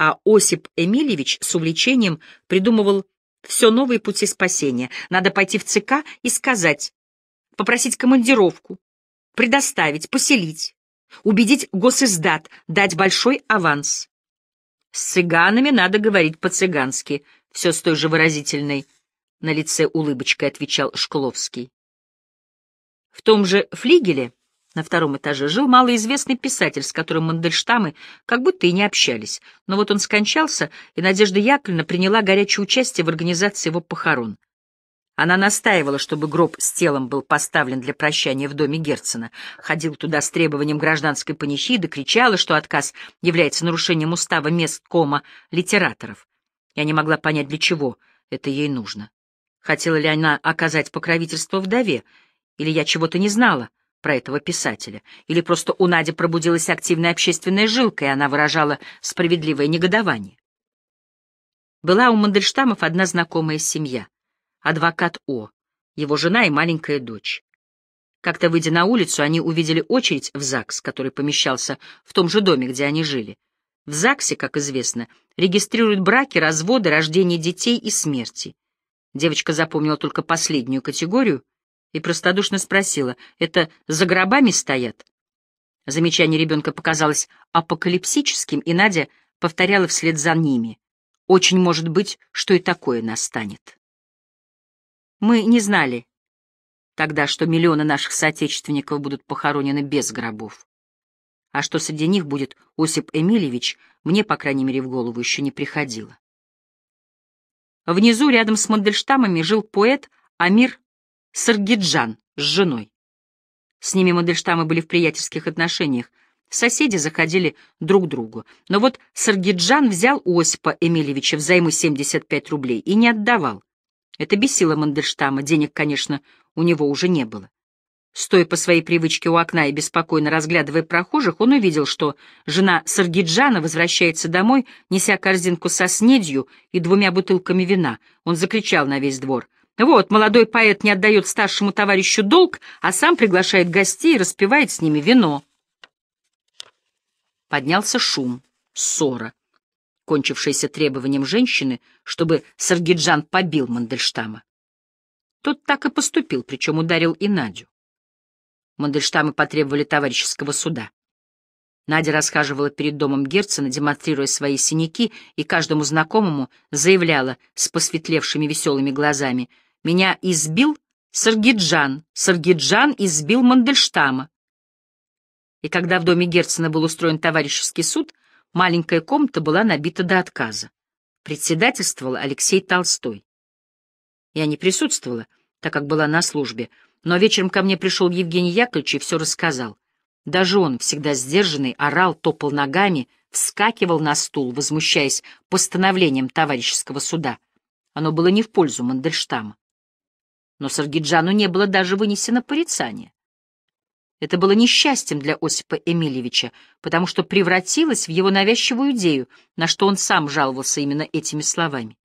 а Осип Эмильевич с увлечением придумывал все новые пути спасения. Надо пойти в ЦК и сказать, попросить командировку, предоставить, поселить, убедить госиздат, дать большой аванс. С цыганами надо говорить по-цыгански, все с той же выразительной на лице улыбочкой отвечал Шкловский. В том же флигеле на втором этаже жил малоизвестный писатель, с которым Мандельштамы как будто и не общались. Но вот он скончался, и Надежда Яковлевна приняла горячее участие в организации его похорон. Она настаивала, чтобы гроб с телом был поставлен для прощания в доме Герцена, ходил туда с требованием гражданской панихиды, кричала, что отказ является нарушением устава месткома литераторов. Я не могла понять, для чего это ей нужно. Хотела ли она оказать покровительство вдове, или я чего-то не знала? про этого писателя, или просто у Нади пробудилась активная общественная жилка, и она выражала справедливое негодование. Была у Мандельштамов одна знакомая семья, адвокат О, его жена и маленькая дочь. Как-то, выйдя на улицу, они увидели очередь в ЗАГС, который помещался в том же доме, где они жили. В ЗАГСе, как известно, регистрируют браки, разводы, рождение детей и смерти. Девочка запомнила только последнюю категорию и простодушно спросила, «Это за гробами стоят?» Замечание ребенка показалось апокалипсическим, и Надя повторяла вслед за ними. «Очень может быть, что и такое настанет». Мы не знали тогда, что миллионы наших соотечественников будут похоронены без гробов. А что среди них будет Осип Эмильевич, мне, по крайней мере, в голову еще не приходило. Внизу, рядом с Мандельштамами, жил поэт Амир Саргиджан с женой. С ними Мандельштамы были в приятельских отношениях, соседи заходили друг к другу. Но вот Саргиджан взял у Осипа Эмильевича взаймы 75 рублей и не отдавал. Это бесило Мандельштама, денег, конечно, у него уже не было. Стоя по своей привычке у окна и беспокойно разглядывая прохожих, он увидел, что жена Саргиджана возвращается домой, неся корзинку со снедью и двумя бутылками вина. Он закричал на весь двор — вот, молодой поэт не отдает старшему товарищу долг, а сам приглашает гостей и распивает с ними вино. Поднялся шум, ссора, кончившаяся требованием женщины, чтобы Саргиджан побил Мандельштама. Тот так и поступил, причем ударил и Надю. Мандельштамы потребовали товарищеского суда. Надя расхаживала перед домом Герцена, демонстрируя свои синяки, и каждому знакомому заявляла с посветлевшими веселыми глазами «Меня избил Саргиджан, Саргиджан избил Мандельштама». И когда в доме Герцена был устроен товарищеский суд, маленькая комната была набита до отказа. Председательствовал Алексей Толстой. Я не присутствовала, так как была на службе, но вечером ко мне пришел Евгений Яковлевич и все рассказал. Даже он, всегда сдержанный, орал, топал ногами, вскакивал на стул, возмущаясь постановлением товарищеского суда. Оно было не в пользу Мандельштама. Но Саргиджану не было даже вынесено порицание. Это было несчастьем для Осипа Эмильевича, потому что превратилось в его навязчивую идею, на что он сам жаловался именно этими словами.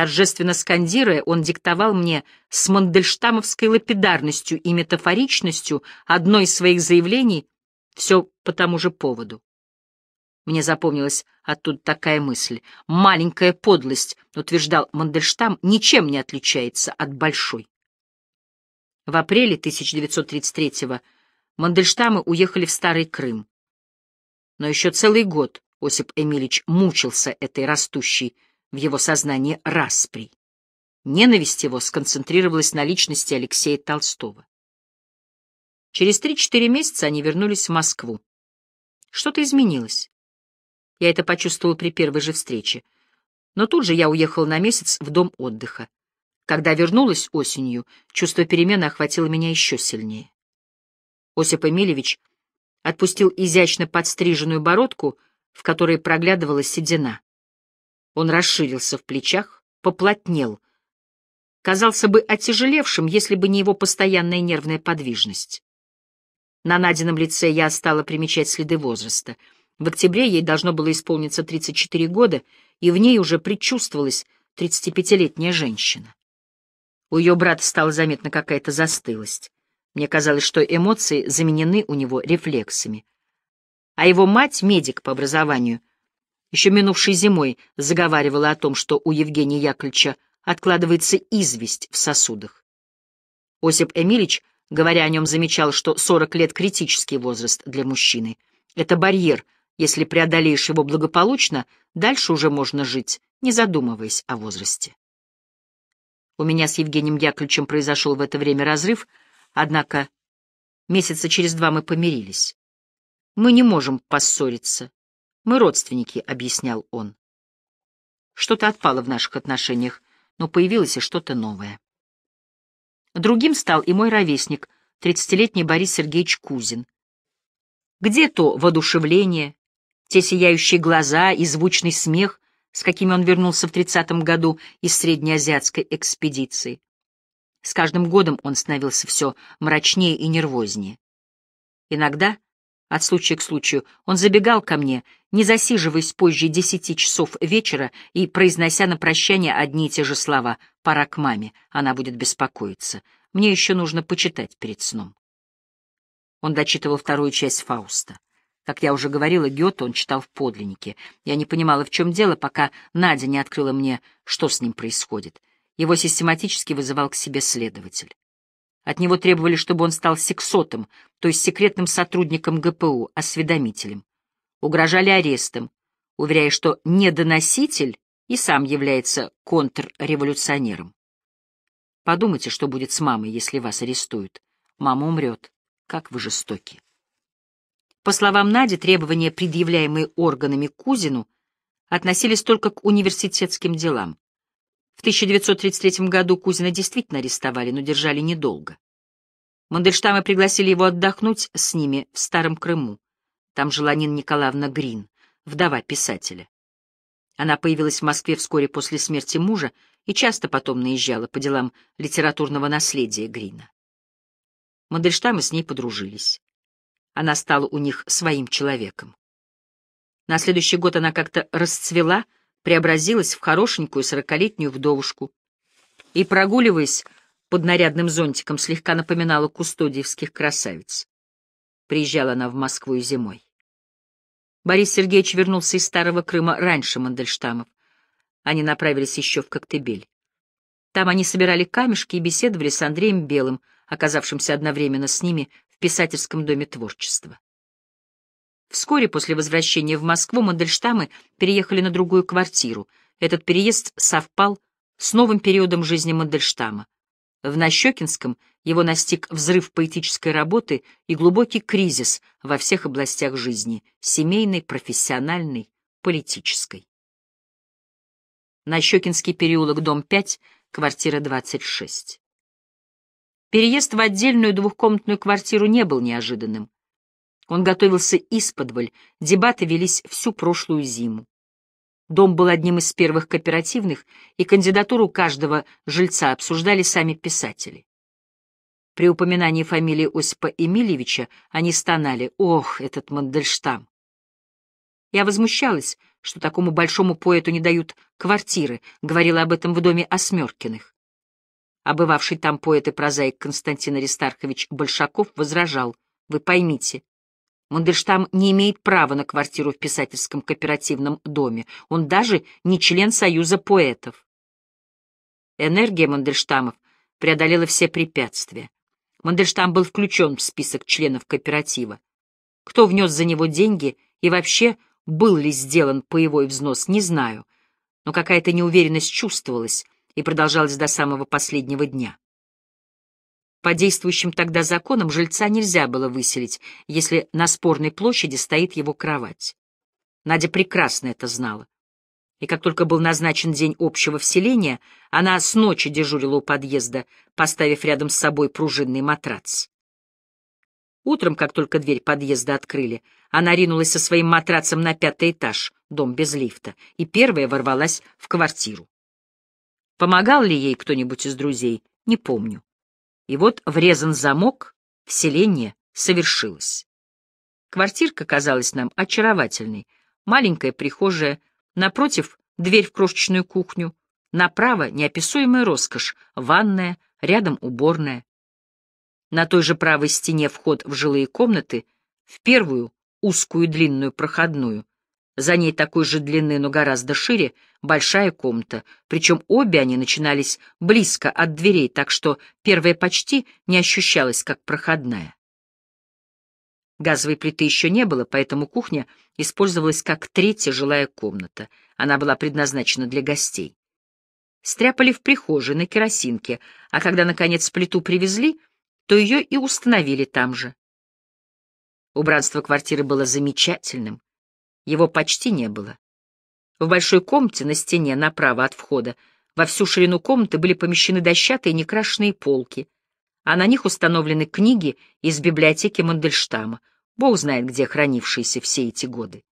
Торжественно скандируя, он диктовал мне с мандельштамовской лапидарностью и метафоричностью одно из своих заявлений, все по тому же поводу. Мне запомнилась оттуда такая мысль. «Маленькая подлость», — утверждал Мандельштам, — «ничем не отличается от большой». В апреле 1933-го Мандельштамы уехали в Старый Крым. Но еще целый год Осип Эмильевич мучился этой растущей в его сознании распри. Ненависть его сконцентрировалась на личности Алексея Толстого. Через три-четыре месяца они вернулись в Москву. Что-то изменилось. Я это почувствовал при первой же встрече. Но тут же я уехал на месяц в дом отдыха. Когда вернулась осенью, чувство перемены охватило меня еще сильнее. Осип Эмильевич отпустил изящно подстриженную бородку, в которой проглядывала седина. Он расширился в плечах, поплотнел. Казался бы отяжелевшим, если бы не его постоянная нервная подвижность. На Надином лице я стала примечать следы возраста. В октябре ей должно было исполниться 34 года, и в ней уже предчувствовалась 35-летняя женщина. У ее брата стала заметна какая-то застылость. Мне казалось, что эмоции заменены у него рефлексами. А его мать, медик по образованию, еще минувшей зимой заговаривала о том, что у Евгения Яковлевича откладывается известь в сосудах. Осип Эмилич, говоря о нем, замечал, что 40 лет — критический возраст для мужчины. Это барьер, если преодолеешь его благополучно, дальше уже можно жить, не задумываясь о возрасте. У меня с Евгением Яковлевичем произошел в это время разрыв, однако месяца через два мы помирились. Мы не можем поссориться, мы родственники, — объяснял он. Что-то отпало в наших отношениях, но появилось и что-то новое. Другим стал и мой ровесник, тридцатилетний Борис Сергеевич Кузин. Где то воодушевление, те сияющие глаза и звучный смех, с какими он вернулся в тридцатом году из среднеазиатской экспедиции? С каждым годом он становился все мрачнее и нервознее. Иногда от случая к случаю он забегал ко мне, не засиживаясь позже десяти часов вечера и произнося на прощание одни и те же слова «пора к маме, она будет беспокоиться, мне еще нужно почитать перед сном». Он дочитывал вторую часть Фауста. Как я уже говорила, Гёте он читал в подлиннике. Я не понимала, в чем дело, пока Надя не открыла мне, что с ним происходит. Его систематически вызывал к себе следователь. От него требовали, чтобы он стал сексотом, то есть секретным сотрудником ГПУ, осведомителем. Угрожали арестом, уверяя, что недоноситель и сам является контрреволюционером. Подумайте, что будет с мамой, если вас арестуют. Мама умрет. Как вы жестоки. По словам Нади, требования, предъявляемые органами Кузину, относились только к университетским делам. В 1933 году Кузина действительно арестовали, но держали недолго. Мандельштамы пригласили его отдохнуть с ними в Старом Крыму. Там жила Нина Николаевна Грин, вдова писателя. Она появилась в Москве вскоре после смерти мужа и часто потом наезжала по делам литературного наследия Грина. Мандельштамы с ней подружились. Она стала у них своим человеком. На следующий год она как-то расцвела — преобразилась в хорошенькую сорокалетнюю вдовушку и, прогуливаясь под нарядным зонтиком, слегка напоминала кустодиевских красавиц. Приезжала она в Москву и зимой. Борис Сергеевич вернулся из Старого Крыма раньше Мандельштамов. Они направились еще в Коктебель. Там они собирали камешки и беседовали с Андреем Белым, оказавшимся одновременно с ними в писательском доме творчества. Вскоре после возвращения в Москву Мандельштамы переехали на другую квартиру. Этот переезд совпал с новым периодом жизни Мандельштама. В Нащекинском его настиг взрыв поэтической работы и глубокий кризис во всех областях жизни — семейной, профессиональной, политической. Нащекинский переулок, дом 5, квартира 26. Переезд в отдельную двухкомнатную квартиру не был неожиданным. Он готовился исподволь, дебаты велись всю прошлую зиму. Дом был одним из первых кооперативных, и кандидатуру каждого жильца обсуждали сами писатели. При упоминании фамилии Осипа Эмильевича они стонали «Ох, этот Мандельштам!». Я возмущалась, что такому большому поэту не дают квартиры, говорила об этом в доме Осмеркиных. А бывавший там поэт и прозаик Константин Аристархович Большаков возражал, «Вы поймите, Мандельштам не имеет права на квартиру в писательском кооперативном доме. Он даже не член Союза поэтов. Энергия Мандельштамов преодолела все препятствия. Мандельштам был включен в список членов кооператива. Кто внес за него деньги и вообще был ли сделан боевой взнос, не знаю, но какая-то неуверенность чувствовалась и продолжалась до самого последнего дня. По действующим тогда законам жильца нельзя было выселить, если на спорной площади стоит его кровать. Надя прекрасно это знала. И как только был назначен день общего вселения, она с ночи дежурила у подъезда, поставив рядом с собой пружинный матрац. Утром, как только дверь подъезда открыли, она ринулась со своим матрацем на пятый этаж, дом без лифта, и первая ворвалась в квартиру. Помогал ли ей кто-нибудь из друзей, не помню. И вот врезан замок, вселение совершилось. Квартирка казалась нам очаровательной. Маленькая прихожая, напротив — дверь в крошечную кухню, направо — неописуемая роскошь, ванная, рядом уборная. На той же правой стене вход в жилые комнаты, в первую — узкую длинную проходную, за ней такой же длины, но гораздо шире, большая комната, причем обе они начинались близко от дверей, так что первая почти не ощущалась как проходная. Газовой плиты еще не было, поэтому кухня использовалась как третья жилая комната. Она была предназначена для гостей. Стряпали в прихожей на керосинке, а когда, наконец, плиту привезли, то ее и установили там же. Убранство квартиры было замечательным. Его почти не было. В большой комнате на стене направо от входа во всю ширину комнаты были помещены дощатые некрашенные полки, а на них установлены книги из библиотеки Мандельштама, бог знает где хранившиеся все эти годы.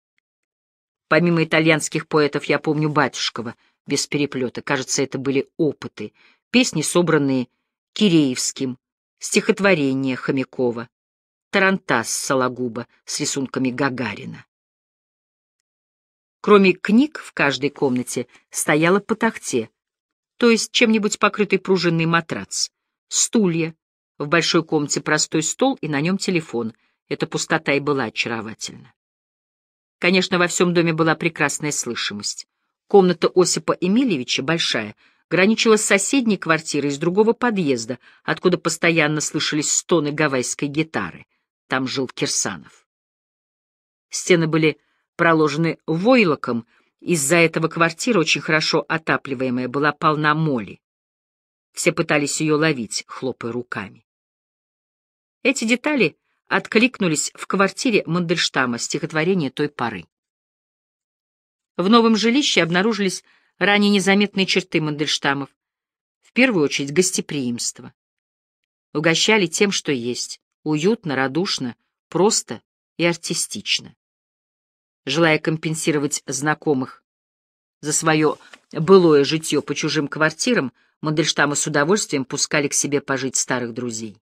Помимо итальянских поэтов я помню Батюшкова, без переплета, кажется, это были опыты, песни, собранные Киреевским, стихотворения Хомякова, Тарантас Сологуба с рисунками Гагарина. Кроме книг в каждой комнате стояла по тахте, то есть чем-нибудь покрытый пружинный матрац, стулья, в большой комнате простой стол и на нем телефон. Эта пустота и была очаровательна. Конечно, во всем доме была прекрасная слышимость. Комната Осипа Эмильевича, большая, граничила с соседней квартирой из другого подъезда, откуда постоянно слышались стоны гавайской гитары. Там жил Кирсанов. Стены были проложены войлоком, из-за этого квартира, очень хорошо отапливаемая, была полна моли. Все пытались ее ловить, хлопая руками. Эти детали откликнулись в квартире Мандельштама стихотворения той поры. В новом жилище обнаружились ранее незаметные черты Мандельштамов, в первую очередь гостеприимство. Угощали тем, что есть, уютно, радушно, просто и артистично желая компенсировать знакомых за свое былое житье по чужим квартирам, Мандельштамы с удовольствием пускали к себе пожить старых друзей.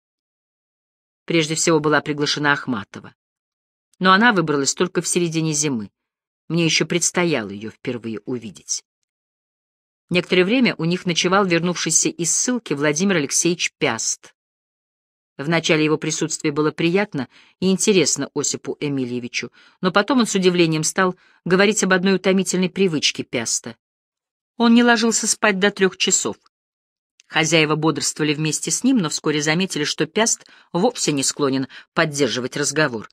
Прежде всего была приглашена Ахматова. Но она выбралась только в середине зимы. Мне еще предстояло ее впервые увидеть. Некоторое время у них ночевал вернувшийся из ссылки Владимир Алексеевич Пяст. В начале его присутствие было приятно и интересно Осипу Эмильевичу, но потом он с удивлением стал говорить об одной утомительной привычке Пяста. Он не ложился спать до трех часов. Хозяева бодрствовали вместе с ним, но вскоре заметили, что Пяст вовсе не склонен поддерживать разговор.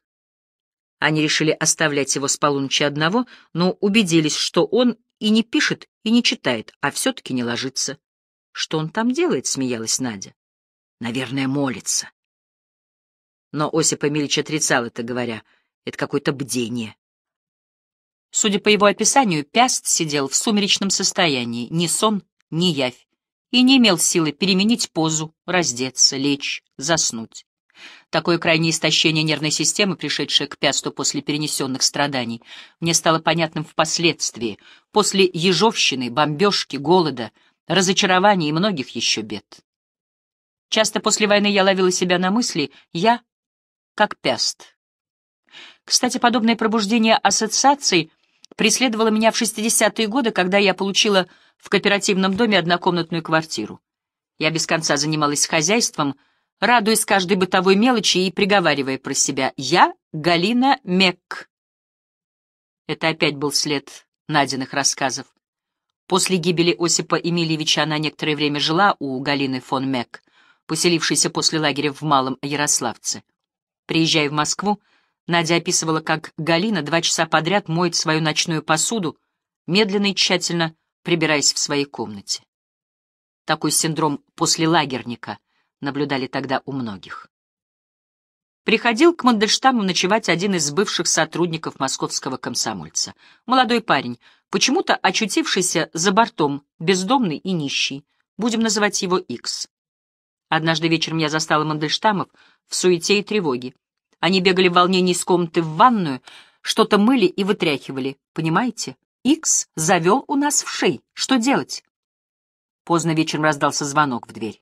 Они решили оставлять его с полуночи одного, но убедились, что он и не пишет, и не читает, а все-таки не ложится. «Что он там делает?» — смеялась Надя. «Наверное, молится». Но Осип Эмильевич отрицал это, говоря, «это какое-то бдение». Судя по его описанию, Пяст сидел в сумеречном состоянии, ни сон, ни явь, и не имел силы переменить позу, раздеться, лечь, заснуть. Такое крайнее истощение нервной системы, пришедшее к Пясту после перенесенных страданий, мне стало понятным впоследствии, после ежовщины, бомбежки, голода, разочарования и многих еще бед. Часто после войны я ловила себя на мысли «я как Пяст». Кстати, подобное пробуждение ассоциаций преследовало меня в 60-е годы, когда я получила в кооперативном доме однокомнатную квартиру. Я без конца занималась хозяйством, радуясь каждой бытовой мелочи и приговаривая про себя «Я Галина Мек». Это опять был след Надиных рассказов. После гибели Осипа Емельевича она некоторое время жила у Галины фон Мек, поселившейся после лагеря в Малом Ярославце. Приезжая в Москву, Надя описывала, как Галина два часа подряд моет свою ночную посуду, медленно и тщательно прибираясь в своей комнате. Такой синдром посленлагерника — наблюдали тогда у многих. Приходил к Мандельштаму ночевать один из бывших сотрудников московского комсомольца. Молодой парень, почему-то очутившийся за бортом, бездомный и нищий. Будем называть его Икс. Однажды вечером я застала Мандельштамов в суете и тревоге. Они бегали в волнении из комнаты в ванную, что-то мыли и вытряхивали. Понимаете? Икс завел у нас в шей. Что делать? Поздно вечером раздался звонок в дверь.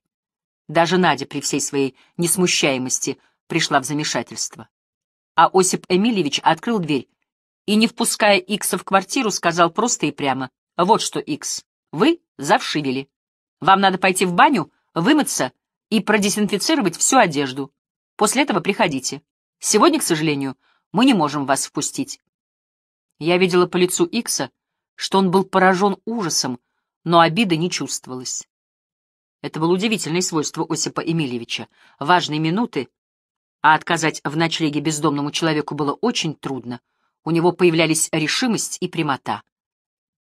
Даже Надя при всей своей несмущаемости пришла в замешательство. А Осип Эмильевич открыл дверь и, не впуская Икса в квартиру, сказал просто и прямо, «Вот что, Икс, вы завшивели. Вам надо пойти в баню, вымыться и продезинфицировать всю одежду. После этого приходите. Сегодня, к сожалению, мы не можем вас впустить». Я видела по лицу Икса, что он был поражен ужасом, но обиды не чувствовалось. Это было удивительное свойство Осипа Эмильевича. Важные минуты, а отказать в ночлеге бездомному человеку было очень трудно. У него появлялись решимость и прямота.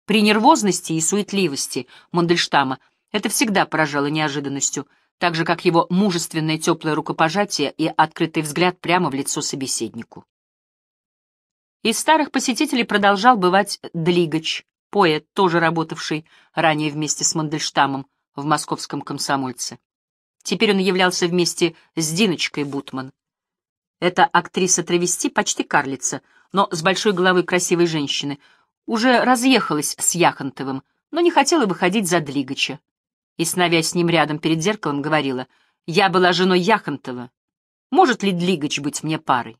При нервозности и суетливости Мандельштама это всегда поражало неожиданностью, так же, как его мужественное теплое рукопожатие и открытый взгляд прямо в лицо собеседнику. Из старых посетителей продолжал бывать Длигач, поэт, тоже работавший ранее вместе с Мандельштамом, в московском комсомольце. Теперь он являлся вместе с Диночкой Бутман. Эта актриса-травести, почти карлица, но с большой головой красивой женщины, уже разъехалась с Яхонтовым, но не хотела выходить за Длигача. И, становясь с ним рядом перед зеркалом, говорила, «Я была женой Яхонтова. Может ли Длигач быть мне парой?»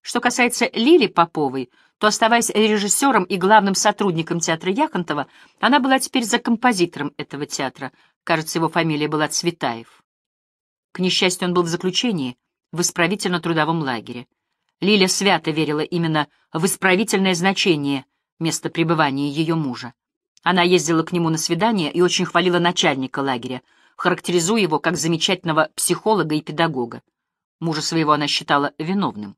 Что касается Лили Поповой, то, оставаясь режиссером и главным сотрудником театра Яхонтова, она была теперь за композитором этого театра. Кажется, его фамилия была Цветаев. К несчастью, он был в заключении, в исправительно-трудовом лагере. Лиля свято верила именно в исправительное значение места пребывания ее мужа. Она ездила к нему на свидание и очень хвалила начальника лагеря, характеризуя его как замечательного психолога и педагога. Мужа своего она считала виновным.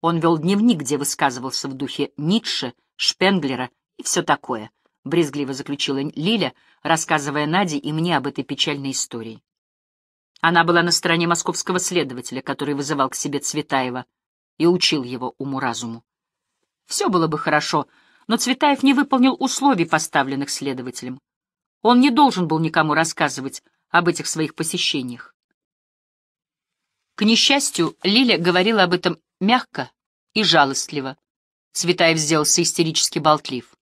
Он вел дневник, где высказывался в духе Ницше, Шпенглера и все такое, — брезгливо заключила Лиля, рассказывая Наде и мне об этой печальной истории. Она была на стороне московского следователя, который вызывал к себе Цветаева и учил его уму-разуму. Все было бы хорошо, но Цветаев не выполнил условий, поставленных следователем. Он не должен был никому рассказывать об этих своих посещениях. К несчастью, Лиля говорила об этом мягко и жалостливо. Цветаев сделался истерически болтлив.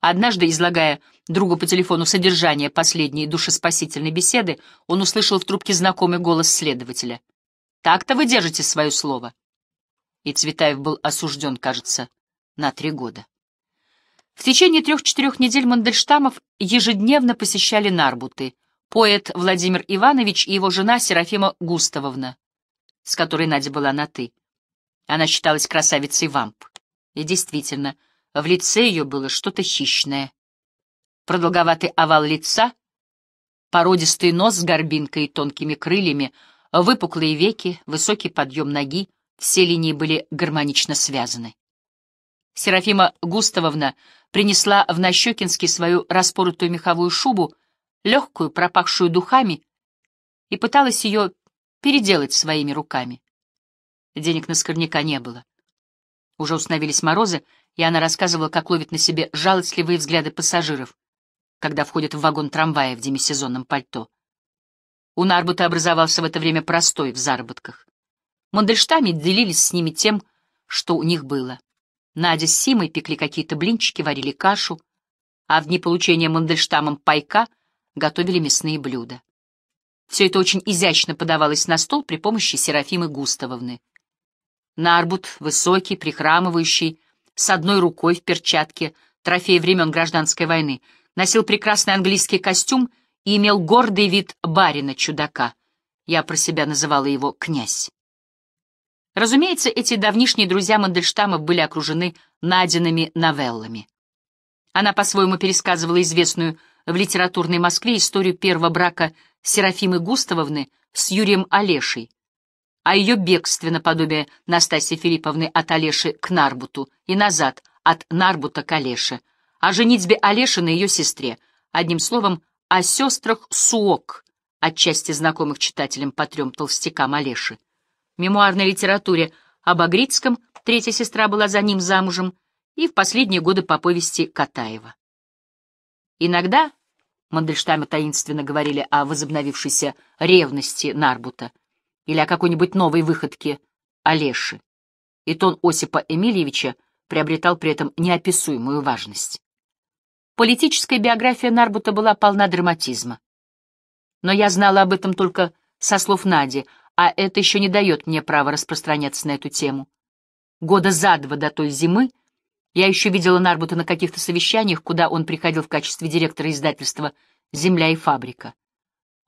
Однажды, излагая другу по телефону содержание последней душеспасительной беседы, он услышал в трубке знакомый голос следователя. «Так-то вы держите свое слово». И Цветаев был осужден, кажется, на три года. В течение трех-четырех недель Мандельштамов ежедневно посещали Нарбуты, поэт Владимир Иванович и его жена Серафима Густавовна, с которой Надя была на «ты». Она считалась красавицей вамп. И действительно, в лице ее было что-то хищное. Продолговатый овал лица, породистый нос с горбинкой и тонкими крыльями, выпуклые веки, высокий подъем ноги, Все линии были гармонично связаны. Серафима Густавовна принесла в Нащекинский свою распоротую меховую шубу, легкую, пропахшую духами, и пыталась ее переделать своими руками. Денег на скорняка не было. Уже установились морозы, и она рассказывала, как ловит на себе жалостливые взгляды пассажиров, когда входит в вагон трамвая в демисезонном пальто. У Нарбута образовался в это время простой в заработках. Мандельштами делились с ними тем, что у них было. Надя с Симой пекли какие-то блинчики, варили кашу, а в дни получения Мандельштамом пайка готовили мясные блюда. Все это очень изящно подавалось на стол при помощи Серафимы Густавовны. Нарбут, высокий, прихрамывающий, с одной рукой в перчатке, трофей времен гражданской войны, носил прекрасный английский костюм и имел гордый вид барина-чудака. Я про себя называла его «князь». Разумеется, эти давнишние друзья Мандельштама были окружены Надиными новеллами. Она по-своему пересказывала известную в литературной Москве историю первого брака Серафимы Густавовны с Юрием Олешей, а ее бегстве наподобие Настасьи Филипповны от Олеши к Нарбуту и назад от Нарбута к Олеше, о женитьбе Олеши на ее сестре, одним словом, о сестрах Суок, отчасти знакомых читателям по трем толстякам Олеши мемуарной литературе об Агрицком, третья сестра была за ним замужем, и в последние годы по повести Катаева. Иногда Мандельштамы таинственно говорили о возобновившейся ревности Нарбута или о какой-нибудь новой выходке Олеши, и тон Осипа Эмильевича приобретал при этом неописуемую важность. Политическая биография Нарбута была полна драматизма. Но я знала об этом только со слов Нади, а это еще не дает мне права распространяться на эту тему. Года за два до той зимы я еще видела Нарбута на каких-то совещаниях, куда он приходил в качестве директора издательства «Земля и фабрика».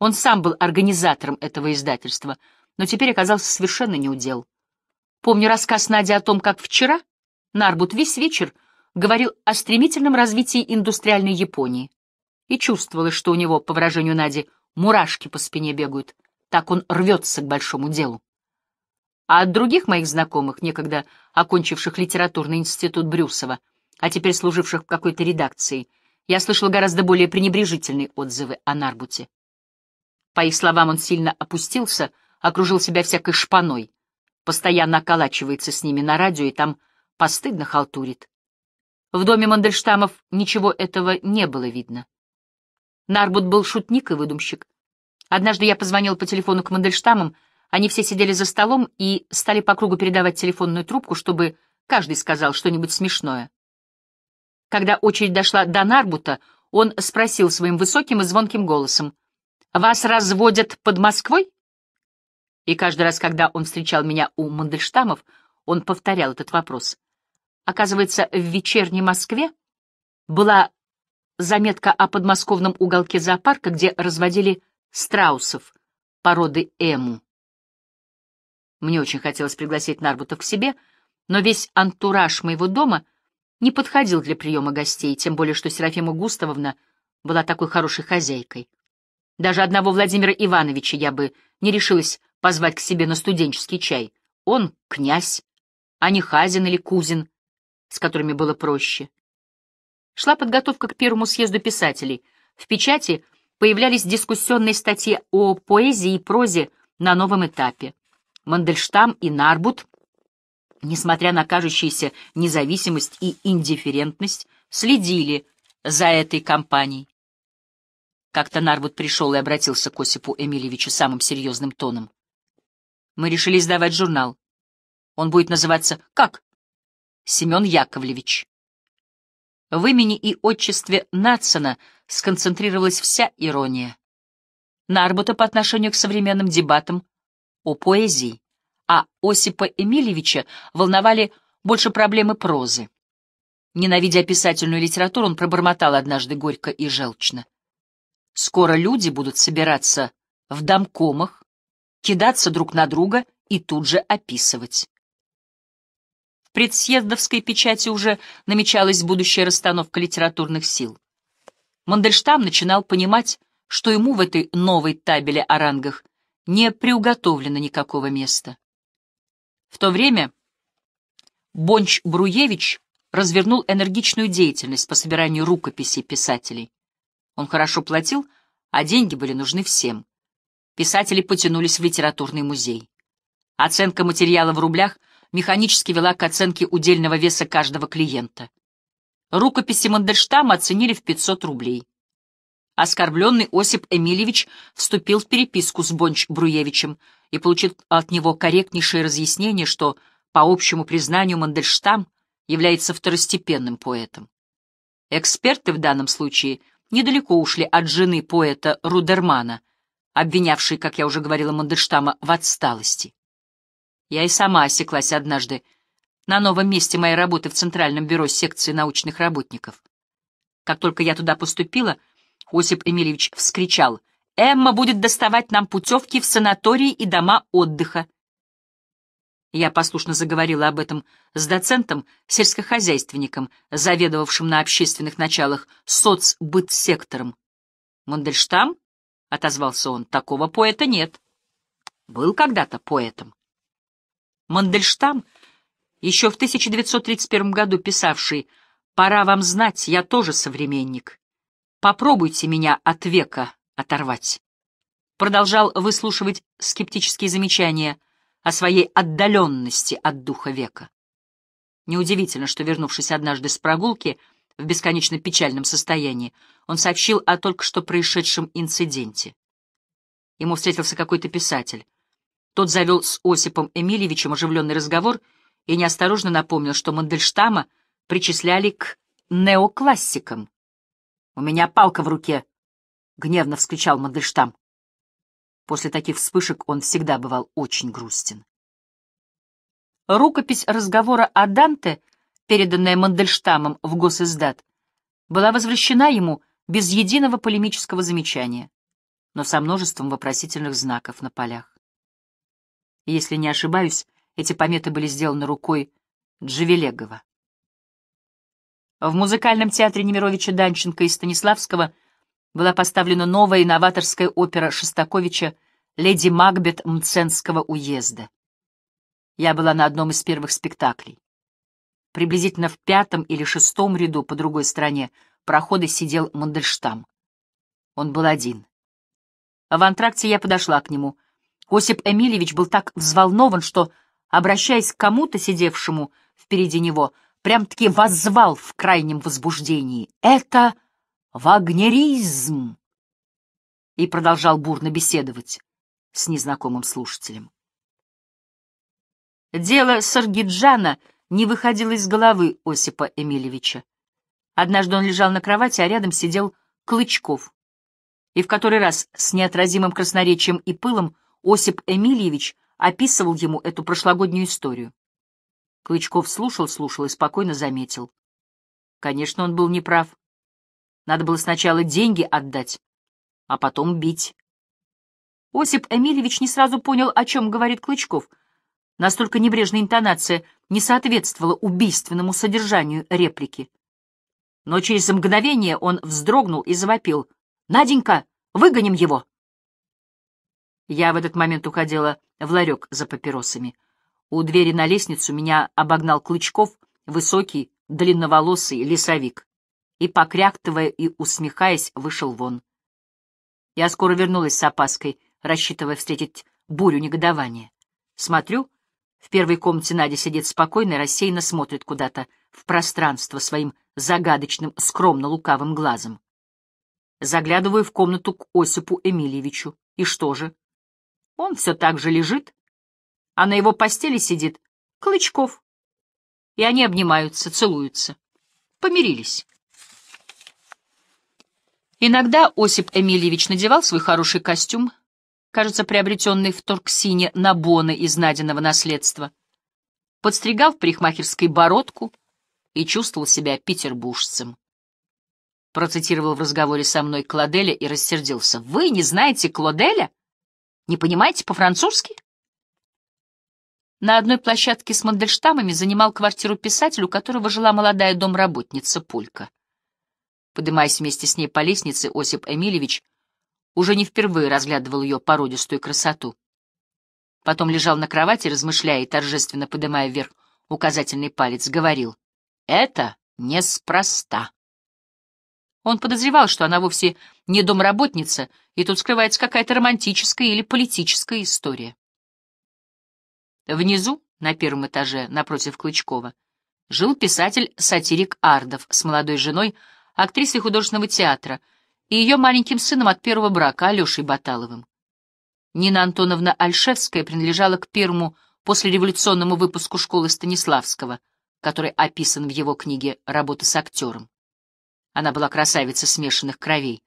Он сам был организатором этого издательства, но теперь оказался совершенно неудел. Помню рассказ Нади о том, как вчера Нарбут весь вечер говорил о стремительном развитии индустриальной Японии и чувствовала, что у него, по выражению Нади, мурашки по спине бегают — так он рвется к большому делу. А от других моих знакомых, некогда окончивших литературный институт Брюсова, а теперь служивших в какой-то редакции, я слышал гораздо более пренебрежительные отзывы о Нарбуте. По их словам, он сильно опустился, окружил себя всякой шпаной, постоянно околачивается с ними на радио и там постыдно халтурит. В доме Мандельштамов ничего этого не было видно. Нарбут был шутник и выдумщик, Однажды я позвонил по телефону к Мандельштамам, они все сидели за столом и стали по кругу передавать телефонную трубку, чтобы каждый сказал что-нибудь смешное. Когда очередь дошла до Нарбута, он спросил своим высоким и звонким голосом, «Вас разводят под Москвой?» И каждый раз, когда он встречал меня у Мандельштамов, он повторял этот вопрос. Оказывается, в вечерней Москве была заметка о подмосковном уголке зоопарка, где разводили страусов породы эму. Мне очень хотелось пригласить Нарбута к себе, но весь антураж моего дома не подходил для приема гостей, тем более что Серафима Густавовна была такой хорошей хозяйкой. Даже одного Владимира Ивановича я бы не решилась позвать к себе на студенческий чай. Он — князь, а не Хазин или Кузин, с которыми было проще. Шла подготовка к первому съезду писателей. В печати появлялись дискуссионные статьи о поэзии и прозе на новом этапе. Мандельштам и Нарбут, несмотря на кажущуюся независимость и индифферентность, следили за этой кампанией. Как-то Нарбут пришел и обратился к Осипу Эмильевичу самым серьезным тоном. «Мы решили издавать журнал. Он будет называться как? Семен Яковлевич». В имени и отчестве Натсона сконцентрировалась вся ирония. Нарбута по отношению к современным дебатам о поэзии, а Осипа Эмильевича волновали больше проблемы прозы. Ненавидя описательную литературу, он пробормотал однажды горько и желчно. «Скоро люди будут собираться в домкомах, кидаться друг на друга и тут же описывать». В предсъездовской печати уже намечалась будущая расстановка литературных сил. Мандельштам начинал понимать, что ему в этой новой табеле о рангах не приуготовлено никакого места. В то время Бонч Бруевич развернул энергичную деятельность по собиранию рукописей писателей. Он хорошо платил, а деньги были нужны всем. Писатели потянулись в литературный музей. Оценка материала в рублях механически вела к оценке удельного веса каждого клиента. Рукописи Мандельштама оценили в 500 рублей. Оскорбленный Осип Эмильевич вступил в переписку с Бонч-Бруевичем и получил от него корректнейшее разъяснение, что, по общему признанию, Мандельштам является второстепенным поэтом. Эксперты в данном случае недалеко ушли от жены поэта Рудермана, обвинявшей, как я уже говорила, Мандельштама в отсталости. Я и сама осеклась однажды на новом месте моей работы в Центральном бюро секции научных работников. Как только я туда поступила, Осип Эмильевич вскричал «Эмма будет доставать нам путевки в санатории и дома отдыха». Я послушно заговорила об этом с доцентом, сельскохозяйственником, заведовавшим на общественных началах соцбытсектором. «Мандельштам?» — отозвался он. «Такого поэта нет». Был когда-то поэтом. Мандельштам, еще в 1931 году писавший «Пора вам знать, я тоже современник. Попробуйте меня от века оторвать». Продолжал выслушивать скептические замечания — о своей отдаленности от духа века. Неудивительно, что, вернувшись однажды с прогулки в бесконечно печальном состоянии, он сообщил о только что происшедшем инциденте. Ему встретился какой-то писатель. Тот завел с Осипом Эмильевичем оживленный разговор и неосторожно напомнил, что Мандельштама причисляли к неоклассикам. «У меня палка в руке!» — гневно вскричал Мандельштам. После таких вспышек он всегда бывал очень грустен. Рукопись разговора о Данте, переданная Мандельштамом в госиздат, была возвращена ему без единого полемического замечания, но со множеством вопросительных знаков на полях. Если не ошибаюсь, эти пометы были сделаны рукой Джавелегова. В музыкальном театре Немировича Данченко и Станиславского была поставлена новая инноваторская опера Шостаковича «Леди Макбет Мценского уезда». Я была на одном из первых спектаклей. Приблизительно в пятом или шестом ряду по другой стороне прохода сидел Мандельштам. Он был один. В антракте я подошла к нему. Осип Эмильевич был так взволнован, что, обращаясь к кому-то, сидевшему впереди него, прям-таки воззвал в крайнем возбуждении. «Это вагнеризм!» И продолжал бурно беседовать с незнакомым слушателем. Дело Саргиджана не выходило из головы Осипа Эмильевича. Однажды он лежал на кровати, а рядом сидел Клычков. И в который раз с неотразимым красноречием и пылом Осип Эмильевич описывал ему эту прошлогоднюю историю. Клычков слушал, слушал и спокойно заметил. Конечно, он был неправ. Надо было сначала деньги отдать, а потом бить. Осип Эмильевич не сразу понял, о чем говорит Клычков. Настолько небрежная интонация не соответствовала убийственному содержанию реплики. Но через мгновение он вздрогнул и завопил. «Наденька, выгоним его!» Я в этот момент уходила в ларек за папиросами. У двери на лестницу меня обогнал Клычков, высокий, длинноволосый лесовик, и, покряктывая и усмехаясь, вышел вон. Я скоро вернулась с опаской — рассчитывая встретить бурю негодования. Смотрю, в первой комнате Надя сидит спокойно и рассеянно смотрит куда-то в пространство своим загадочным, скромно-лукавым глазом. Заглядываю в комнату к Осипу Эмильевичу. И что же? Он все так же лежит, а на его постели сидит Клычков. И они обнимаются, целуются. Помирились. Иногда Осип Эмильевич надевал свой хороший костюм, кажется, приобретенный в Торксине на боны из найденного наследства, подстригал в парикмахерской бородку и чувствовал себя петербуржцем. Процитировал в разговоре со мной Клоделя и рассердился. «Вы не знаете Клоделя? Не понимаете по-французски?» На одной площадке с Мандельштамами занимал квартиру писатель, у которого жила молодая домработница Пулька. Подымаясь вместе с ней по лестнице, Осип Эмильевич уже не впервые разглядывал ее породистую красоту. Потом лежал на кровати, размышляя и торжественно поднимая вверх указательный палец, говорил «Это неспроста». Он подозревал, что она вовсе не домработница, и тут скрывается какая-то романтическая или политическая история. Внизу, на первом этаже, напротив Клычкова, жил писатель-сатирик Ардов с молодой женой, актрисой художественного театра, и ее маленьким сыном от первого брака, Алешей Баталовым. Нина Антоновна Альшевская принадлежала к первому послереволюционному выпуску школы Станиславского, который описан в его книге «Работа с актером». Она была красавица смешанных кровей,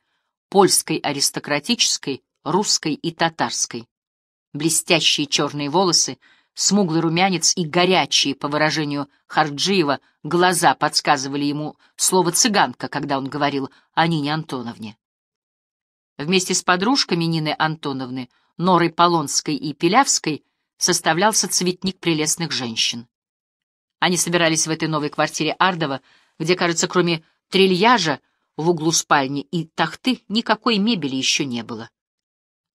польской аристократической, русской и татарской. Блестящие черные волосы, смуглый румянец и горячие, по выражению Харджиева, глаза подсказывали ему слово «цыганка», когда он говорил о Нине Антоновне. Вместе с подружками Нины Антоновны, Норой Полонской и Пилявской, составлялся цветник прелестных женщин. Они собирались в этой новой квартире Ардова, где, кажется, кроме трильяжа в углу спальни и тахты никакой мебели еще не было.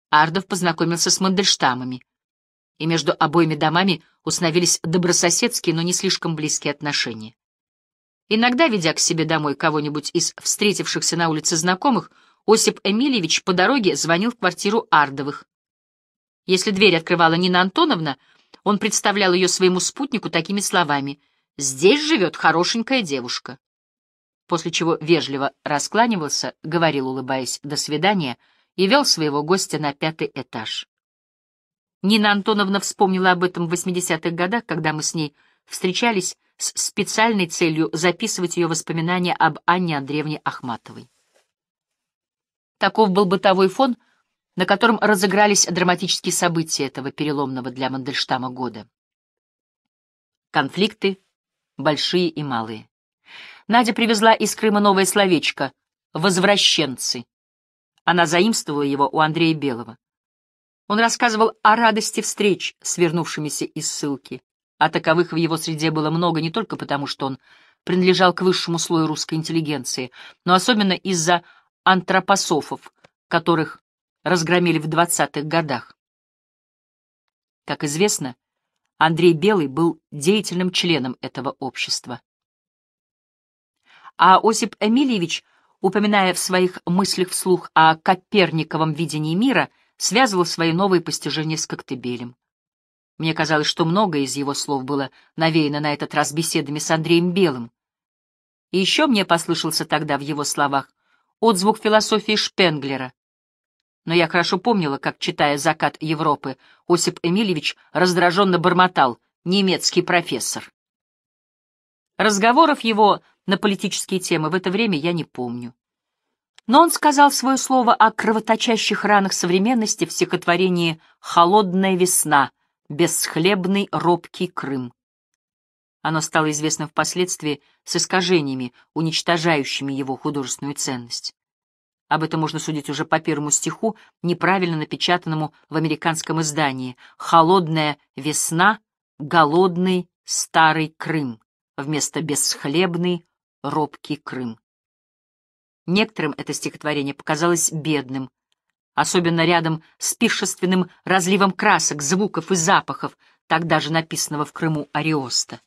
Ардов познакомился с Мандельштамами, и между обоими домами установились добрососедские, но не слишком близкие отношения. Иногда, ведя к себе домой кого-нибудь из встретившихся на улице знакомых, Осип Эмильевич по дороге звонил в квартиру Ардовых. Если дверь открывала Нина Антоновна, он представлял ее своему спутнику такими словами «Здесь живет хорошенькая девушка» после чего вежливо раскланивался, говорил, улыбаясь, «до свидания», и вел своего гостя на пятый этаж. Нина Антоновна вспомнила об этом в 80-х годах, когда мы с ней встречались с специальной целью записывать ее воспоминания об Анне Андреевне Ахматовой. Таков был бытовой фон, на котором разыгрались драматические события этого переломного для Мандельштама года. Конфликты, большие и малые. Надя привезла из Крыма новое словечко «возвращенцы». Она заимствовала его у Андрея Белого. Он рассказывал о радости встреч с вернувшимися из ссылки. А таковых в его среде было много не только потому, что он принадлежал к высшему слою русской интеллигенции, но особенно из-за антропософов, которых разгромили в двадцатых годах. Как известно, Андрей Белый был деятельным членом этого общества. А Осип Эмильевич, упоминая в своих мыслях вслух о Коперниковом видении мира, связывал свои новые постижения с Коктебелем. Мне казалось, что многое из его слов было навеяно на этот раз беседами с Андреем Белым. И еще мне послышался тогда в его словах отзвук философии Шпенглера. Но я хорошо помнила, как, читая «Закат Европы», Осип Эмильевич раздраженно бормотал «немецкий профессор». Разговоров его на политические темы в это время я не помню. Но он сказал свое слово о кровоточащих ранах современности в стихотворении «Холодная весна», «Бесхлебный робкий Крым». Оно стало известно впоследствии с искажениями, уничтожающими его художественную ценность. Об этом можно судить уже по первому стиху, неправильно напечатанному в американском издании «Холодная весна, голодный старый Крым» вместо «бесхлебный, робкий Крым». Некоторым это стихотворение показалось бедным, особенно рядом с пиршественным разливом красок, звуков и запахов, тогда же написанного в Крыму Ариоста.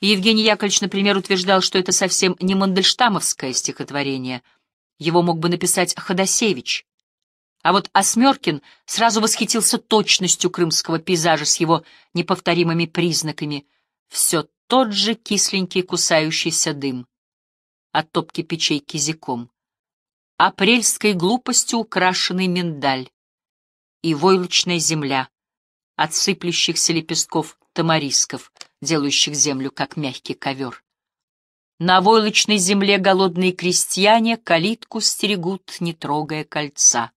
Евгений Яковлевич, например, утверждал, что это совсем не мандельштамовское стихотворение, его мог бы написать Ходосевич. А вот Осмеркин сразу восхитился точностью крымского пейзажа с его неповторимыми признаками — все тот же кисленький кусающийся дым, от топки печей кизиком, апрельской глупостью украшенный миндаль и войлочная земля, от сыплющихся лепестков тамарисков, делающих землю как мягкий ковер. На войлочной земле голодные крестьяне калитку стерегут, не трогая кольца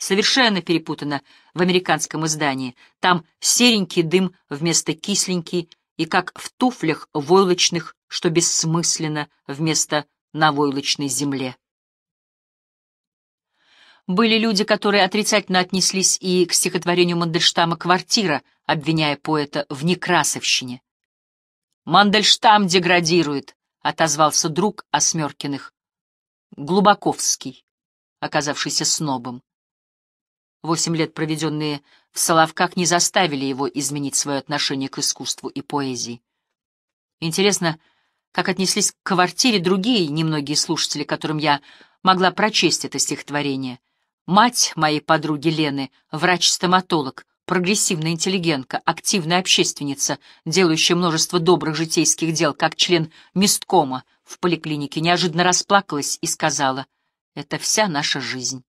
совершенно перепутано в американском издании. Там серенький дым вместо кисленький, и как в туфлях войлочных, что бессмысленно вместо на войлочной земле. Были люди, которые отрицательно отнеслись и к стихотворению Мандельштама «Квартира», обвиняя поэта в некрасовщине. «Мандельштам деградирует», — отозвался друг Осмеркиных, Глубаковский, оказавшийся снобом. Восемь лет, проведенные в Соловках, не заставили его изменить свое отношение к искусству и поэзии. Интересно, как отнеслись к квартире другие немногие слушатели, которым я могла прочесть это стихотворение. Мать моей подруги Лены, врач-стоматолог, прогрессивная интеллигентка, активная общественница, делающая множество добрых житейских дел, как член месткома в поликлинике, неожиданно расплакалась и сказала, «Это вся наша жизнь».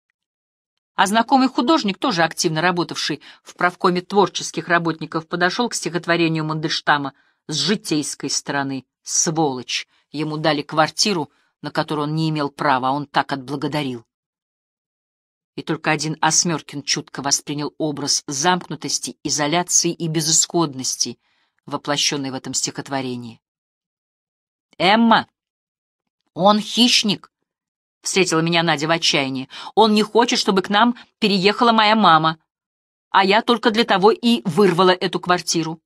А знакомый художник, тоже активно работавший в правкоме творческих работников, подошел к стихотворению Мандельштама с житейской стороны. Сволочь! Ему дали квартиру, на которую он не имел права, а он так отблагодарил. И только один Осмеркин чутко воспринял образ замкнутости, изоляции и безысходности, воплощенный в этом стихотворении. «Эмма! Он хищник!» — встретила меня Надя в отчаянии. «Он не хочет, чтобы к нам переехала моя мама, а я только для того и вырвала эту квартиру».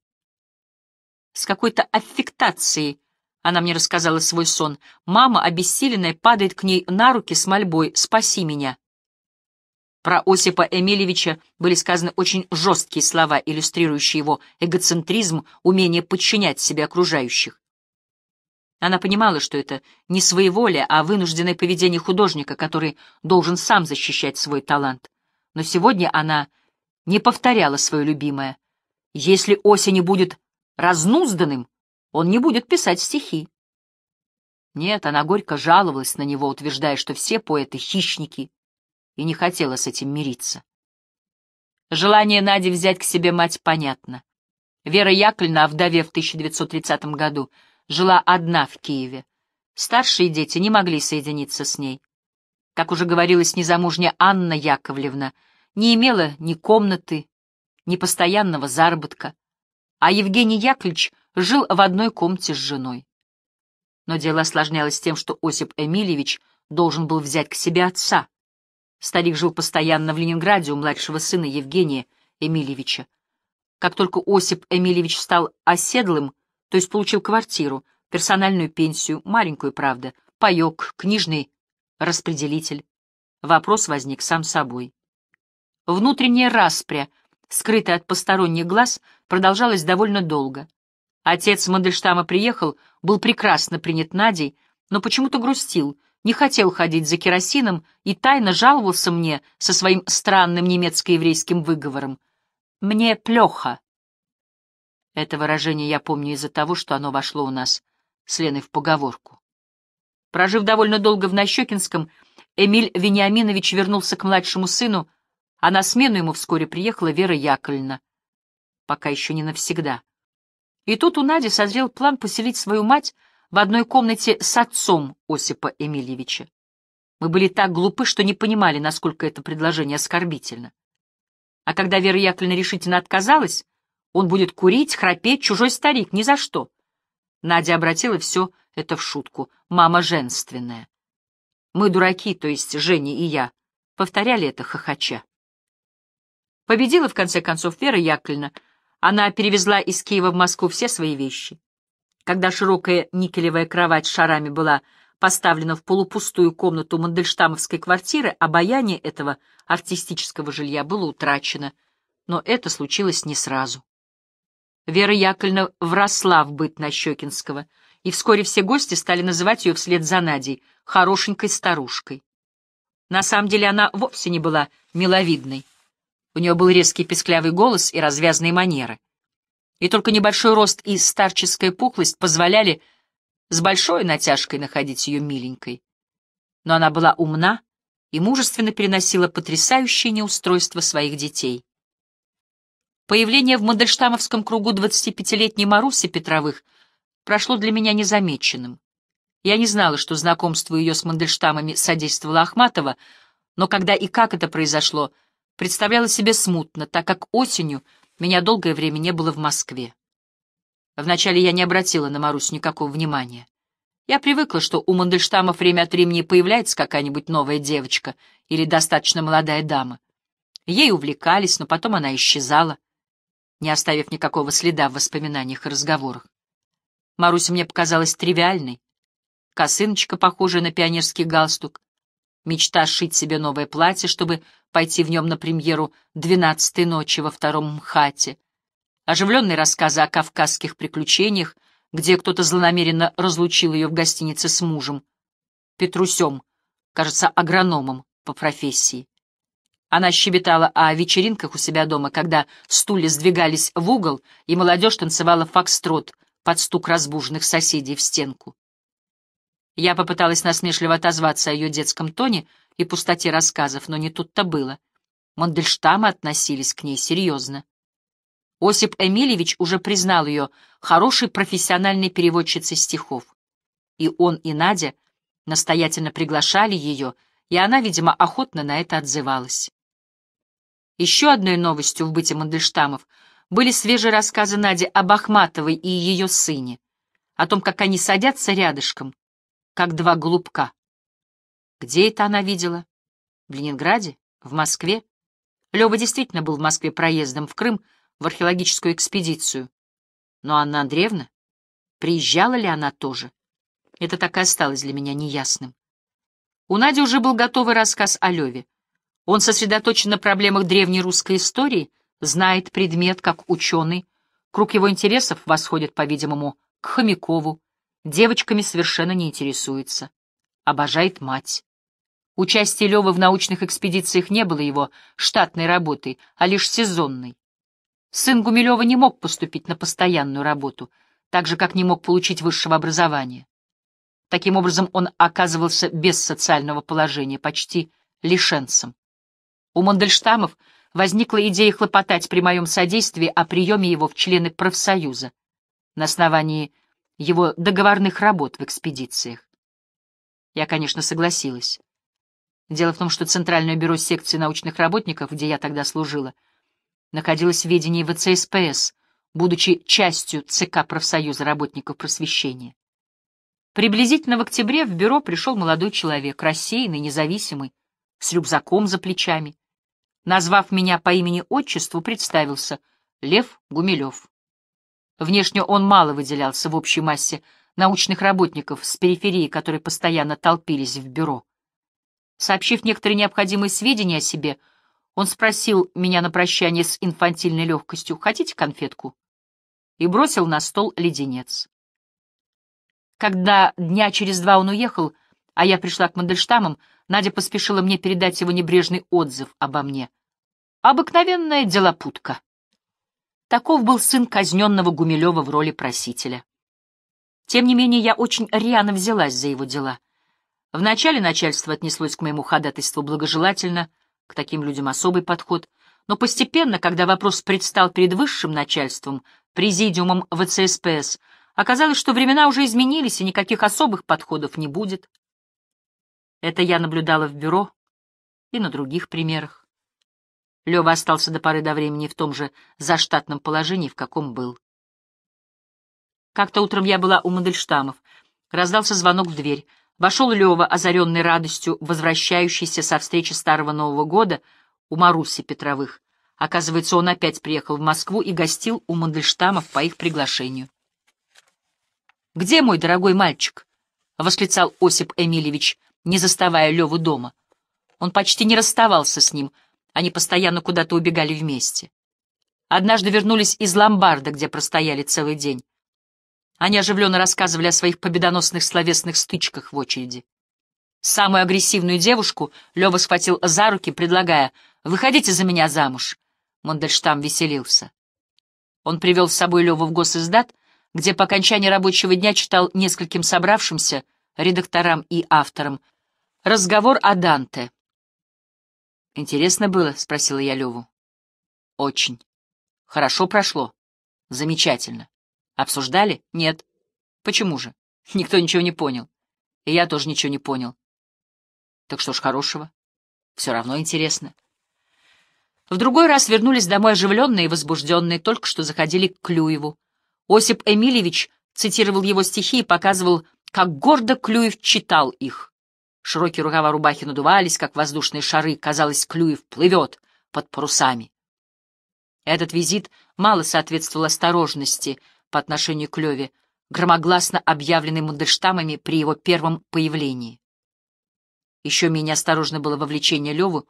С какой-то аффектацией она мне рассказала свой сон. Мама, обессиленная, падает к ней на руки с мольбой «Спаси меня». Про Осипа Эмильевича были сказаны очень жесткие слова, иллюстрирующие его эгоцентризм, умение подчинять себе окружающих. Она понимала, что это не своеволие, а вынужденное поведение художника, который должен сам защищать свой талант. Но сегодня она не повторяла свое любимое. Если осень будет разнузданным, он не будет писать стихи. Нет, она горько жаловалась на него, утверждая, что все поэты — хищники, и не хотела с этим мириться. Желание Нади взять к себе мать понятно. Вера Яковлевна, овдовев в 1930 году, жила одна в Киеве. Старшие дети не могли соединиться с ней. Как уже говорилось, незамужняя Анна Яковлевна не имела ни комнаты, ни постоянного заработка, а Евгений Яковлевич жил в одной комнате с женой. Но дело осложнялось тем, что Осип Эмильевич должен был взять к себе отца. Старик жил постоянно в Ленинграде у младшего сына Евгения Эмильевича. Как только Осип Эмильевич стал оседлым, то есть получил квартиру, персональную пенсию, маленькую, правда, паек, книжный распределитель. Вопрос возник сам собой. Внутренняя распря, скрытая от посторонних глаз, продолжалась довольно долго. Отец Мандельштама приехал, был прекрасно принят Надей, но почему-то грустил, не хотел ходить за керосином и тайно жаловался мне со своим странным немецко-еврейским выговором. «Мне плохо», это выражение я помню из-за того, что оно вошло у нас с Леной в поговорку. Прожив довольно долго в Нащекинском, Эмиль Вениаминович вернулся к младшему сыну, а на смену ему вскоре приехала Вера Яковлевна. Пока еще не навсегда. И тут у Нади созрел план поселить свою мать в одной комнате с отцом Осипа Эмильевича. Мы были так глупы, что не понимали, насколько это предложение оскорбительно. А когда Вера Яковлевна решительно отказалась, он будет курить, храпеть, чужой старик, ни за что. Надя обратила все это в шутку. Мама женственная. Мы дураки, то есть Женя и я, повторяли это хохоча. Победила, в конце концов, Вера Яковлевна. Она перевезла из Киева в Москву все свои вещи. Когда широкая никелевая кровать с шарами была поставлена в полупустую комнату мандельштамовской квартиры, обаяние этого артистического жилья было утрачено, но это случилось не сразу. Вера Яковлевна вросла в быт Нащекинского, и вскоре все гости стали называть ее вслед за Надей хорошенькой старушкой. На самом деле она вовсе не была миловидной. У нее был резкий песклявый голос и развязные манеры. И только небольшой рост и старческая пухлость позволяли с большой натяжкой находить ее миленькой. Но она была умна и мужественно переносила потрясающее неустройство своих детей. Появление в Мандельштамовском кругу 25-летней Маруси Петровых прошло для меня незамеченным. Я не знала, что знакомство ее с Мандельштамами содействовало Ахматова, но когда и как это произошло, представляла себе смутно, так как осенью меня долгое время не было в Москве. Вначале я не обратила на Марусю никакого внимания. Я привыкла, что у Мандельштамов время от времени появляется какая-нибудь новая девочка или достаточно молодая дама. Ей увлекались, но потом она исчезала не оставив никакого следа в воспоминаниях и разговорах. Маруся мне показалась тривиальной. Косыночка, похожая на пионерский галстук, Мечта сшить себе новое платье, чтобы пойти в нем на премьеру «Двенадцатой ночи» во втором МХАТе. Оживленные рассказы о кавказских приключениях, где кто-то злонамеренно разлучил ее в гостинице с мужем. Петрусем, кажется, агрономом по профессии. Она щебетала о вечеринках у себя дома, когда стулья сдвигались в угол, и молодежь танцевала фокстрот под стук разбуженных соседей в стенку. Я попыталась насмешливо отозваться о ее детском тоне и пустоте рассказов, но не тут-то было. Мандельштамы относились к ней серьезно. Осип Эмильевич уже признал ее хорошей профессиональной переводчицей стихов. И он, и Надя настоятельно приглашали ее, и она, видимо, охотно на это отзывалась. Еще одной новостью в быте Мандельштамов были свежие рассказы Нади об Ахматовой и ее сыне, о том, как они садятся рядышком, как два голубка. Где это она видела? В Ленинграде? В Москве? Лёва действительно был в Москве проездом в Крым в археологическую экспедицию. Но Анна Андреевна? Приезжала ли она тоже? Это так и осталось для меня неясным. У Нади уже был готовый рассказ о Леве. Он сосредоточен на проблемах древней русской истории, знает предмет как ученый, круг его интересов восходит, по-видимому, к Хомякову, девочками совершенно не интересуется, обожает мать. Участие Лёвы в научных экспедициях не было его штатной работой, а лишь сезонной. Сын Гумилева не мог поступить на постоянную работу, так же, как не мог получить высшего образования. Таким образом, он оказывался без социального положения, почти лишенцем. У Мандельштамов возникла идея хлопотать при моем содействии о приеме его в члены профсоюза на основании его договорных работ в экспедициях. Я, конечно, согласилась. Дело в том, что Центральное бюро секции научных работников, где я тогда служила, находилось в ведении ВЦСПС, будучи частью ЦК профсоюза работников просвещения. Приблизительно в октябре в бюро пришел молодой человек, рассеянный, независимый, с рюкзаком за плечами. Назвав меня по имени-отчеству, представился Лев Гумилев. Внешне он мало выделялся в общей массе научных работников с периферии, которые постоянно толпились в бюро. Сообщив некоторые необходимые сведения о себе, он спросил меня на прощание с инфантильной легкостью «Хотите конфетку?» и бросил на стол леденец. Когда дня через два он уехал, а я пришла к Мандельштамам, Надя поспешила мне передать его небрежный отзыв обо мне. Обыкновенная делопутка. Таков был сын казненного Гумилева в роли просителя. Тем не менее, я очень рьяно взялась за его дела. Вначале начальство отнеслось к моему ходатайству благожелательно, к таким людям особый подход, но постепенно, когда вопрос предстал перед высшим начальством, президиумом ВЦСПС, оказалось, что времена уже изменились, и никаких особых подходов не будет. Это я наблюдала в бюро и на других примерах. Лёва остался до поры до времени в том же заштатном положении, в каком был. Как-то утром я была у Мандельштамов. Раздался звонок в дверь. Вошел Лёва, озаренный радостью, возвращающийся со встречи Старого Нового года у Маруси Петровых. Оказывается, он опять приехал в Москву и гостил у Мандельштамов по их приглашению. «Где мой дорогой мальчик?» — восклицал Осип Эмильевич, не заставая Леву дома. Он почти не расставался с ним, они постоянно куда-то убегали вместе. Однажды вернулись из ломбарда, где простояли целый день. Они оживленно рассказывали о своих победоносных словесных стычках в очереди. Самую агрессивную девушку Лева схватил за руки, предлагая «Выходите за меня замуж». Мондельштам веселился. Он привел с собой Леву в госиздат, где по окончании рабочего дня читал нескольким собравшимся, редакторам и авторам, Разговор о Данте. «Интересно было?» — спросила я Леву. «Очень. Хорошо прошло. Замечательно. Обсуждали? Нет. Почему же? Никто ничего не понял. И я тоже ничего не понял. Так что ж хорошего? Все равно интересно». В другой раз вернулись домой оживленные и возбужденные, только что заходили к Клюеву. Осип Эмильевич цитировал его стихи и показывал, как гордо Клюев читал их. Широкие рукава рубахи надувались, как воздушные шары. Казалось, Клюев плывет под парусами. Этот визит мало соответствовал осторожности по отношению к Леве, громогласно объявленной Мандельштамами при его первом появлении. Еще менее осторожно было вовлечение Левы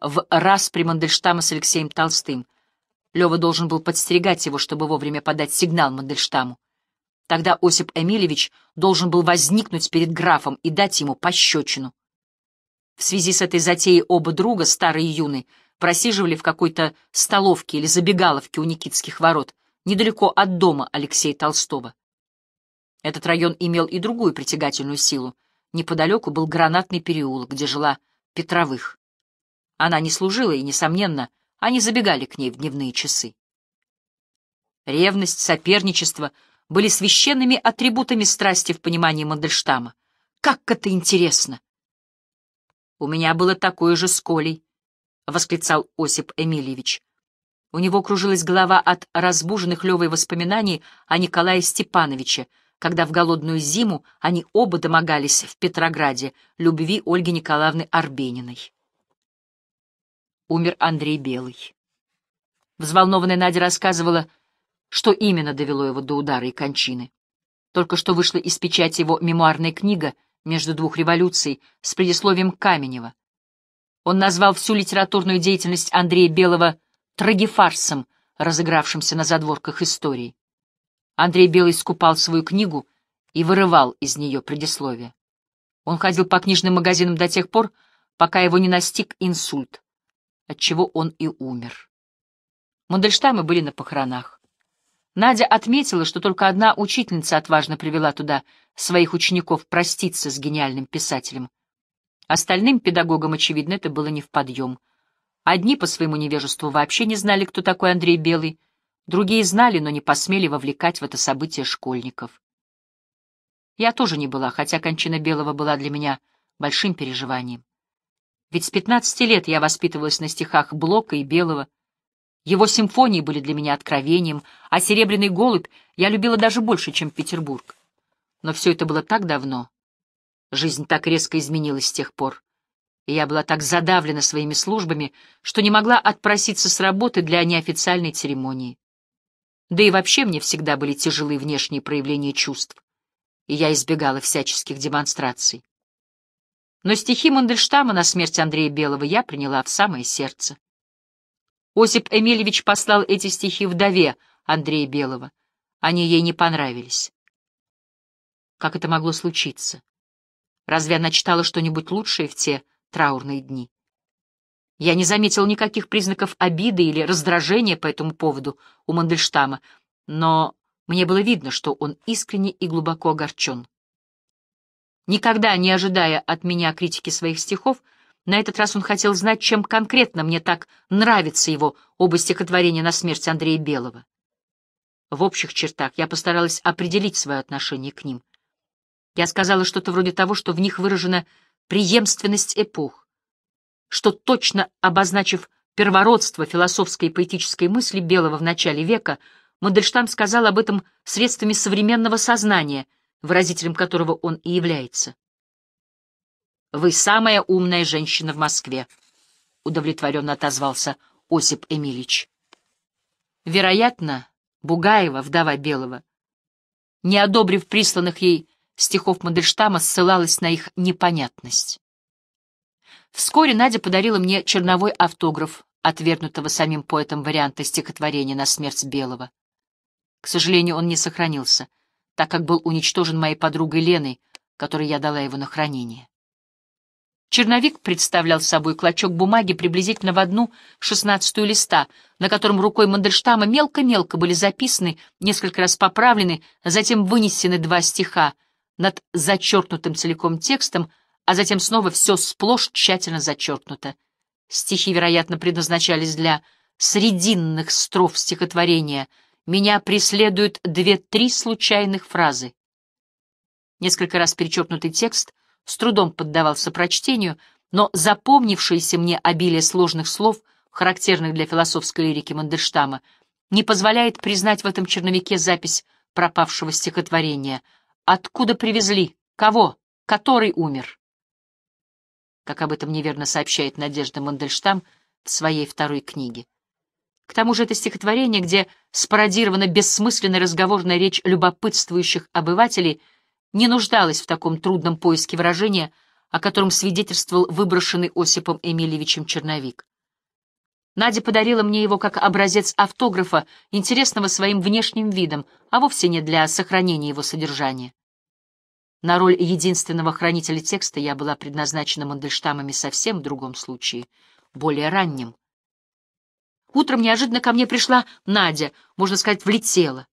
в распри Мандельштама с Алексеем Толстым. Лева должен был подстерегать его, чтобы вовремя подать сигнал Мандельштаму. Тогда Осип Эмильевич должен был возникнуть перед графом и дать ему пощечину. В связи с этой затеей оба друга, старый и юный, просиживали в какой-то столовке или забегаловке у Никитских ворот, недалеко от дома Алексея Толстого. Этот район имел и другую притягательную силу. Неподалеку был гранатный переулок, где жила Петровых. Она не служила, и, несомненно, они забегали к ней в дневные часы. Ревность, соперничество были священными атрибутами страсти в понимании Мандельштама. Как это интересно! У меня было такое же с Колей, — восклицал Осип Эмильевич. У него кружилась голова от разбуженных Левой воспоминаний о Николае Степановиче, когда в голодную зиму они оба домогались в Петрограде любви Ольги Николаевны Арбениной. Умер Андрей Белый. Взволнованная Надя рассказывала, что именно довело его до удара и кончины. Только что вышла из печати его мемуарная книга «Между двух революций» с предисловием Каменева. Он назвал всю литературную деятельность Андрея Белого трагефарсом, разыгравшимся на задворках истории. Андрей Белый скупал свою книгу и вырывал из нее предисловие. Он ходил по книжным магазинам до тех пор, пока его не настиг инсульт, отчего он и умер. Мандельштамы были на похоронах. Надя отметила, что только одна учительница отважно привела туда своих учеников проститься с гениальным писателем. Остальным педагогам, очевидно, это было не в подъем. Одни по своему невежеству вообще не знали, кто такой Андрей Белый, Другие знали, но не посмели вовлекать в это событие школьников. Я тоже не была, хотя кончина Белого была для меня большим переживанием. Ведь с пятнадцати лет я воспитывалась на стихах Блока и Белого. Его симфонии были для меня откровением, а «Серебряный голубь» я любила даже больше, чем Петербург. Но все это было так давно. Жизнь так резко изменилась с тех пор. И я была так задавлена своими службами, что не могла отпроситься с работы для неофициальной церемонии. Да и вообще мне всегда были тяжелые внешние проявления чувств, и я избегала всяческих демонстраций. Но стихи Мандельштама на смерть Андрея Белого я приняла в самое сердце. Осип Эмильевич послал эти стихи вдове Андрея Белого. Они ей не понравились. Как это могло случиться? Разве она читала что-нибудь лучшее в те траурные дни? Я не заметил никаких признаков обиды или раздражения по этому поводу у Мандельштама, но мне было видно, что он искренне и глубоко огорчен. Никогда не ожидая от меня критики своих стихов, на этот раз он хотел знать, чем конкретно мне так нравится его оба стихотворения на смерть Андрея Белого. В общих чертах я постаралась определить свое отношение к ним. Я сказала что-то вроде того, что в них выражена преемственность эпох, что, точно обозначив первородство философской и поэтической мысли Белого в начале века, Мандельштам сказал об этом средствами современного сознания, выразителем которого он и является. «Вы самая умная женщина в Москве», — удовлетворенно отозвался Осип Эмильевич. Вероятно, Бугаева, вдова Белого, не одобрив присланных ей стихов Мандельштама, ссылалась на их непонятность. Вскоре Надя подарила мне черновой автограф отвергнутого самим поэтом варианта стихотворения на смерть Белого. К сожалению, он не сохранился, так как был уничтожен моей подругой Леной, которой я дала его на хранение. Черновик представлял собой клочок бумаги приблизительно в одну шестнадцатую листа, на котором рукой Мандельштама мелко-мелко были записаны, несколько раз поправлены, затем вынесены два стиха. Над зачеркнутым целиком текстом а затем снова все сплошь тщательно зачеркнуто. Стихи, вероятно, предназначались для срединных строф стихотворения. Меня преследуют две-три случайных фразы. Несколько раз перечеркнутый текст с трудом поддавался прочтению, но запомнившееся мне обилие сложных слов, характерных для философской лирики Мандельштама, не позволяет признать в этом черновике запись пропавшего стихотворения. Откуда привезли? Кого? Который умер? как об этом неверно сообщает Надежда Мандельштам в своей второй книге. К тому же это стихотворение, где спародирована бессмысленная разговорная речь любопытствующих обывателей, не нуждалось в таком трудном поиске выражения, о котором свидетельствовал выброшенный Осипом Эмильевичем черновик. Надя подарила мне его как образец автографа, интересного своим внешним видом, а вовсе не для сохранения его содержания. На роль единственного хранителя текста я была предназначена Мандельштамами совсем в другом случае, более раннем. Утром неожиданно ко мне пришла Надя, можно сказать, влетела.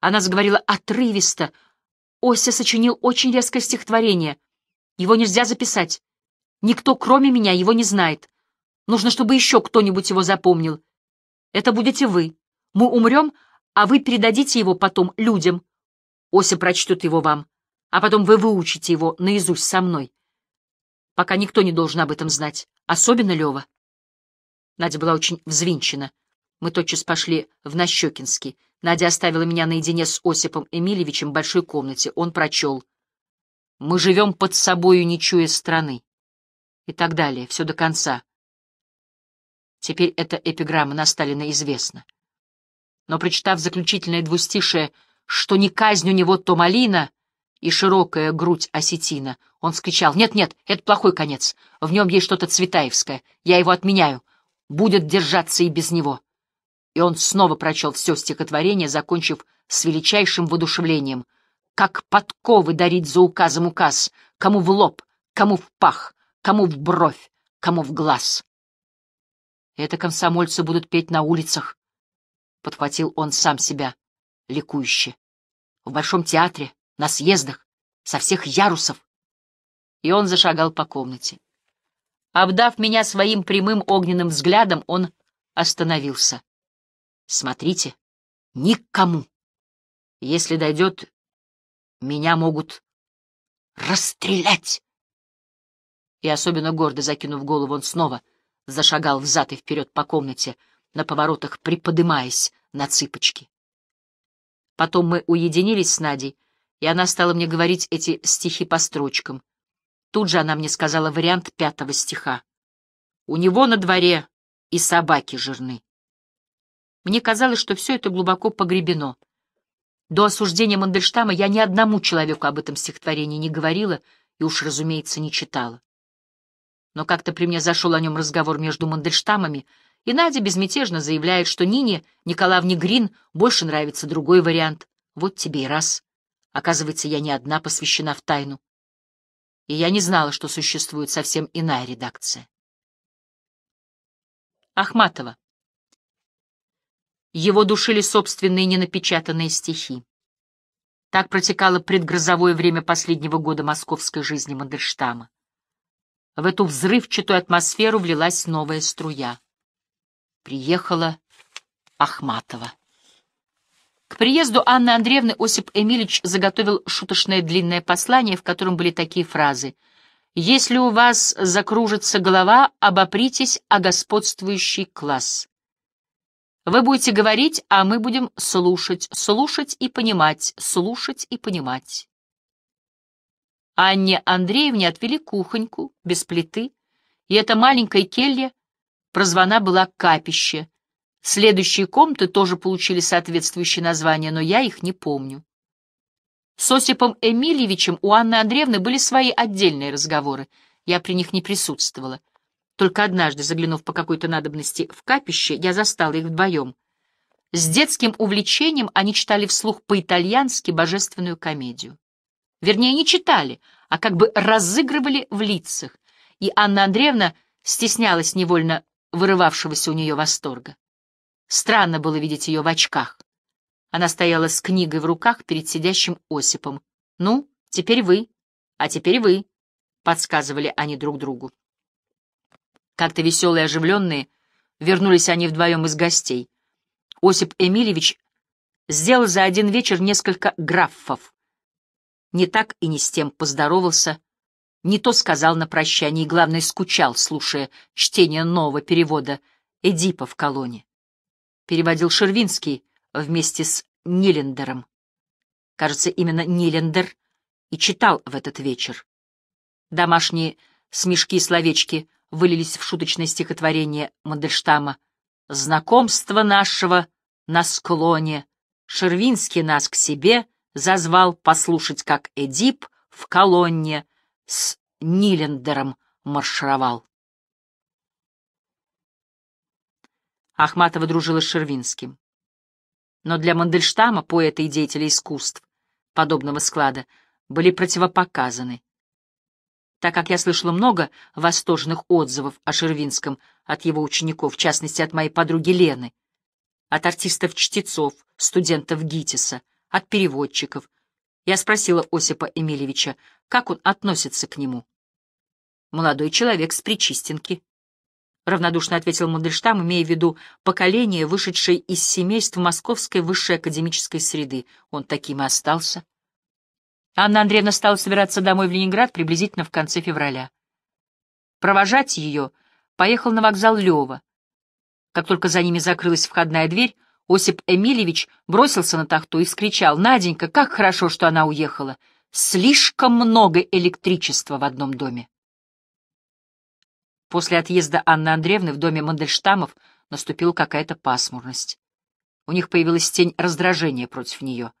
Она заговорила отрывисто. Ося сочинил очень резкое стихотворение. Его нельзя записать. Никто, кроме меня, его не знает. Нужно, чтобы еще кто-нибудь его запомнил. Это будете вы. Мы умрем, а вы передадите его потом людям. Ося прочтет его вам, а потом вы выучите его наизусть со мной. Пока никто не должен об этом знать, особенно Лева. Надя была очень взвинчена. Мы тотчас пошли в Нащекинский. Надя оставила меня наедине с Осипом Эмильевичем в большой комнате. Он прочел. «Мы живем под собою, не чуя страны». И так далее, все до конца. Теперь эта эпиграмма на Сталина известна. Но, прочитав заключительное двустишее, что не казнь у него, то малина, и широкая грудь осетина, он вскричал, «Нет-нет, это плохой конец, в нем есть что-то цветаевское, я его отменяю, будет держаться и без него. И он снова прочел все стихотворение, закончив с величайшим воодушевлением. Как подковы дарить за указом указ, кому в лоб, кому в пах, кому в бровь, кому в глаз. Это комсомольцы будут петь на улицах, — подхватил он сам себя, ликующе. В Большом театре, на съездах, со всех ярусов. И он зашагал по комнате. Обдав меня своим прямым огненным взглядом, он остановился. Смотрите, никому. Если дойдет, меня могут расстрелять. И особенно гордо закинув голову, он снова зашагал взад и вперед по комнате, на поворотах приподымаясь на цыпочки. Потом мы уединились с Надей, и она стала мне говорить эти стихи по строчкам. Тут же она мне сказала вариант пятого стиха. «У него на дворе и собаки жирны». Мне казалось, что все это глубоко погребено. До осуждения Мандельштама я ни одному человеку об этом стихотворении не говорила и уж, разумеется, не читала. Но как-то при мне зашел о нем разговор между Мандельштамами, и Надя безмятежно заявляет, что Нине Николаевне Грин больше нравится другой вариант. Вот тебе и раз. Оказывается, я не одна посвящена в тайну и я не знала, что существует совсем иная редакция. Ахматова. Его душили собственные ненапечатанные стихи. Так протекало предгрозовое время последнего года московской жизни Мандельштама. В эту взрывчатую атмосферу влилась новая струя. Приехала Ахматова. К приезду Анны Андреевны Осип Эмильевич заготовил шуточное длинное послание, в котором были такие фразы. «Если у вас закружится голова, обопритесь о господствующий класс. Вы будете говорить, а мы будем слушать, слушать и понимать, слушать и понимать». Анне Андреевне отвели кухоньку, без плиты, и эта маленькая келья прозвана была «капище», Следующие комнаты тоже получили соответствующие названия, но я их не помню. С Осипом Эмильевичем у Анны Андреевны были свои отдельные разговоры. Я при них не присутствовала. Только однажды, заглянув по какой-то надобности в капище, я застала их вдвоем. С детским увлечением они читали вслух по-итальянски божественную комедию. Вернее, не читали, а как бы разыгрывали в лицах, и Анна Андреевна стеснялась невольно вырывавшегося у нее восторга. Странно было видеть ее в очках. Она стояла с книгой в руках перед сидящим Осипом. «Ну, теперь вы, а теперь вы», — подсказывали они друг другу. Как-то веселые оживленные вернулись они вдвоем из гостей. Осип Эмильевич сделал за один вечер несколько граффов. Не так и не с тем поздоровался, не то сказал на прощание и, главное, скучал, слушая чтение нового перевода Эдипа в колонне переводил Шервинский вместе с Нилендером. Кажется, именно Нилендер и читал в этот вечер. Домашние смешки и словечки вылились в шуточное стихотворение Мандельштама «Знакомство нашего на склоне, Шервинский нас к себе зазвал послушать, как Эдип в колонне с Нилендером маршировал. Ахматова дружила с Шервинским. Но для Мандельштама, поэта и деятеля искусств, подобного склада, были противопоказаны. Так как я слышала много восторженных отзывов о Шервинском от его учеников, в частности, от моей подруги Лены, от артистов-чтецов, студентов ГИТИСа, от переводчиков, я спросила Осипа Эмильевича, как он относится к нему. «Молодой человек с Причистенки», равнодушно ответил Мандельштам, имея в виду поколение, вышедшее из семейств московской высшей академической среды. Он таким и остался. Анна Андреевна стала собираться домой в Ленинград приблизительно в конце февраля. Провожать ее поехал на вокзал Лева. Как только за ними закрылась входная дверь, Осип Эмильевич бросился на тахту и скричал, «Наденька, как хорошо, что она уехала! Слишком много электричества в одном доме!» После отъезда Анны Андреевны в доме Мандельштамов наступила какая-то пасмурность. У них появилась тень раздражения против нее.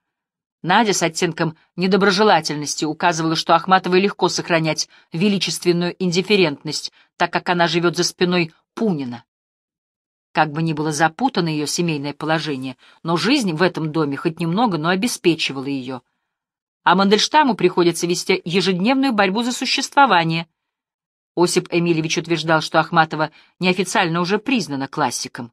Надя с оттенком недоброжелательности указывала, что Ахматовой легко сохранять величественную индифферентность, так как она живет за спиной Пунина. Как бы ни было запутано ее семейное положение, но жизнь в этом доме хоть немного, но обеспечивала ее. А Мандельштаму приходится вести ежедневную борьбу за существование — Осип Эмильевич утверждал, что Ахматова неофициально уже признана классиком.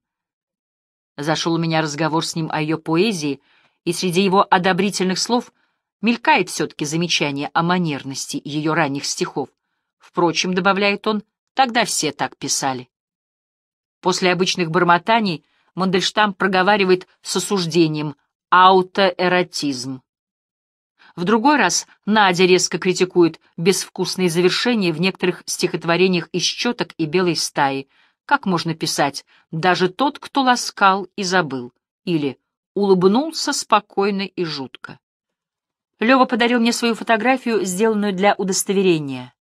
Зашел у меня разговор с ним о ее поэзии, и среди его одобрительных слов мелькает все-таки замечание о манерности ее ранних стихов. Впрочем, добавляет он, тогда все так писали. После обычных бормотаний Мандельштам проговаривает с осуждением аутоэротизм. В другой раз Надя резко критикует безвкусные завершения в некоторых стихотворениях из «Щеток» и «Белой стаи». Как можно писать «даже тот, кто ласкал и забыл» или «улыбнулся спокойно и жутко». Лева подарил мне свою фотографию, сделанную для удостоверения.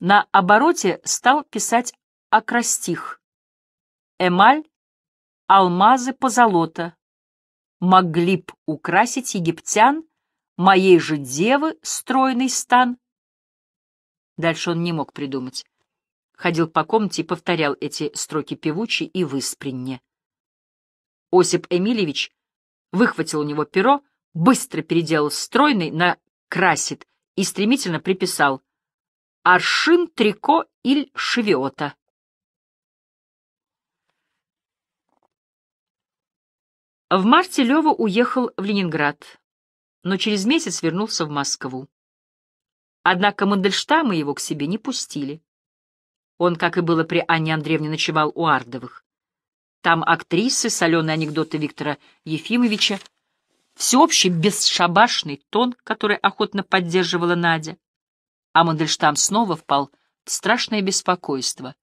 На обороте стал писать акростих. Эмаль, алмазы позолота могли б украсить египтян моей же девы стройный стан. Дальше он не мог придумать. Ходил по комнате и повторял эти строки певучи и выспренне. Осип Эмильевич выхватил у него перо, быстро переделал стройный на красит и стремительно приписал «Аршин трико иль шевиота». В марте Лева уехал в Ленинград но через месяц вернулся в Москву. Однако Мандельштама его к себе не пустили. Он, как и было при Анне Андреевне, ночевал у Ардовых. Там актрисы, соленые анекдоты Виктора Ефимовича, всеобщий бесшабашный тон, который охотно поддерживала Надя. А Мандельштам снова впал в страшное беспокойство.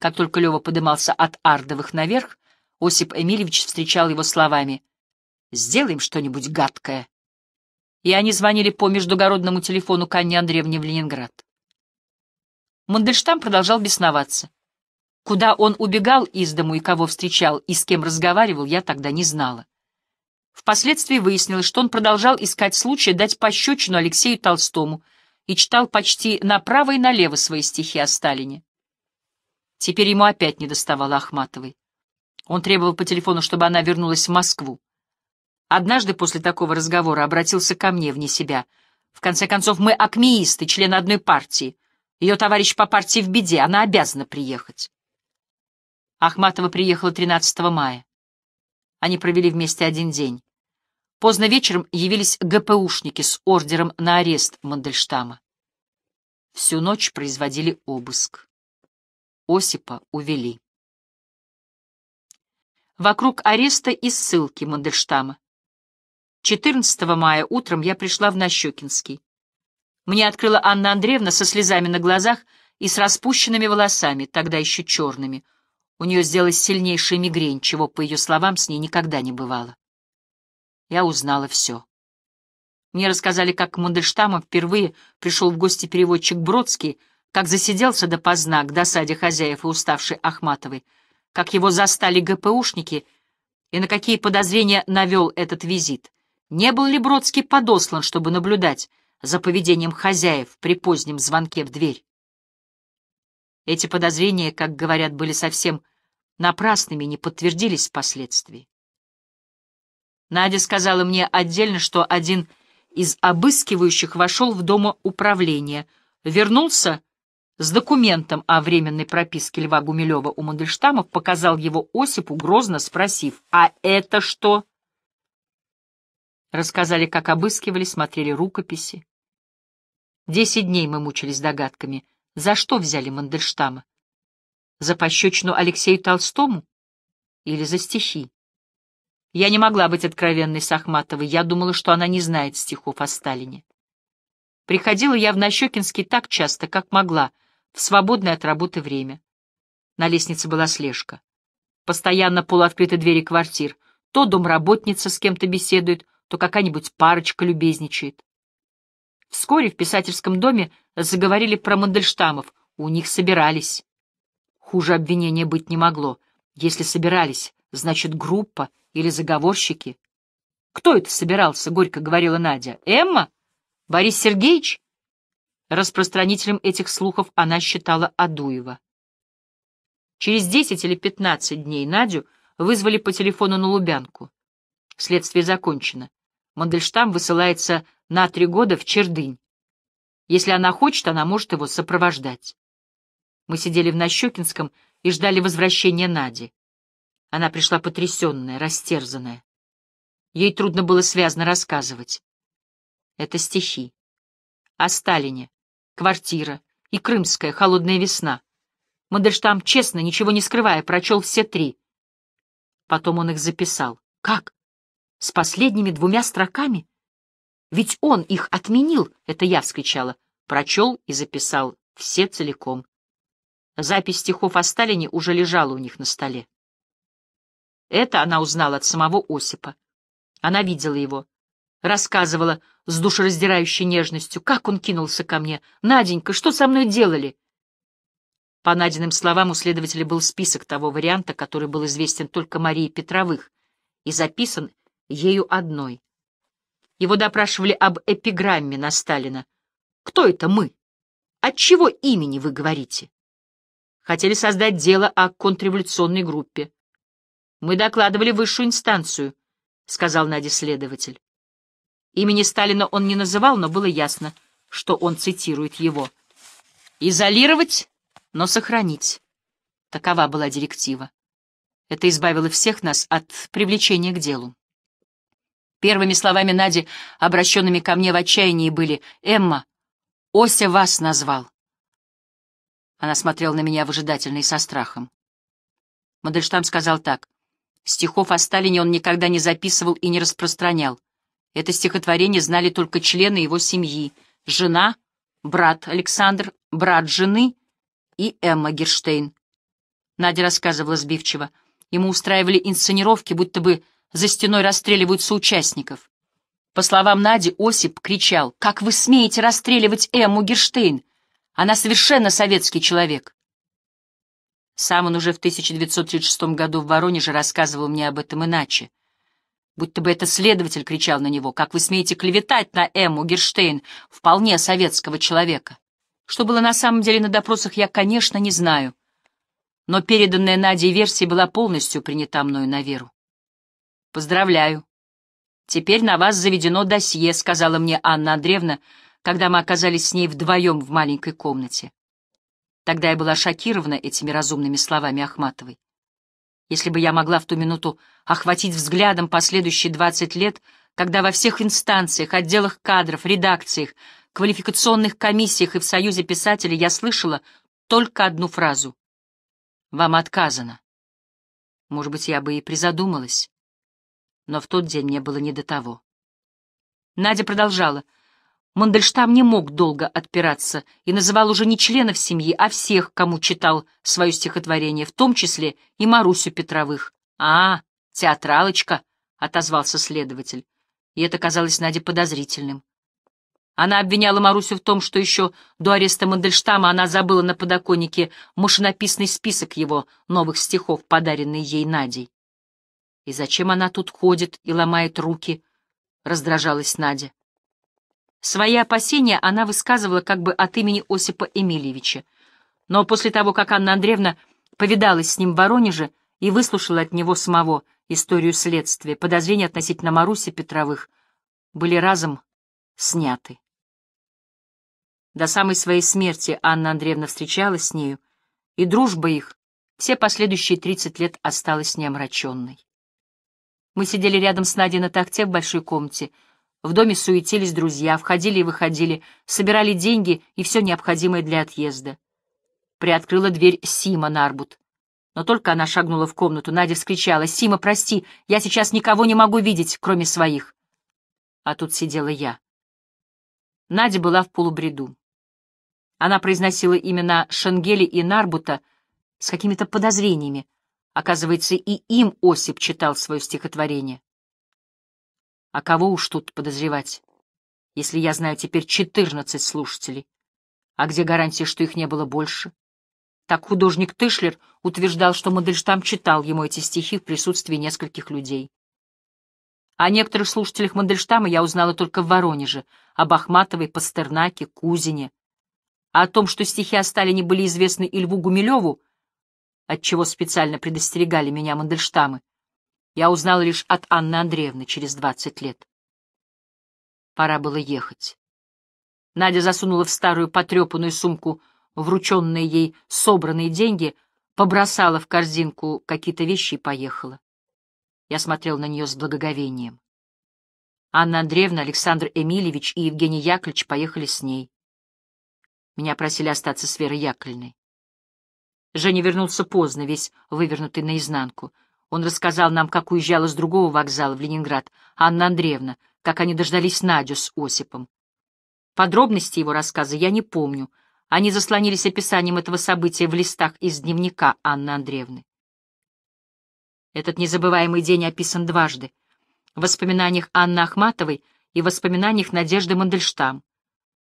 Как только Лева подымался от Ардовых наверх, Осип Эмильевич встречал его словами «Сделаем что-нибудь гадкое» и они звонили по междугородному телефону к Анне Андреевне в Ленинград. Мандельштам продолжал бесноваться. Куда он убегал из дому и кого встречал, и с кем разговаривал, я тогда не знала. Впоследствии выяснилось, что он продолжал искать случая дать пощечину Алексею Толстому и читал почти направо и налево свои стихи о Сталине. Теперь ему опять не доставало Ахматовой. Он требовал по телефону, чтобы она вернулась в Москву. Однажды после такого разговора обратился ко мне вне себя. В конце концов, мы акмеисты, члены одной партии. Ее товарищ по партии в беде, она обязана приехать. Ахматова приехала 13 мая. Они провели вместе один день. Поздно вечером явились ГПУшники с ордером на арест Мандельштама. Всю ночь производили обыск. Осипа увели. Вокруг ареста и ссылки Мандельштама 14 мая утром я пришла в Нащекинский. Мне открыла Анна Андреевна со слезами на глазах и с распущенными волосами, тогда еще черными. У нее сделалась сильнейшая мигрень, чего, по ее словам, с ней никогда не бывало. Я узнала все. Мне рассказали, как к Мандельштаму впервые пришел в гости переводчик Бродский, как засиделся допоздна к досаде хозяев и уставшей Ахматовой, как его застали ГПУшники и на какие подозрения навел этот визит — не был ли Бродский подослан, чтобы наблюдать за поведением хозяев при позднем звонке в дверь. Эти подозрения, как говорят, были совсем напрасными не подтвердились впоследствии. Надя сказала мне отдельно, что один из обыскивающих вошел в домоуправление, вернулся с документом о временной прописке Льва Гумилева у Мандельштамов, показал его Осипу, грозно спросив, «А это что?» Рассказали, как обыскивали, смотрели рукописи. Десять дней мы мучились догадками, за что взяли Мандельштама. За пощечину Алексею Толстому или за стихи? Я не могла быть откровенной с Ахматовой, я думала, что она не знает стихов о Сталине. Приходила я в Нащекинский так часто, как могла, в свободное от работы время. На лестнице была слежка. Постоянно полуоткрыты двери квартир. То домработница с кем-то беседует, то какая-нибудь парочка любезничает. Вскоре в писательском доме заговорили про Мандельштамов, у них собирались. Хуже обвинения быть не могло. Если собирались, значит, группа или заговорщики. «Кто это собирался?» — горько говорила Надя. «Эмма? Борис Сергеевич?» Распространителем этих слухов она считала Адуева. Через десять или пятнадцать дней Надю вызвали по телефону на Лубянку. Следствие закончено. Мандельштам высылается на три года в Чердынь. Если она хочет, она может его сопровождать. Мы сидели в Нащекинском и ждали возвращения Нади. Она пришла потрясенная, растерзанная. Ей трудно было связно рассказывать. Это стихи. О Сталине, квартира и крымская холодная весна. Мандельштам, честно, ничего не скрывая, прочел все три. Потом он их записал. Как? С последними двумя строками? Ведь он их отменил, это я вскричала. Прочел и записал все целиком. Запись стихов о Сталине уже лежала у них на столе. Это она узнала от самого Осипа. Она видела его, рассказывала с душераздирающей нежностью, как он кинулся ко мне. «Наденька, что со мной делали?» По Надиным словам, у следователя был список того варианта, который был известен только Марии Петровых и записан ею одной. Его допрашивали об эпиграмме на Сталина. «Кто это мы? От чего имени вы говорите?» Хотели создать дело о контрреволюционной группе. «Мы докладывали высшую инстанцию», — сказал Наде следователь. Имени Сталина он не называл, но было ясно, что он цитирует его. «Изолировать, но сохранить». Такова была директива. Это избавило всех нас от привлечения к делу. Первыми словами Нади, обращенными ко мне в отчаянии, были «Эмма, Ося вас назвал». Она смотрела на меня выжидательно и со страхом. Мандельштам сказал так. Стихов о Сталине он никогда не записывал и не распространял. Это стихотворение знали только члены его семьи, жена, брат Александр, брат жены и Эмма Герштейн. Надя рассказывала сбивчиво. Ему устраивали инсценировки, будто бы за стеной расстреливают соучастников. По словам Нади, Осип кричал, «Как вы смеете расстреливать Эмму Герштейн? Она совершенно советский человек». Сам он уже в 1936 году в Воронеже рассказывал мне об этом иначе будто бы это следователь кричал на него, как вы смеете клеветать на Эмму Герштейн, вполне советского человека. Что было на самом деле на допросах, я, конечно, не знаю. Но переданная Надей версия была полностью принята мною на веру. «Поздравляю. Теперь на вас заведено досье», — сказала мне Анна Андреевна, когда мы оказались с ней вдвоем в маленькой комнате. Тогда я была шокирована этими разумными словами Ахматовой. Если бы я могла в ту минуту охватить взглядом последующие двадцать лет, когда во всех инстанциях, отделах кадров, редакциях, квалификационных комиссиях и в Союзе писателей я слышала только одну фразу «Вам отказано». Может быть, я бы и призадумалась, но в тот день мне было не до того. Надя продолжала — Мандельштам не мог долго отпираться и называл уже не членов семьи, а всех, кому читал свое стихотворение, в том числе и Марусю Петровых. «А, театралочка», — отозвался следователь, и это казалось Наде подозрительным. Она обвиняла Марусю в том, что еще до ареста Мандельштама она забыла на подоконнике машинописный список его новых стихов, подаренный ей Надей. «И зачем она тут ходит и ломает руки?» — раздражалась Надя. Свои опасения она высказывала как бы от имени Осипа Эмильевича, но после того, как Анна Андреевна повидалась с ним в Воронеже и выслушала от него самого историю следствия, подозрения относительно Маруси Петровых были разом сняты. До самой своей смерти Анна Андреевна встречалась с нею, и дружба их все последующие 30 лет осталась неомраченной. Мы сидели рядом с Надей на тахте в большой комнате. В доме суетились друзья, входили и выходили, собирали деньги и все необходимое для отъезда. Приоткрыла дверь Сима Нарбут. Но только она шагнула в комнату, Надя вскричала, «Сима, прости, я сейчас никого не могу видеть, кроме своих». А тут сидела я. Надя была в полубреду. Она произносила имена Шенгели и Нарбута с какими-то подозрениями. Оказывается, и им Осип читал свое стихотворение. А кого уж тут подозревать, если я знаю теперь четырнадцать слушателей? А где гарантия, что их не было больше? Так художник Тышлер утверждал, что Мандельштам читал ему эти стихи в присутствии нескольких людей. О некоторых слушателях Мандельштама я узнала только в Воронеже, об Ахматовой, Пастернаке, Кузине. А о том, что стихи о Сталине были известны и Льву Гумилеву, от чего специально предостерегали меня Мандельштамы, я узнал лишь от Анны Андреевны через двадцать лет. Пора было ехать. Надя засунула в старую потрепанную сумку врученные ей собранные деньги, побросала в корзинку какие-то вещи и поехала. Я смотрел на нее с благоговением. Анна Андреевна, Александр Эмильевич и Евгений Яковлевич поехали с ней. Меня просили остаться с Верой Яковлевной. Женя вернулся поздно, весь вывернутый наизнанку. Он рассказал нам, как уезжала с другого вокзала в Ленинград Анна Андреевна, как они дождались Надю с Осипом. Подробности его рассказа я не помню. Они заслонились описанием этого события в листах из дневника Анны Андреевны. Этот незабываемый день описан дважды. В воспоминаниях Анны Ахматовой и в воспоминаниях Надежды Мандельштам.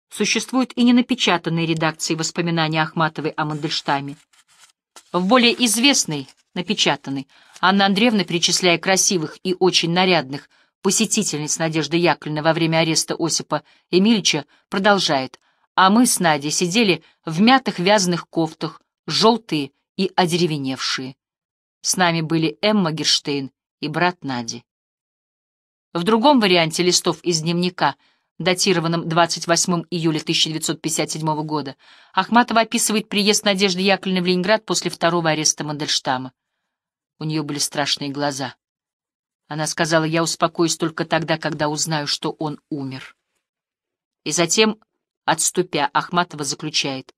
Существуют и ненапечатанные редакции воспоминаний Ахматовой о Мандельштаме. В более известной, напечатанной, Анна Андреевна, перечисляя красивых и очень нарядных посетительниц Надежды Яковлевны во время ареста Осипа Эмильевича, продолжает, а мы с Надей сидели в мятых вязаных кофтах, желтые и одеревеневшие. С нами были Эмма Герштейн и брат Нади. В другом варианте листов из дневника — датированном 28 июля 1957 года, Ахматова описывает приезд Надежды Яковлевны в Ленинград после второго ареста Мандельштама. У нее были страшные глаза. Она сказала, я успокоюсь только тогда, когда узнаю, что он умер. И затем, отступя, Ахматова заключает.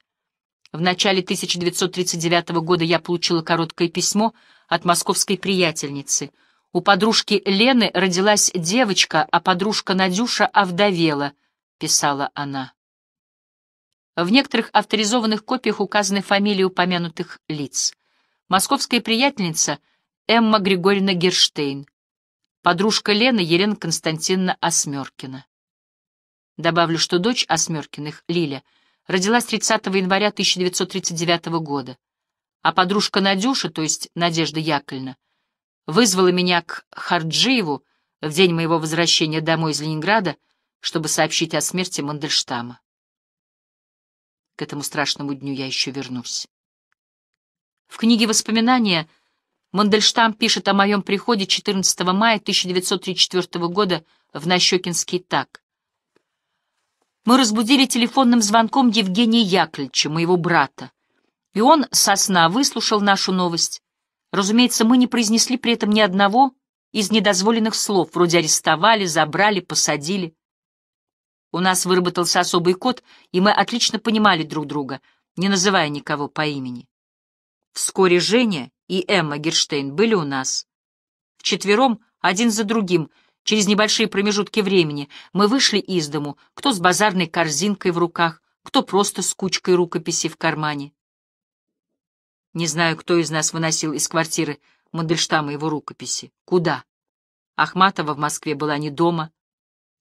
В начале 1939 года я получила короткое письмо от московской приятельницы — у подружки Лены родилась девочка, а подружка Надюша овдовела, — писала она. В некоторых авторизованных копиях указаны фамилии упомянутых лиц. Московская приятельница Эмма Григорьевна Герштейн, подружка Лены Елена Константиновна Осмеркина. Добавлю, что дочь Осмеркиных, Лиля, родилась 30 января 1939 года, а подружка Надюша, то есть Надежда Яковлевна, вызвала меня к Харджиеву в день моего возвращения домой из Ленинграда, чтобы сообщить о смерти Мандельштама. К этому страшному дню я еще вернусь. В книге «Воспоминания» Мандельштам пишет о моем приходе 14 мая 1934 года в Нащекинский так. Мы разбудили телефонным звонком Евгения Яковлевича, моего брата, и он со сна выслушал нашу новость Разумеется, мы не произнесли при этом ни одного из недозволенных слов, вроде арестовали, забрали, посадили. У нас выработался особый код, и мы отлично понимали друг друга, не называя никого по имени. Вскоре Женя и Эмма Герштейн были у нас. Вчетвером, один за другим, через небольшие промежутки времени, мы вышли из дому, кто с базарной корзинкой в руках, кто просто с кучкой рукописей в кармане. Не знаю, кто из нас выносил из квартиры Мандельштама его рукописи. Куда? Ахматова в Москве была не дома,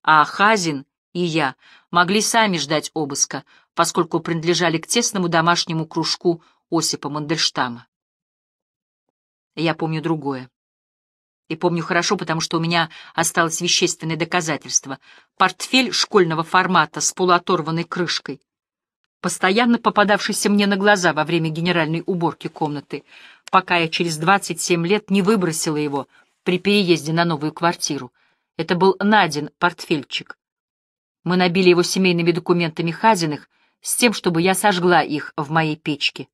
а Хазин и я могли сами ждать обыска, поскольку принадлежали к тесному домашнему кружку Осипа Мандельштама. Я помню другое. И помню хорошо, потому что у меня осталось вещественное доказательство. Портфель школьного формата с полуоторванной крышкой, постоянно попадавшийся мне на глаза во время генеральной уборки комнаты, пока я через 27 лет не выбросила его при переезде на новую квартиру. Это был Надин портфельчик. Мы набили его семейными документами Хазиных с тем, чтобы я сожгла их в моей печке.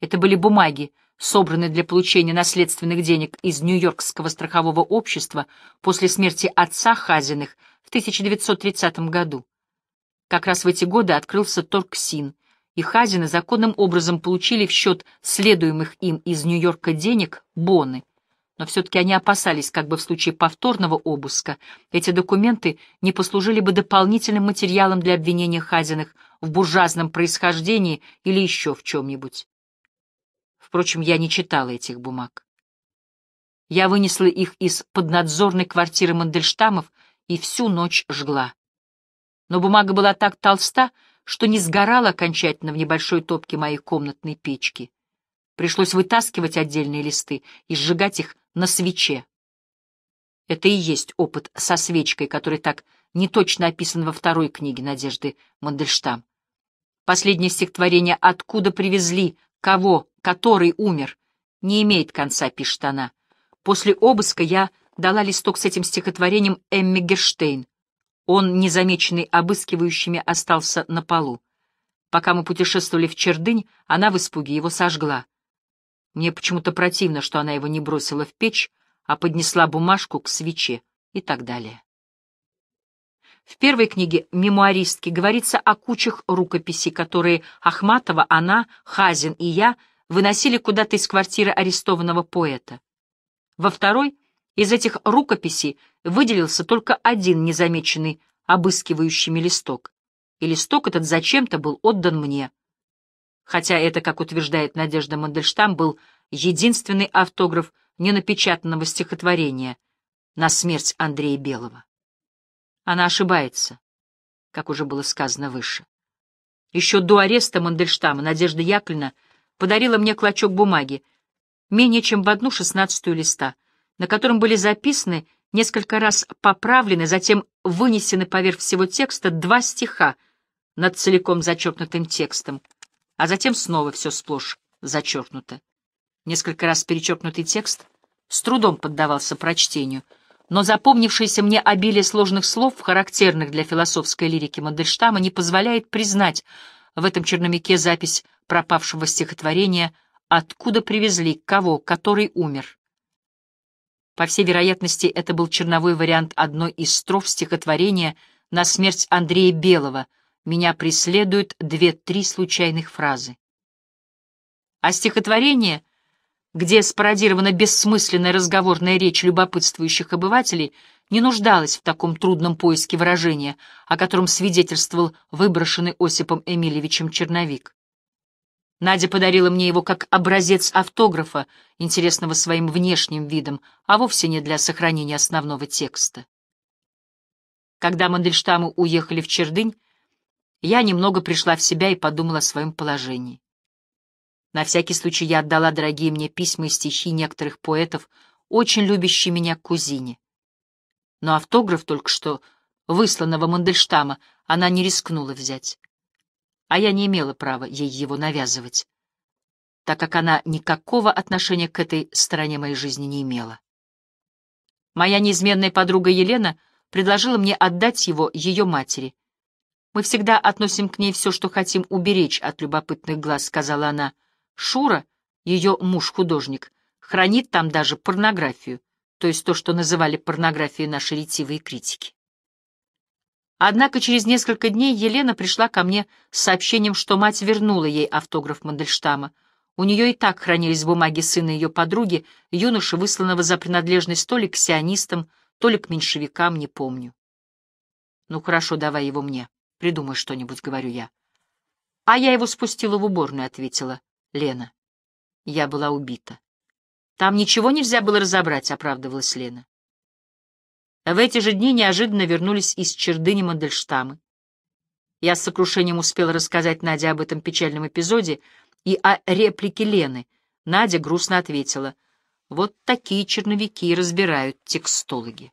Это были бумаги, собранные для получения наследственных денег из Нью-Йоркского страхового общества после смерти отца Хазиных в 1930 году. Как раз в эти годы открылся Торксин, и Хазины законным образом получили в счет следуемых им из Нью-Йорка денег боны — но все-таки они опасались, как бы в случае повторного обыска эти документы не послужили бы дополнительным материалом для обвинения Хазиных в буржуазном происхождении или еще в чем-нибудь. Впрочем, я не читала этих бумаг. Я вынесла их из поднадзорной квартиры Мандельштамов и всю ночь жгла. Но бумага была так толста, что не сгорала окончательно в небольшой топке моей комнатной печки. Пришлось вытаскивать отдельные листы и сжигать их на свече. Это и есть опыт со свечкой, который так неточно описан во второй книге Надежды Мандельштам. Последнее стихотворение «Откуда привезли? Кого? Который умер?» не имеет конца, пишет она. После обыска я дала листок с этим стихотворением Эмми Герштейн. Он, незамеченный обыскивающими, остался на полу. Пока мы путешествовали в Чердынь, она в испуге его сожгла. Мне почему-то противно, что она его не бросила в печь, а поднесла бумажку к свече и так далее. В первой книге «Мемуаристки» говорится о кучах рукописей, которые Ахматова, она, Хазин и я выносили куда-то из квартиры арестованного поэта. Во второй из этих рукописей выделился только один незамеченный обыскивающими листок, и листок этот зачем-то был отдан мне — хотя это, как утверждает Надежда Мандельштам, был единственный автограф ненапечатанного стихотворения на смерть Андрея Белого. Она ошибается, как уже было сказано выше. Еще до ареста Мандельштама Надежда Яковлевна подарила мне клочок бумаги, менее чем в одну шестнадцатую листа, на котором были записаны, несколько раз поправлены, затем вынесены поверх всего текста два стиха над целиком зачеркнутым текстом — а затем снова все сплошь зачеркнуто. Несколько раз перечеркнутый текст с трудом поддавался прочтению, но запомнившееся мне обилие сложных слов, характерных для философской лирики Мандельштама, не позволяет признать в этом черновике запись пропавшего стихотворения «Откуда привезли? Кого? Который умер?» По всей вероятности, это был черновой вариант одной из строф стихотворения «На смерть Андрея Белого», меня преследуют две-три случайных фразы. А стихотворение, где спародирована бессмысленная разговорная речь любопытствующих обывателей, не нуждалось в таком трудном поиске выражения, о котором свидетельствовал выброшенный Осипом Эмильевичем черновик. Надя подарила мне его как образец автографа, интересного своим внешним видом, а вовсе не для сохранения основного текста. Когда Мандельштамы уехали в Чердынь, я немного пришла в себя и подумала о своем положении. На всякий случай я отдала дорогие мне письма и стихи некоторых поэтов, очень любящие меня кузине. Но автограф только что высланного Мандельштама она не рискнула взять. А я не имела права ей его навязывать, так как она никакого отношения к этой стороне моей жизни не имела. Моя неизменная подруга Елена предложила мне отдать его ее матери — мы всегда относим к ней все, что хотим уберечь от любопытных глаз, — сказала она. Шура, ее муж-художник, хранит там даже порнографию, то есть то, что называли порнографией наши ретивые критики. Однако через несколько дней Елена пришла ко мне с сообщением, что мать вернула ей автограф Мандельштама. У нее и так хранились бумаги сына ее подруги, юноши, высланного за принадлежность то ли к сионистам, то ли к меньшевикам, не помню. Ну хорошо, давай его мне. Придумай что-нибудь, — говорю я. — А я его спустила в уборную, — ответила Лена. Я была убита. Там ничего нельзя было разобрать, — оправдывалась Лена. В эти же дни неожиданно вернулись из Чердыни Мандельштамы. Я с сокрушением успела рассказать Наде об этом печальном эпизоде и о реплике Лены. Надя грустно ответила. Вот такие черновики разбирают текстологи.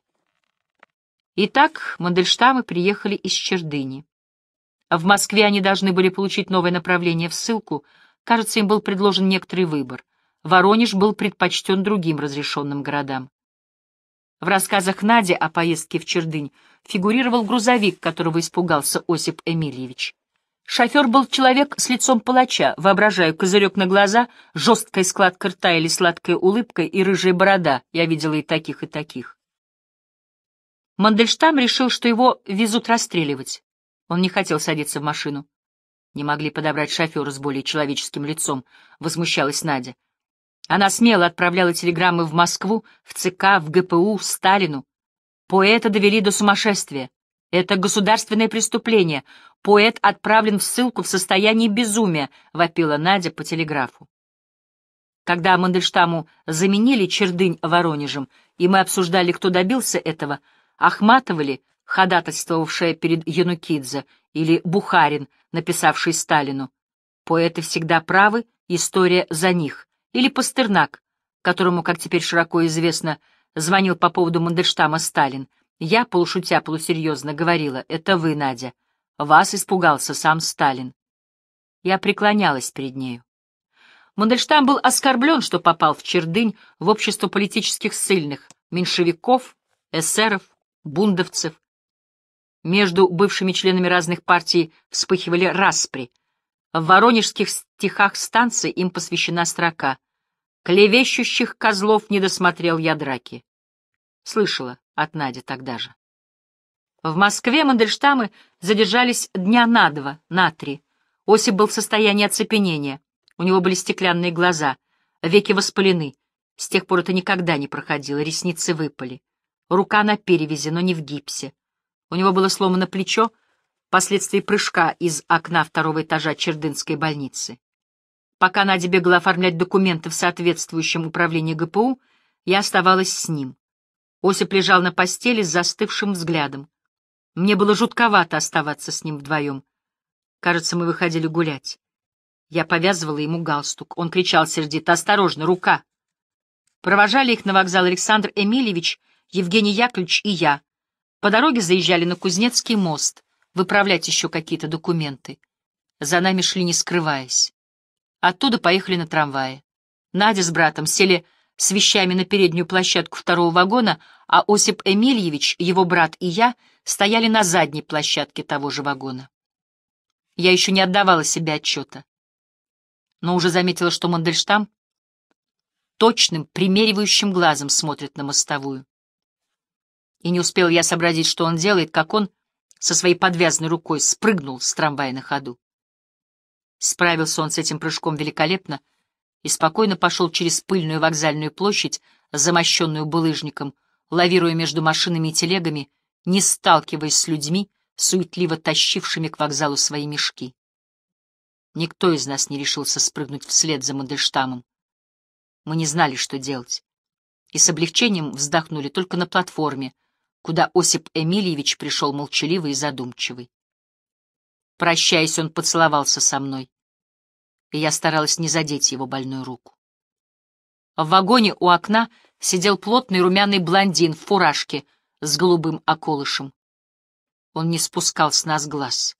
Итак, Мандельштамы приехали из Чердыни. В Москве они должны были получить новое направление в ссылку. Кажется, им был предложен некоторый выбор. Воронеж был предпочтен другим разрешенным городам. В рассказах Нади о поездке в Чердынь фигурировал грузовик, которого испугался Осип Эмильевич. Шофер был человек с лицом палача, воображаю, козырек на глаза, жесткая складка рта или сладкая улыбка и рыжая борода. Я видела и таких, и таких. Мандельштам решил, что его везут расстреливать. Он не хотел садиться в машину. Не могли подобрать шофера с более человеческим лицом, возмущалась Надя. Она смело отправляла телеграммы в Москву, в ЦК, в ГПУ, Сталину. Поэта довели до сумасшествия. Это государственное преступление. Поэт отправлен в ссылку в состоянии безумия, вопила Надя по телеграфу. Когда Мандельштаму заменили Чердынь Воронежем, и мы обсуждали, кто добился этого, Ахматовали, ходатайствовавшая перед Янукидзе, или Бухарин, написавший Сталину. Поэты всегда правы, история за них или Пастернак, которому, как теперь широко известно, звонил по поводу Мандельштама Сталин. Я, полушутя, полусерьезно говорила, это вы, Надя. Вас испугался сам Сталин. Я преклонялась перед нею. Мандельштам был оскорблен, что попал в Чердынь в общество политических ссыльных, меньшевиков, эсеров, бундовцев. Между бывшими членами разных партий вспыхивали распри, в воронежских стихах станции им посвящена строка «Клевещущих козлов не досмотрел я драки». Слышала от Нади тогда же. В Москве Мандельштамы задержались дня на два, на три. Осип был в состоянии оцепенения. У него были стеклянные глаза, веки воспалены. С тех пор это никогда не проходило, ресницы выпали. Рука на перевязи, но не в гипсе. У него было сломано плечо, последствий прыжка из окна второго этажа Чердынской больницы. Пока Надя бегала оформлять документы в соответствующем управлении ГПУ, я оставалась с ним. Осип лежал на постели с застывшим взглядом. Мне было жутковато оставаться с ним вдвоем. Кажется, мы выходили гулять. Я повязывала ему галстук. Он кричал сердито «Осторожно, рука!». Провожали их на вокзал Александр Эмильевич, Евгений Яковлевич и я. По дороге заезжали на Кузнецкий мост выправлять еще какие-то документы. За нами шли, не скрываясь. Оттуда поехали на трамвае. Надя с братом сели с вещами на переднюю площадку второго вагона, а Осип Эмильевич, его брат и я стояли на задней площадке того же вагона. Я еще не отдавала себе отчета, но уже заметила, что Мандельштам точным, примеривающим глазом смотрит на мостовую. И не успел я сообразить, что он делает, как он со своей подвязанной рукой спрыгнул с трамвая на ходу. Справился он с этим прыжком великолепно и спокойно пошел через пыльную вокзальную площадь, замощенную булыжником, лавируя между машинами и телегами, не сталкиваясь с людьми, суетливо тащившими к вокзалу свои мешки. Никто из нас не решился спрыгнуть вслед за Мандельштамом. Мы не знали, что делать, и с облегчением вздохнули только на платформе, куда Осип Эмильевич пришел молчаливый и задумчивый. Прощаясь, он поцеловался со мной, и я старалась не задеть его больную руку. В вагоне у окна сидел плотный румяный блондин в фуражке с голубым околышем. Он не спускал с нас глаз.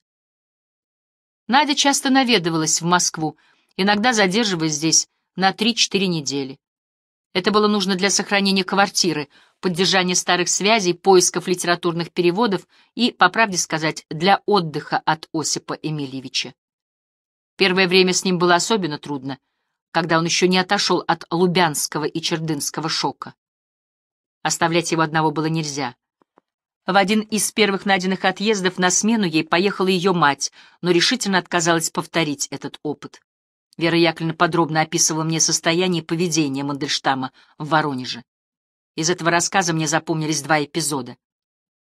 Надя часто наведывалась в Москву, иногда задерживаясь здесь на три-четыре недели. Это было нужно для сохранения квартиры, поддержания старых связей, поисков литературных переводов и, по правде сказать, для отдыха от Осипа Эмильевича. Первое время с ним было особенно трудно, когда он еще не отошел от лубянского и чердынского шока. Оставлять его одного было нельзя. В один из первых найденных отъездов на смену ей поехала ее мать, но решительно отказалась повторить этот опыт. Вера Яковлевна подробно описывала мне состояние поведения Мандельштама в Воронеже. Из этого рассказа мне запомнились два эпизода.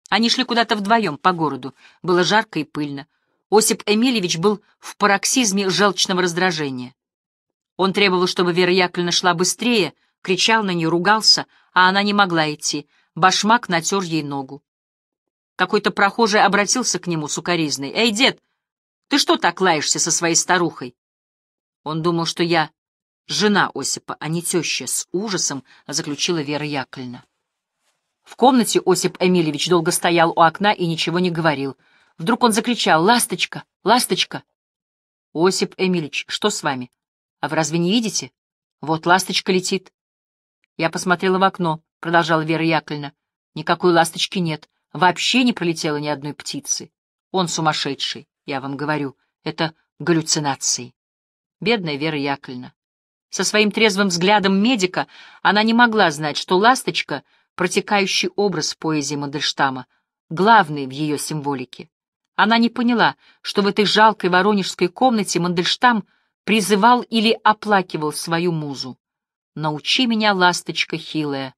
Они шли куда-то вдвоем по городу. Было жарко и пыльно. Осип Эмильевич был в пароксизме желчного раздражения. Он требовал, чтобы Вера Яковлевна шла быстрее, кричал на нее, ругался, а она не могла идти. Башмак натер ей ногу. Какой-то прохожий обратился к нему сукоризной. «Эй, дед, ты что так лаешься со своей старухой?» Он думал, что я жена Осипа, а не теща, с ужасом заключила Вера Яковлевна. В комнате Осип Эмильевич долго стоял у окна и ничего не говорил. Вдруг он закричал «Ласточка! Ласточка!» «Осип Эмильевич, что с вами? А вы разве не видите? Вот ласточка летит». Я посмотрела в окно, — продолжала Вера Яковлевна. «Никакой ласточки нет. Вообще не пролетело ни одной птицы. Он сумасшедший, я вам говорю. Это галлюцинации». Бедная Вера Яковлевна. Со своим трезвым взглядом медика она не могла знать, что ласточка — протекающий образ поэзии Мандельштама, главный в ее символике. Она не поняла, что в этой жалкой воронежской комнате Мандельштам призывал или оплакивал свою музу. «Научи меня, ласточка хилая,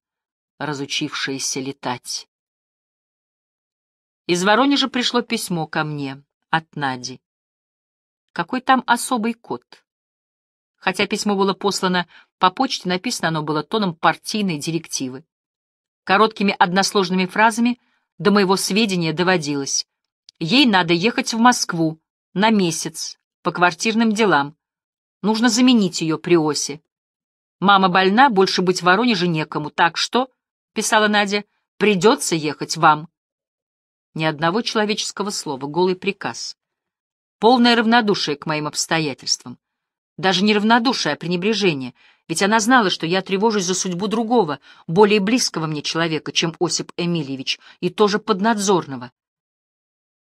разучившаяся летать». Из Воронежа пришло письмо ко мне от Нади. Какой там особый код? Хотя письмо было послано по почте, написано оно было тоном партийной директивы. Короткими односложными фразами до моего сведения доводилось. Ей надо ехать в Москву на месяц по квартирным делам. Нужно заменить ее при осе. Мама больна, больше быть в Воронеже некому, так что, — писала Надя, — придется ехать вам. Ни одного человеческого слова, голый приказ. Полное равнодушие к моим обстоятельствам. Даже не равнодушие, а пренебрежение, ведь она знала, что я тревожусь за судьбу другого, более близкого мне человека, чем Осип Эмильевич, и тоже поднадзорного.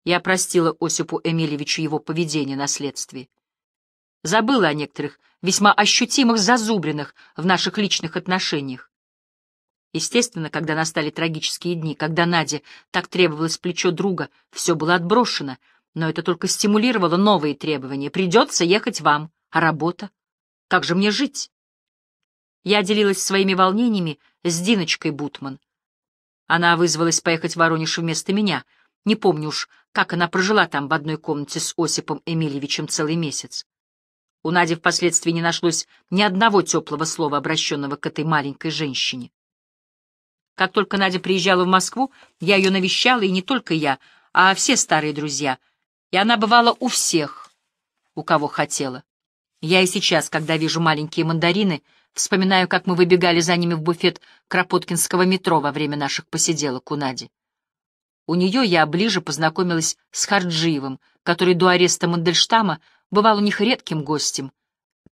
Я простила Осипу Эмильевичу его поведение на следствии. Забыла о некоторых весьма ощутимых зазубринах в наших личных отношениях. Естественно, когда настали трагические дни, когда Наде так требовалось плечо друга, все было отброшено, но это только стимулировало новые требования. Придется ехать вам. А работа? Как же мне жить? Я делилась своими волнениями с Диночкой Бутман. Она вызвалась поехать в Воронеж вместо меня. Не помню уж, как она прожила там в одной комнате с Осипом Эмильевичем целый месяц. У Нади впоследствии не нашлось ни одного теплого слова, обращенного к этой маленькой женщине. Как только Надя приезжала в Москву, я ее навещала, и не только я, а все старые друзья. И она бывала у всех, у кого хотела. Я и сейчас, когда вижу маленькие мандарины, вспоминаю, как мы выбегали за ними в буфет Кропоткинского метро во время наших посиделок у Нади. У нее я ближе познакомилась с Харджиевым, который до ареста Мандельштама бывал у них редким гостем,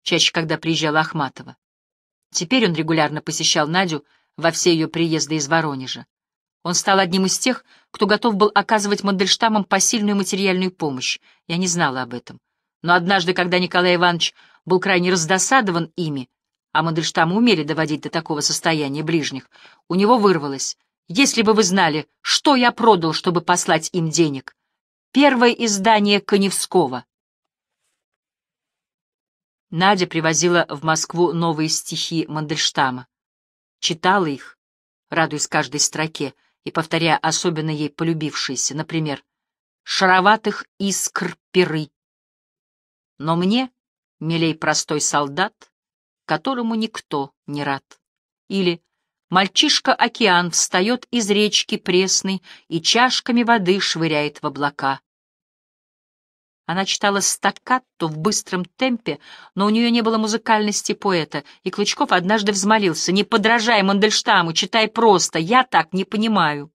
чаще, когда приезжала Ахматова. Теперь он регулярно посещал Надю во все ее приезды из Воронежа. Он стал одним из тех, кто готов был оказывать Мандельштамам посильную материальную помощь. Я не знала об этом. Но однажды, когда Николай Иванович был крайне раздосадован ими, а Мандельштамы умели доводить до такого состояния ближних, у него вырвалось «Если бы вы знали, что я продал, чтобы послать им денег». Первое издание Коневского. Надя привозила в Москву новые стихи Мандельштама. Читала их, радуясь каждой строке и повторяя особенно ей полюбившиеся, например, «Шароватых искр перы», но мне милей простой солдат, которому никто не рад. Или мальчишка-океан встает из речки пресной и чашками воды швыряет в облака. Она читала стаккато в быстром темпе, но у нее не было музыкальности поэта, и Клычков однажды взмолился «Не подражай Мандельштаму, читай просто, я так не понимаю».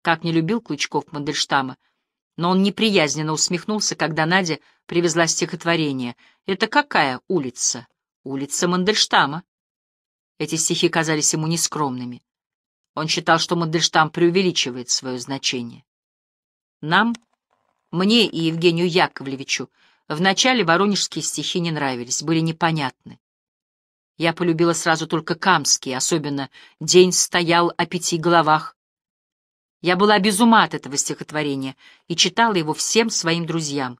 Как не любил Клычков Мандельштама, но он неприязненно усмехнулся, когда Надя привезла стихотворение. «Это какая улица?» «Улица Мандельштама». Эти стихи казались ему нескромными. Он считал, что Мандельштам преувеличивает свое значение. Нам, мне и Евгению Яковлевичу, вначале воронежские стихи не нравились, были непонятны. Я полюбила сразу только камские, особенно «День стоял о пяти головах», я была без ума от этого стихотворения и читала его всем своим друзьям.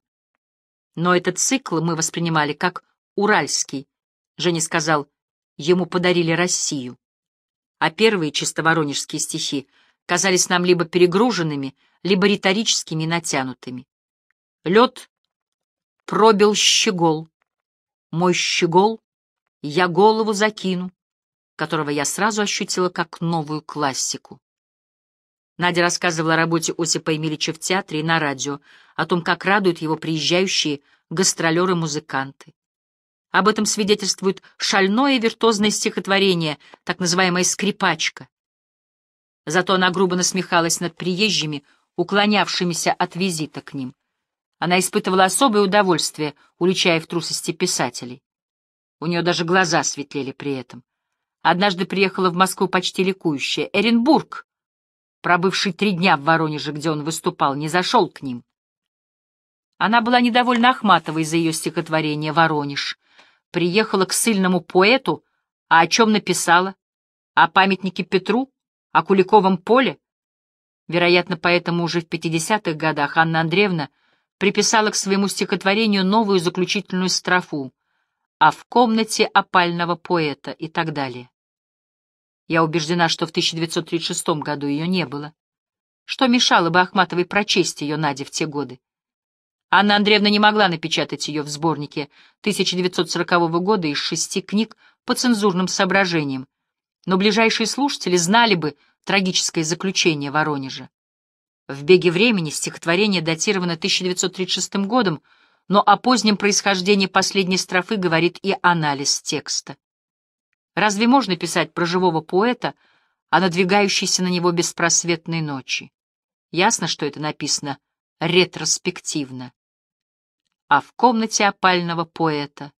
Но этот цикл мы воспринимали как уральский. Женя сказал, ему подарили Россию. А первые чисто воронежские стихи казались нам либо перегруженными, либо риторическими и натянутыми. Лед пробил щегол. Мой щегол, я голову закину, которого я сразу ощутила как новую классику. Надя рассказывала о работе Осипа Емельича в театре и на радио, о том, как радуют его приезжающие гастролеры-музыканты. Об этом свидетельствует шальное виртуозное стихотворение, так называемая «скрипачка». Зато она грубо насмехалась над приезжими, уклонявшимися от визита к ним. Она испытывала особое удовольствие, уличая в трусости писателей. У нее даже глаза светлели при этом. Однажды приехала в Москву почти ликующая. Эренбург, пробывший три дня в Воронеже, где он выступал, не зашел к ним. Она была недовольна Ахматовой за ее стихотворение «Воронеж». Приехала к сильному поэту, а о чем написала? О памятнике Петру? О Куликовом поле? Вероятно, поэтому уже в 50-х годах Анна Андреевна приписала к своему стихотворению новую заключительную строфу «А в комнате опального поэта» и так далее. Я убеждена, что в 1936 году ее не было. Что мешало бы Ахматовой прочесть ее Наде в те годы? Анна Андреевна не могла напечатать ее в сборнике 1940 года из шести книг по цензурным соображениям, но ближайшие слушатели знали бы трагическое заключение Воронежа. В «Беге времени» стихотворение датировано 1936 годом, но о позднем происхождении последней строфы говорит и анализ текста. Разве можно писать про живого поэта, о надвигающейся на него беспросветной ночи? Ясно, что это написано ретроспективно а в комнате опального поэта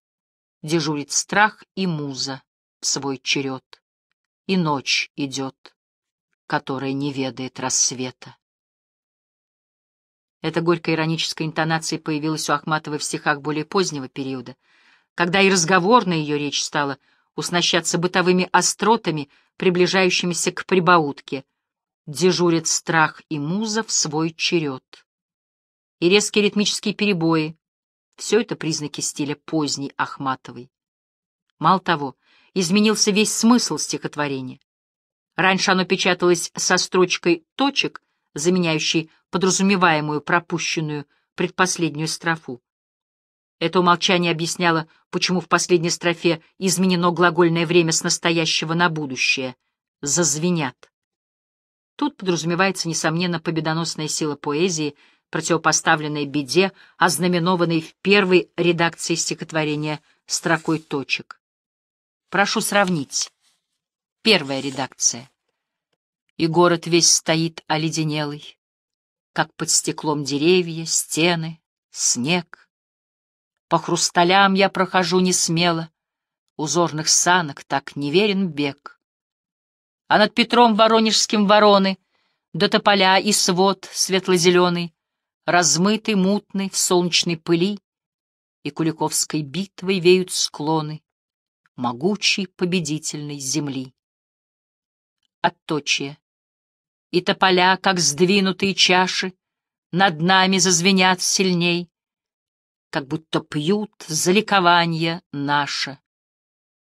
дежурит страх и муза в свой черед, и ночь идет, которая не ведает рассвета. Эта горько-ироническая интонация появилась у Ахматовой в стихах более позднего периода, когда и разговорная ее речь стала уснащаться бытовыми остротами, приближающимися к прибаутке. Дежурит страх и муза в свой черед. И резкие ритмические перебои, все это признаки стиля поздней Ахматовой. Мало того, изменился весь смысл стихотворения. Раньше оно печаталось со строчкой точек, заменяющей подразумеваемую пропущенную предпоследнюю строфу. Это умолчание объясняло, почему в последней строфе изменено глагольное время с настоящего на будущее — «зазвенят». Тут подразумевается, несомненно, победоносная сила поэзии — противопоставленной беде, ознаменованной в первой редакции стихотворения строкой точек. Прошу сравнить. Первая редакция. И город весь стоит оледенелый, как под стеклом деревья, стены, снег. По хрусталям я прохожу не смело, узорных санок так неверен бег. А над Петром Воронежским вороны, до тополя и свод светло-зеленый, размытый, мутный, в солнечной пыли, и Куликовской битвой веют склоны могучей победительной земли. Отточие. И тополя, как сдвинутые чаши, над нами зазвенят сильней, как будто пьют за ликование наше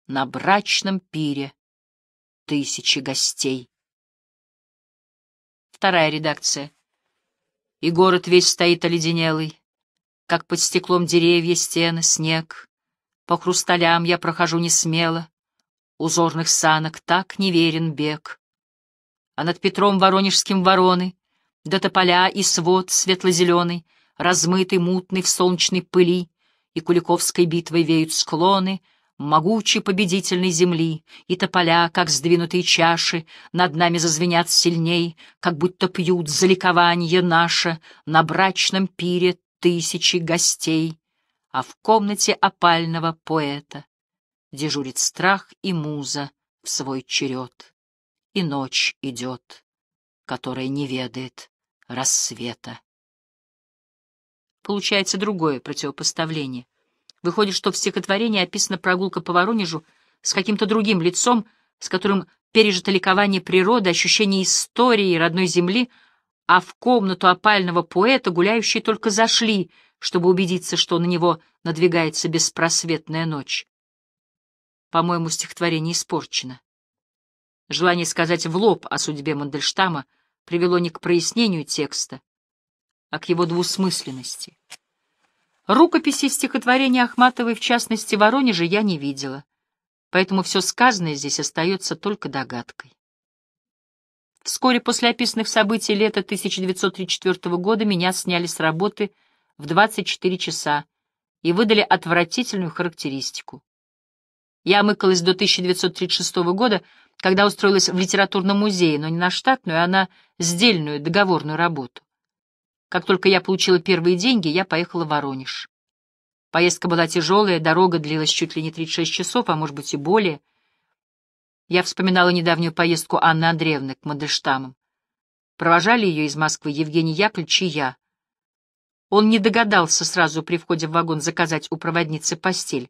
на брачном пире тысячи гостей. Вторая редакция и город весь стоит оледенелый, как под стеклом деревья, стены, снег. По хрусталям я прохожу не смело, узорных санок так неверен бег. А над Петром Воронежским вороны, до тополя и свод светло-зеленый, размытый, мутный в солнечной пыли, и Куликовской битвой веют склоны — могучей победительной земли, и тополя, как сдвинутые чаши, над нами зазвенят сильней, как будто пьют за ликование наше на брачном пире тысячи гостей, а в комнате опального поэта дежурит страх и муза в свой черед, и ночь идет, которая не ведает рассвета. Получается другое противопоставление. Выходит, что в стихотворении описана прогулка по Воронежу с каким-то другим лицом, с которым пережито ликование природы, ощущение истории родной земли, а в комнату опального поэта гуляющие только зашли, чтобы убедиться, что на него надвигается беспросветная ночь. По-моему, стихотворение испорчено. Желание сказать в лоб о судьбе Мандельштама привело не к прояснению текста, а к его двусмысленности. Рукописи стихотворения Ахматовой, в частности, Воронеже, я не видела, поэтому все сказанное здесь остается только догадкой. Вскоре после описанных событий лета 1934 года меня сняли с работы в 24 часа, и выдали отвратительную характеристику. Я мыкалась до 1936 года, когда устроилась в литературном музее, но не на штатную, а на сдельную договорную работу. Как только я получила первые деньги, я поехала в Воронеж. Поездка была тяжелая, дорога длилась чуть ли не 36 часов, а может быть и более. Я вспоминала недавнюю поездку Анны Андреевны к Мандельштамам. Провожали ее из Москвы Евгений Яковлевич и я. Он не догадался сразу при входе в вагон заказать у проводницы постель.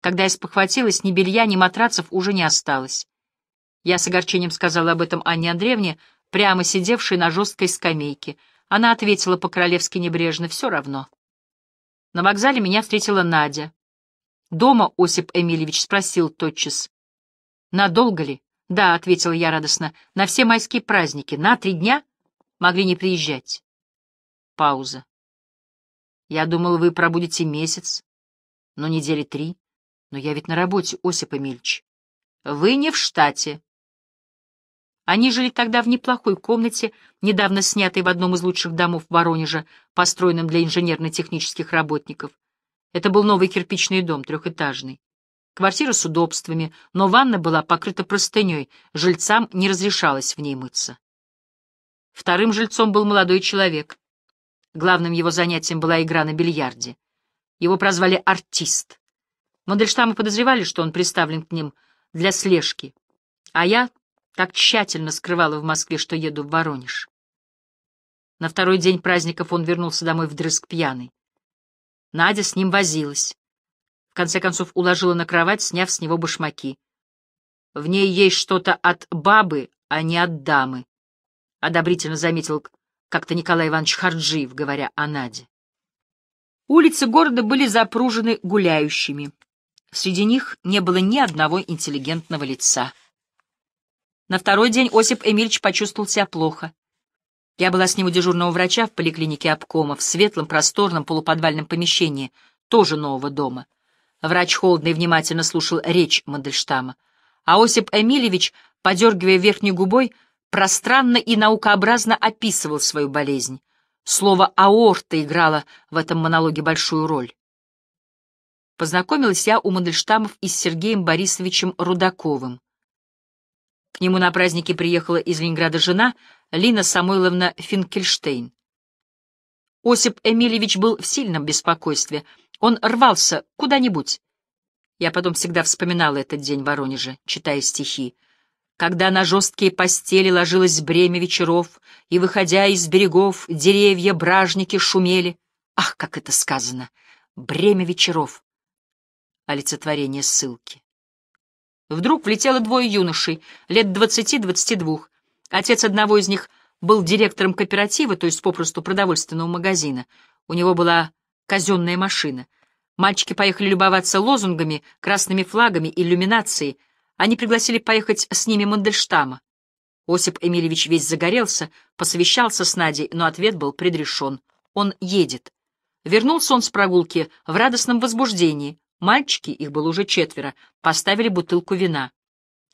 Когда я спохватилась, ни белья, ни матрацев уже не осталось. Я с огорчением сказала об этом Анне Андреевне, прямо сидевшей на жесткой скамейке. Она ответила по-королевски небрежно, все равно. На вокзале меня встретила Надя. Дома Осип Эмильевич спросил тотчас. «Надолго ли?» «Да», — ответила я радостно, — «на все майские праздники. На три дня могли не приезжать». Пауза. «Я думал, вы пробудете месяц, но недели три. Но я ведь на работе, Осип Эмильевич. Вы не в штате». Они жили тогда в неплохой комнате, недавно снятой в одном из лучших домов Воронежа, построенном для инженерно-технических работников. Это был новый кирпичный дом, трехэтажный. Квартира с удобствами, но ванна была покрыта простыней, жильцам не разрешалось в ней мыться. Вторым жильцом был молодой человек. Главным его занятием была игра на бильярде. Его прозвали «артист». Мандельштамы подозревали, что он приставлен к ним для слежки, а я так тщательно скрывала в Москве, что еду в Воронеж. На второй день праздников он вернулся домой вдрызг пьяный. Надя с ним возилась. В конце концов уложила на кровать, сняв с него башмаки. В ней есть что-то от бабы, а не от дамы, — одобрительно заметил как-то Николай Иванович Харджиев, говоря о Наде. Улицы города были запружены гуляющими. Среди них не было ни одного интеллигентного лица. На второй день Осип Эмильевич почувствовал себя плохо. Я была с ним у дежурного врача в поликлинике обкома в светлом, просторном полуподвальном помещении, тоже нового дома. Врач холодно и внимательно слушал речь Мандельштама, а Осип Эмильевич, подергивая верхней губой, пространно и наукообразно описывал свою болезнь. Слово «аорта» играло в этом монологе большую роль. Познакомилась я у Мандельштамов и с Сергеем Борисовичем Рудаковым. К нему на праздники приехала из Ленинграда жена Лина Самойловна Финкельштейн. Осип Эмильевич был в сильном беспокойстве — он рвался куда-нибудь. Я потом всегда вспоминала этот день в Воронеже, читая стихи. Когда на жесткие постели ложилось бремя вечеров, и, выходя из берегов, деревья, бражники шумели. Ах, как это сказано! Бремя вечеров! Олицетворение ссылки. Вдруг влетело двое юношей, лет двадцати-двадцати двух. Отец одного из них был директором кооператива, то есть попросту продовольственного магазина. У него была казенная машина. Мальчики поехали любоваться лозунгами, красными флагами, иллюминацией. Они пригласили поехать с ними Мандельштама. Осип Эмильевич весь загорелся, посовещался с Надей, но ответ был предрешен. Он едет. Вернулся он с прогулки в радостном возбуждении. Мальчики, их было уже четверо, поставили бутылку вина.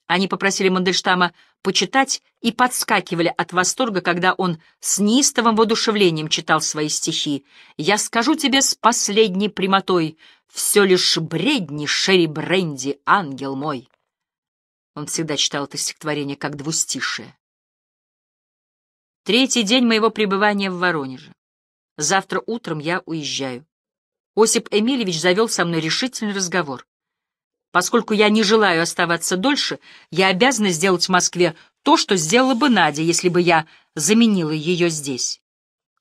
Они попросили Мандельштама почитать и подскакивали от восторга, когда он с неистовым воодушевлением читал свои стихи. «Я скажу тебе с последней прямотой, все лишь бредни, шерри бренди, ангел мой». Он всегда читал это стихотворение как двустишее. Третий день моего пребывания в Воронеже. Завтра утром я уезжаю. Осип Эмильевич завел со мной решительный разговор. Поскольку я не желаю оставаться дольше, я обязана сделать в Москве то, что сделала бы Надя, если бы я заменила ее здесь.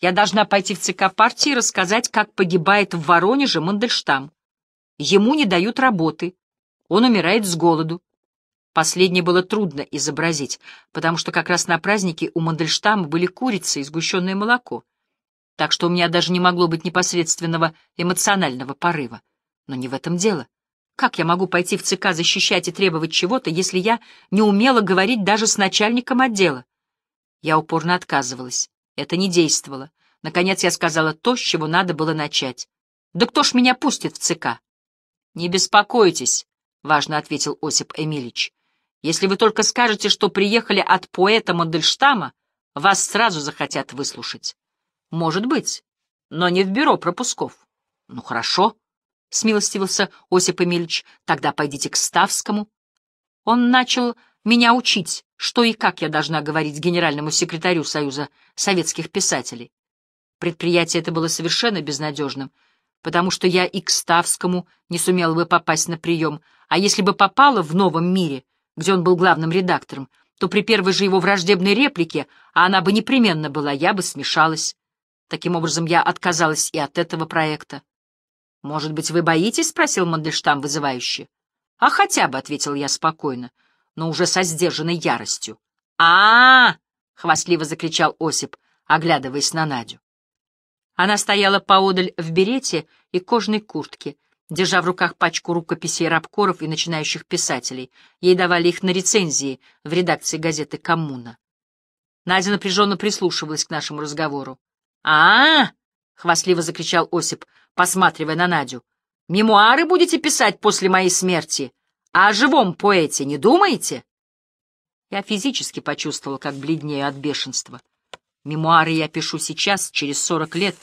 Я должна пойти в ЦК партии и рассказать, как погибает в Воронеже Мандельштам. Ему не дают работы. Он умирает с голоду. Последнее было трудно изобразить, потому что как раз на празднике у Мандельштама были курицы и сгущенное молоко. Так что у меня даже не могло быть непосредственного эмоционального порыва. Но не в этом дело. Как я могу пойти в ЦК защищать и требовать чего-то, если я не умела говорить даже с начальником отдела? Я упорно отказывалась. Это не действовало. Наконец я сказала то, с чего надо было начать. «Да кто ж меня пустит в ЦК?» «Не беспокойтесь», — важно ответил Осип Эмильевич. «Если вы только скажете, что приехали от поэта Мандельштама, вас сразу захотят выслушать». «Может быть, но не в бюро пропусков». «Ну хорошо». — смилостивился Осип Эмильевич, — тогда пойдите к Ставскому. Он начал меня учить, что и как я должна говорить генеральному секретарю Союза советских писателей. Предприятие это было совершенно безнадежным, потому что я и к Ставскому не сумела бы попасть на прием, а если бы попала в новом мире, где он был главным редактором, то при первой же его враждебной реплике, а она бы непременно была, я бы смешалась. Таким образом, я отказалась и от этого проекта. «Может быть, вы боитесь?» — спросил Мандельштам вызывающе. «А хотя бы», — ответил я спокойно, но уже со сдержанной яростью. а, -а, -а хвастливо закричал Осип, оглядываясь на Надю. Она стояла поодаль в берете и кожаной куртке, держа в руках пачку рукописей рабкоров и начинающих писателей. Ей давали их на рецензии в редакции газеты «Коммуна». Надя напряженно прислушивалась к нашему разговору. А, хвастливо закричал Осип, посматривая на Надю. «Мемуары будете писать после моей смерти? А о живом поэте не думаете?» Я физически почувствовал, как бледнею от бешенства. Мемуары я пишу сейчас, через сорок лет,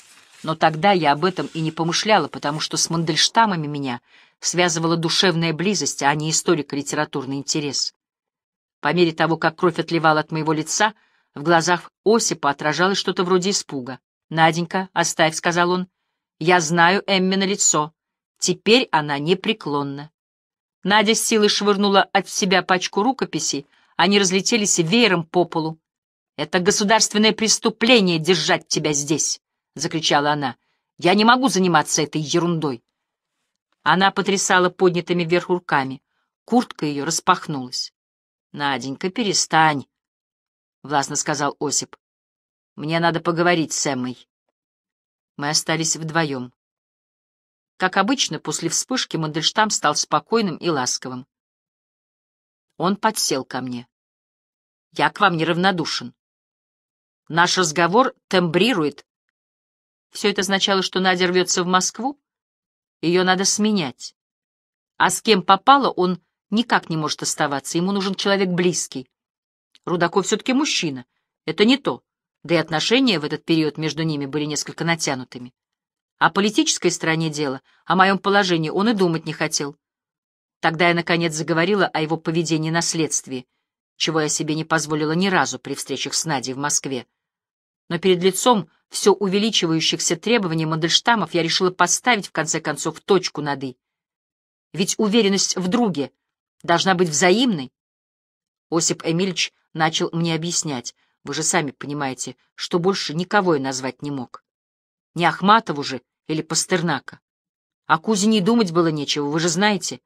но тогда я об этом и не помышляла, потому что с Мандельштамами меня связывала душевная близость, а не историко-литературный интерес. По мере того, как кровь отливала от моего лица, в глазах Осипа отражалось что-то вроде испуга. «Наденька, оставь», — сказал он, — «я знаю Эмми на лицо. Теперь она непреклонна». Надя с силой швырнула от себя пачку рукописей, они разлетелись веером по полу. «Это государственное преступление держать тебя здесь!» — закричала она. «Я не могу заниматься этой ерундой!» Она потрясала поднятыми вверх руками. Куртка ее распахнулась. «Наденька, перестань!» — властно сказал Осип. «Мне надо поговорить с Эммой». Мы остались вдвоем. Как обычно, после вспышки Мандельштам стал спокойным и ласковым. Он подсел ко мне. «Я к вам неравнодушен. Наш разговор тембрирует. Все это означало, что Надя рвется в Москву. Ее надо сменять. А с кем попало, он никак не может оставаться. Ему нужен человек близкий. Рудаков все-таки мужчина. Это не то. Да и отношения в этот период между ними были несколько натянутыми. О политической стороне дела, о моем положении он и думать не хотел. Тогда я, наконец, заговорила о его поведении на следствии, чего я себе не позволила ни разу при встречах с Надей в Москве. Но перед лицом все увеличивающихся требований Мандельштамов я решила поставить, в конце концов, точку над «и». Ведь уверенность в друге должна быть взаимной. Осип Эмильевич начал мне объяснять, вы же сами понимаете, что больше никого я назвать не мог. Не Ахматову же или Пастернака. О Кузине и думать было нечего, вы же знаете.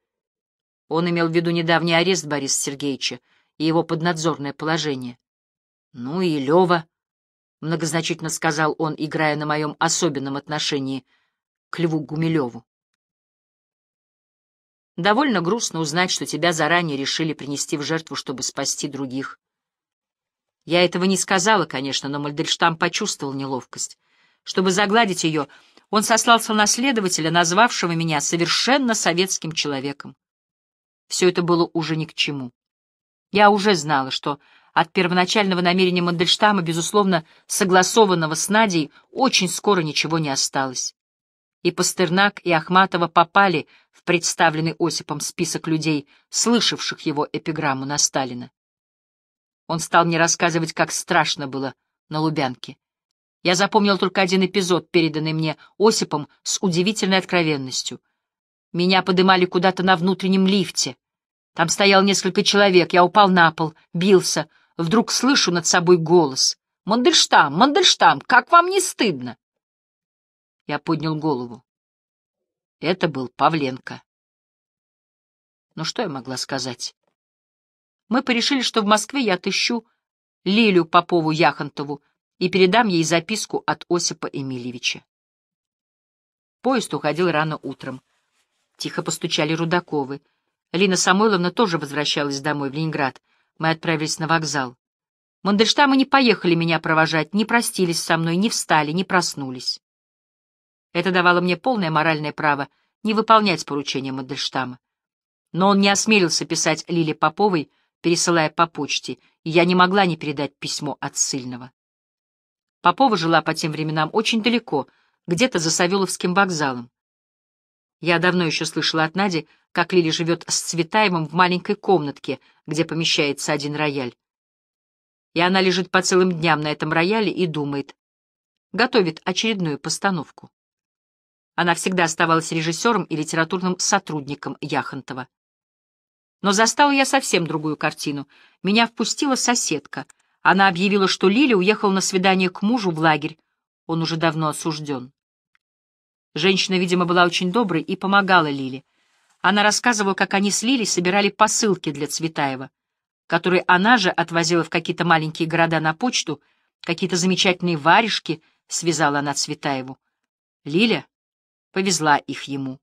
Он имел в виду недавний арест Бориса Сергеевича и его поднадзорное положение. Ну и Лева, — многозначительно сказал он, играя на моем особенном отношении к Льву Гумилеву. Довольно грустно узнать, что тебя заранее решили принести в жертву, чтобы спасти других. Я этого не сказала, конечно, но Мальдельштам почувствовал неловкость. Чтобы загладить ее, он сослался на следователя, назвавшего меня совершенно советским человеком. Все это было уже ни к чему. Я уже знала, что от первоначального намерения Мандельштама, безусловно, согласованного с Надей, очень скоро ничего не осталось. И Пастернак, и Ахматова попали в представленный Осипом список людей, слышавших его эпиграмму на Сталина. Он стал мне рассказывать, как страшно было на Лубянке. Я запомнил только один эпизод, переданный мне Осипом с удивительной откровенностью. Меня подымали куда-то на внутреннем лифте. Там стоял несколько человек, я упал на пол, бился, Вдруг слышу над собой голос. «Мандельштам! Мандельштам! Как вам не стыдно?» Я поднял голову. Это был Павленко. Ну что я могла сказать? Мы порешили, что в Москве я отыщу Лилю Попову-Яхонтову и передам ей записку от Осипа Эмильевича. Поезд уходил рано утром. Тихо постучали Рудаковы. Лина Самойловна тоже возвращалась домой в Ленинград — мы отправились на вокзал. Мандельштамы не поехали меня провожать, не простились со мной, не встали, не проснулись. Это давало мне полное моральное право не выполнять поручения Мандельштама. Но он не осмелился писать Лиле Поповой, пересылая по почте, и я не могла не передать письмо от ссыльного. Попова жила по тем временам очень далеко, где-то за Савеловским вокзалом. Я давно еще слышала от Нади, как Лили живет с Цветаевым в маленькой комнатке, где помещается один рояль. И она лежит по целым дням на этом рояле и думает. Готовит очередную постановку. Она всегда оставалась режиссером и литературным сотрудником Яхонтова. Но застала я совсем другую картину. Меня впустила соседка. Она объявила, что Лили уехал на свидание к мужу в лагерь. Он уже давно осужден. Женщина, видимо, была очень доброй и помогала Лиле. Она рассказывала, как они с Лилей собирали посылки для Цветаева, которые она же отвозила в какие-то маленькие города на почту, какие-то замечательные варежки связала она Цветаеву. Лиля повезла их ему.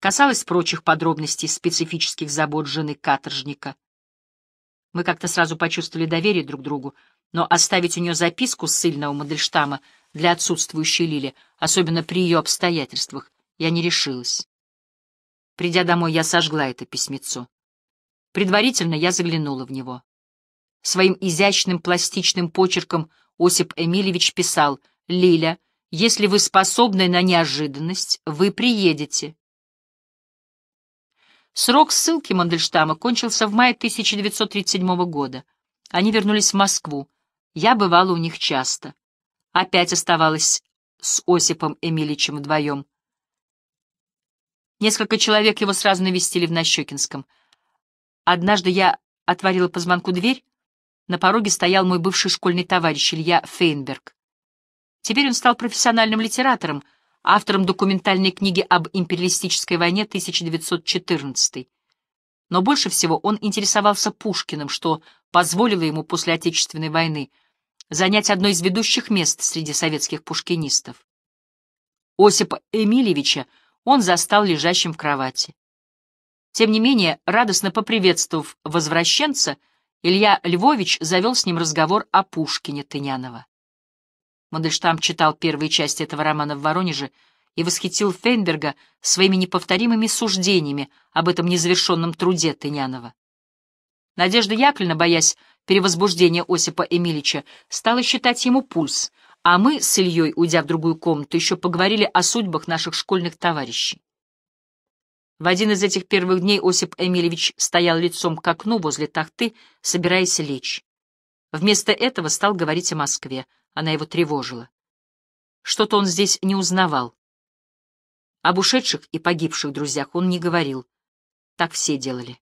Касалось прочих подробностей специфических забот жены каторжника. Мы как-то сразу почувствовали доверие друг другу, но оставить у нее записку с сильного Мандельштама для отсутствующей Лили, особенно при ее обстоятельствах, я не решилась. Придя домой, я сожгла это письмецо. Предварительно я заглянула в него. Своим изящным пластичным почерком Осип Эмильевич писал «Лиля, если вы способны на неожиданность, вы приедете». Срок ссылки Мандельштама кончился в мае 1937 года. Они вернулись в Москву. Я бывала у них часто. Опять оставалась с Осипом Эмиличем вдвоем. Несколько человек его сразу навестили в Нащекинском. Однажды я отворила по звонку дверь. На пороге стоял мой бывший школьный товарищ Илья Фейнберг. Теперь он стал профессиональным литератором, автором документальной книги об империалистической войне 1914. Но больше всего он интересовался Пушкиным, что позволило ему после Отечественной войны занять одно из ведущих мест среди советских пушкинистов. Осипа Эмильевича он застал лежащим в кровати. Тем не менее, радостно поприветствовав возвращенца, Илья Львович завел с ним разговор о Пушкине Тынянова. Мандельштам читал первые части этого романа в Воронеже и восхитил Фейнберга своими неповторимыми суждениями об этом незавершенном труде Тынянова. Надежда Яковлевна, боясь перевозбуждения Осипа Эмилича, стала считать ему пульс, а мы с Ильей, уйдя в другую комнату, еще поговорили о судьбах наших школьных товарищей. В один из этих первых дней Осип Эмильевич стоял лицом к окну возле тахты, собираясь лечь. Вместо этого стал говорить о Москве. Она его тревожила. Что-то он здесь не узнавал. Об ушедших и погибших друзьях он не говорил. Так все делали.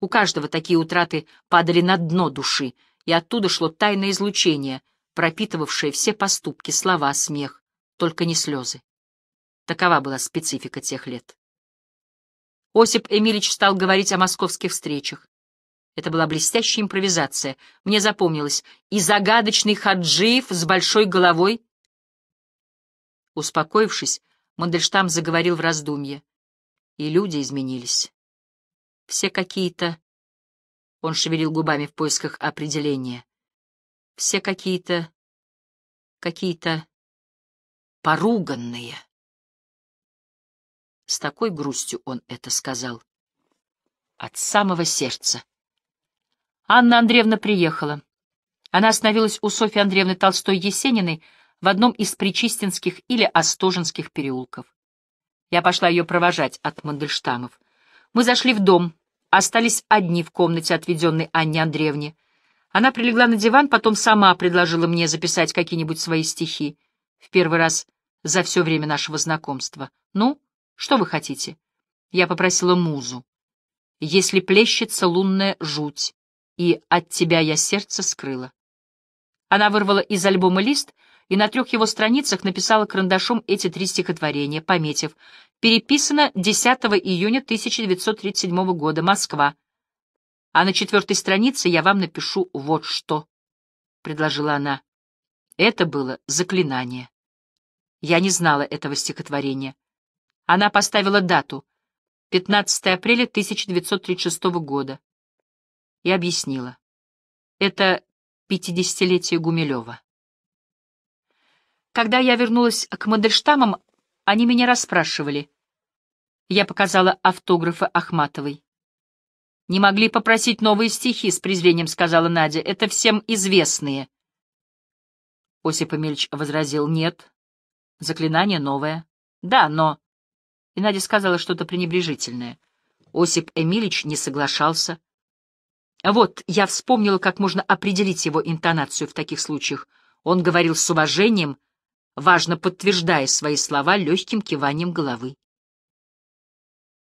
У каждого такие утраты падали на дно души, и оттуда шло тайное излучение, пропитывавшее все поступки, слова, смех, только не слезы. Такова была специфика тех лет. Осип Эмилич стал говорить о московских встречах. Это была блестящая импровизация. Мне запомнилось. И загадочный Хаджиев с большой головой. Успокоившись, Мандельштам заговорил в раздумье. И люди изменились. Все какие-то... Он шевелил губами в поисках определения. Все какие-то... какие-то... поруганные. С такой грустью он это сказал. От самого сердца. Анна Андреевна приехала. Она остановилась у Софьи Андреевны Толстой-Есениной в одном из причистинских или остоженских переулков. Я пошла ее провожать от Мандельштамов. Мы зашли в дом, остались одни в комнате, отведенной Анне Андреевне. Она прилегла на диван, потом сама предложила мне записать какие-нибудь свои стихи. В первый раз за все время нашего знакомства. Ну, что вы хотите? Я попросила музу. Если плещется лунная жуть, и от тебя я сердце скрыла. Она вырвала из альбома лист и на трех его страницах написала карандашом эти три стихотворения, пометив «Переписано 10 июня 1937 года, Москва». А на четвертой странице я вам напишу вот что, — предложила она. Это было заклинание. Я не знала этого стихотворения. Она поставила дату — 15 апреля 1936 года и объяснила. Это пятидесятилетие Гумилева. Когда я вернулась к Мандельштамам, они меня расспрашивали. Я показала автографы Ахматовой. «Не могли попросить новые стихи», — с презрением сказала Надя. «Это всем известные». Осип Эмильевич возразил. «Нет. Заклинание новое». «Да, но...» И Надя сказала что-то пренебрежительное. Осип Эмилич не соглашался. Вот, я вспомнила, как можно определить его интонацию в таких случаях. Он говорил с уважением, важно подтверждая свои слова легким киванием головы.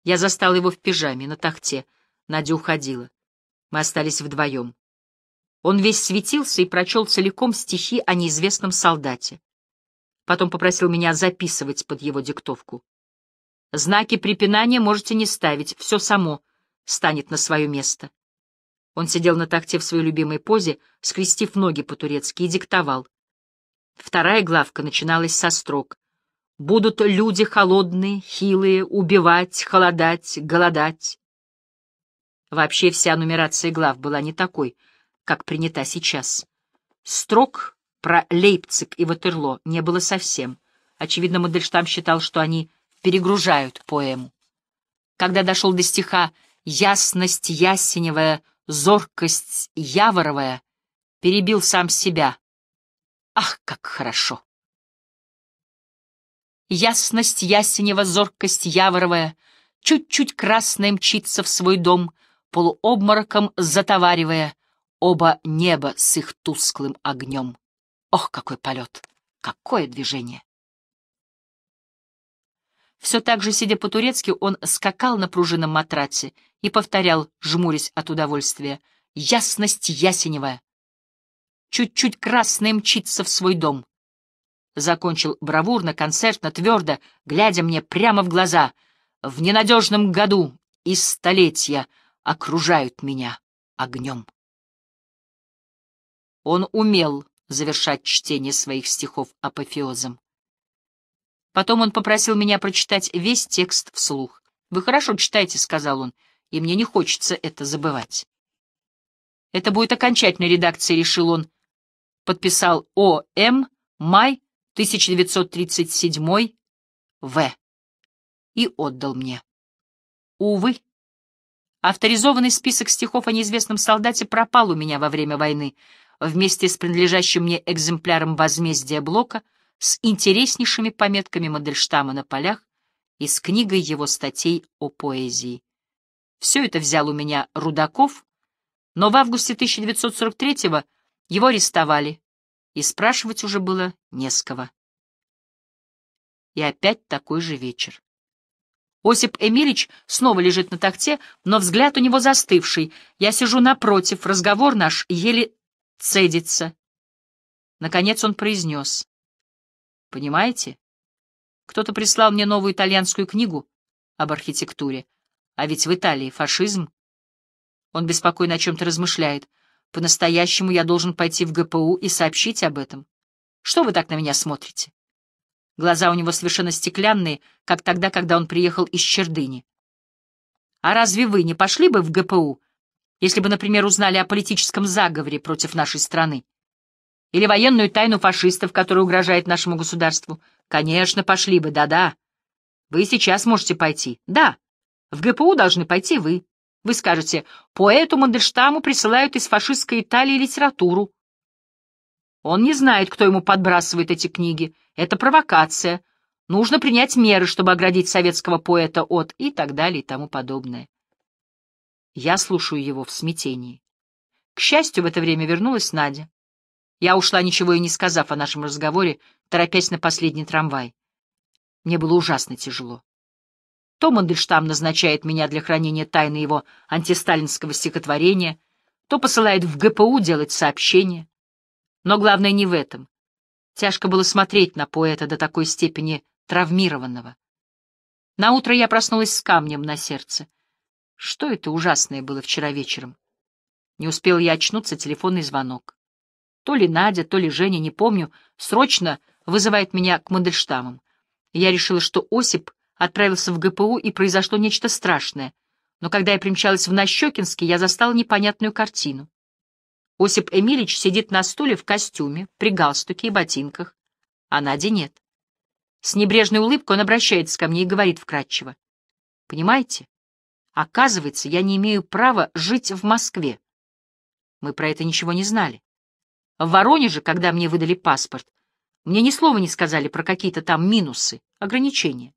Я застал его в пижаме, на тахте. Надя уходила. Мы остались вдвоем. Он весь светился и прочел целиком стихи о неизвестном солдате. Потом попросил меня записывать под его диктовку. Знаки препинания можете не ставить, все само станет на свое место. Он сидел на тахте в своей любимой позе, скрестив ноги по-турецки, и диктовал. Вторая главка начиналась со строк. «Будут люди холодные, хилые, убивать, холодать, голодать». Вообще вся нумерация глав была не такой, как принята сейчас. Строк про Лейпциг и Ватерло не было совсем. Очевидно, Мандельштам считал, что они перегружают поэму. Когда дошел до стиха «Ясность ясеневая, зоркость яворовая», перебил сам себя. Ах, как хорошо! Ясность ясенева, зоркость яворовая, Чуть-чуть красная мчится в свой дом, Полуобмороком затоваривая Оба неба с их тусклым огнем. Ох, какой полет! Какое движение! Все так же, сидя по-турецки, он скакал на пружинном матраце и повторял, жмурясь от удовольствия, «Ясность ясеневая! Чуть-чуть красная мчится в свой дом!» Закончил бравурно, концертно, твердо, глядя мне прямо в глаза. «В ненадежном году и столетия окружают меня огнем!» Он умел завершать чтение своих стихов апофеозом. Потом он попросил меня прочитать весь текст вслух. «Вы хорошо читаете», — сказал он, — «и мне не хочется это забывать». Это будет окончательной редакцией, решил он. Подписал О.М. Май 1937 В. И отдал мне. Увы. Авторизованный список стихов о неизвестном солдате пропал у меня во время войны, вместе с принадлежащим мне экземпляром возмездия Блока — с интереснейшими пометками Мандельштама на полях и с книгой его статей о поэзии. Все это взял у меня Рудаков, но в августе 1943-го его арестовали, и спрашивать уже было не с кого. И опять такой же вечер. Осип Эмилич снова лежит на тахте, но взгляд у него застывший. Я сижу напротив, разговор наш еле цедится. Наконец он произнес. Понимаете? Кто-то прислал мне новую итальянскую книгу об архитектуре. А ведь в Италии фашизм. Он беспокойно о чем-то размышляет. По-настоящему я должен пойти в ГПУ и сообщить об этом. Что вы так на меня смотрите? Глаза у него совершенно стеклянные, как тогда, когда он приехал из Чердыни. А разве вы не пошли бы в ГПУ, если бы, например, узнали о политическом заговоре против нашей страны? Или военную тайну фашистов, которая угрожает нашему государству? Конечно, пошли бы, да-да. Вы сейчас можете пойти. Да, в ГПУ должны пойти вы. Вы скажете, поэту Мандельштаму присылают из фашистской Италии литературу. Он не знает, кто ему подбрасывает эти книги. Это провокация. Нужно принять меры, чтобы оградить советского поэта от и так далее и тому подобное. Я слушаю его в смятении. К счастью, в это время вернулась Надя. Я ушла, ничего и не сказав о нашем разговоре, торопясь на последний трамвай. Мне было ужасно тяжело. То Мандельштам назначает меня для хранения тайны его антисталинского стихотворения, то посылает в ГПУ делать сообщения. Но главное не в этом. Тяжко было смотреть на поэта до такой степени травмированного. Наутро я проснулась с камнем на сердце. Что это ужасное было вчера вечером? Не успел я очнуться, телефонный звонок. То ли Надя, то ли Женя, не помню, срочно вызывает меня к Мандельштамам. Я решила, что Осип отправился в ГПУ, и произошло нечто страшное. Но когда я примчалась в Нащекинский, я застала непонятную картину. Осип Эмилич сидит на стуле в костюме, при галстуке и ботинках, а Нади нет. С небрежной улыбкой он обращается ко мне и говорит вкратчиво. «Понимаете, оказывается, я не имею права жить в Москве. Мы про это ничего не знали. В Воронеже, когда мне выдали паспорт, мне ни слова не сказали про какие-то там минусы, ограничения.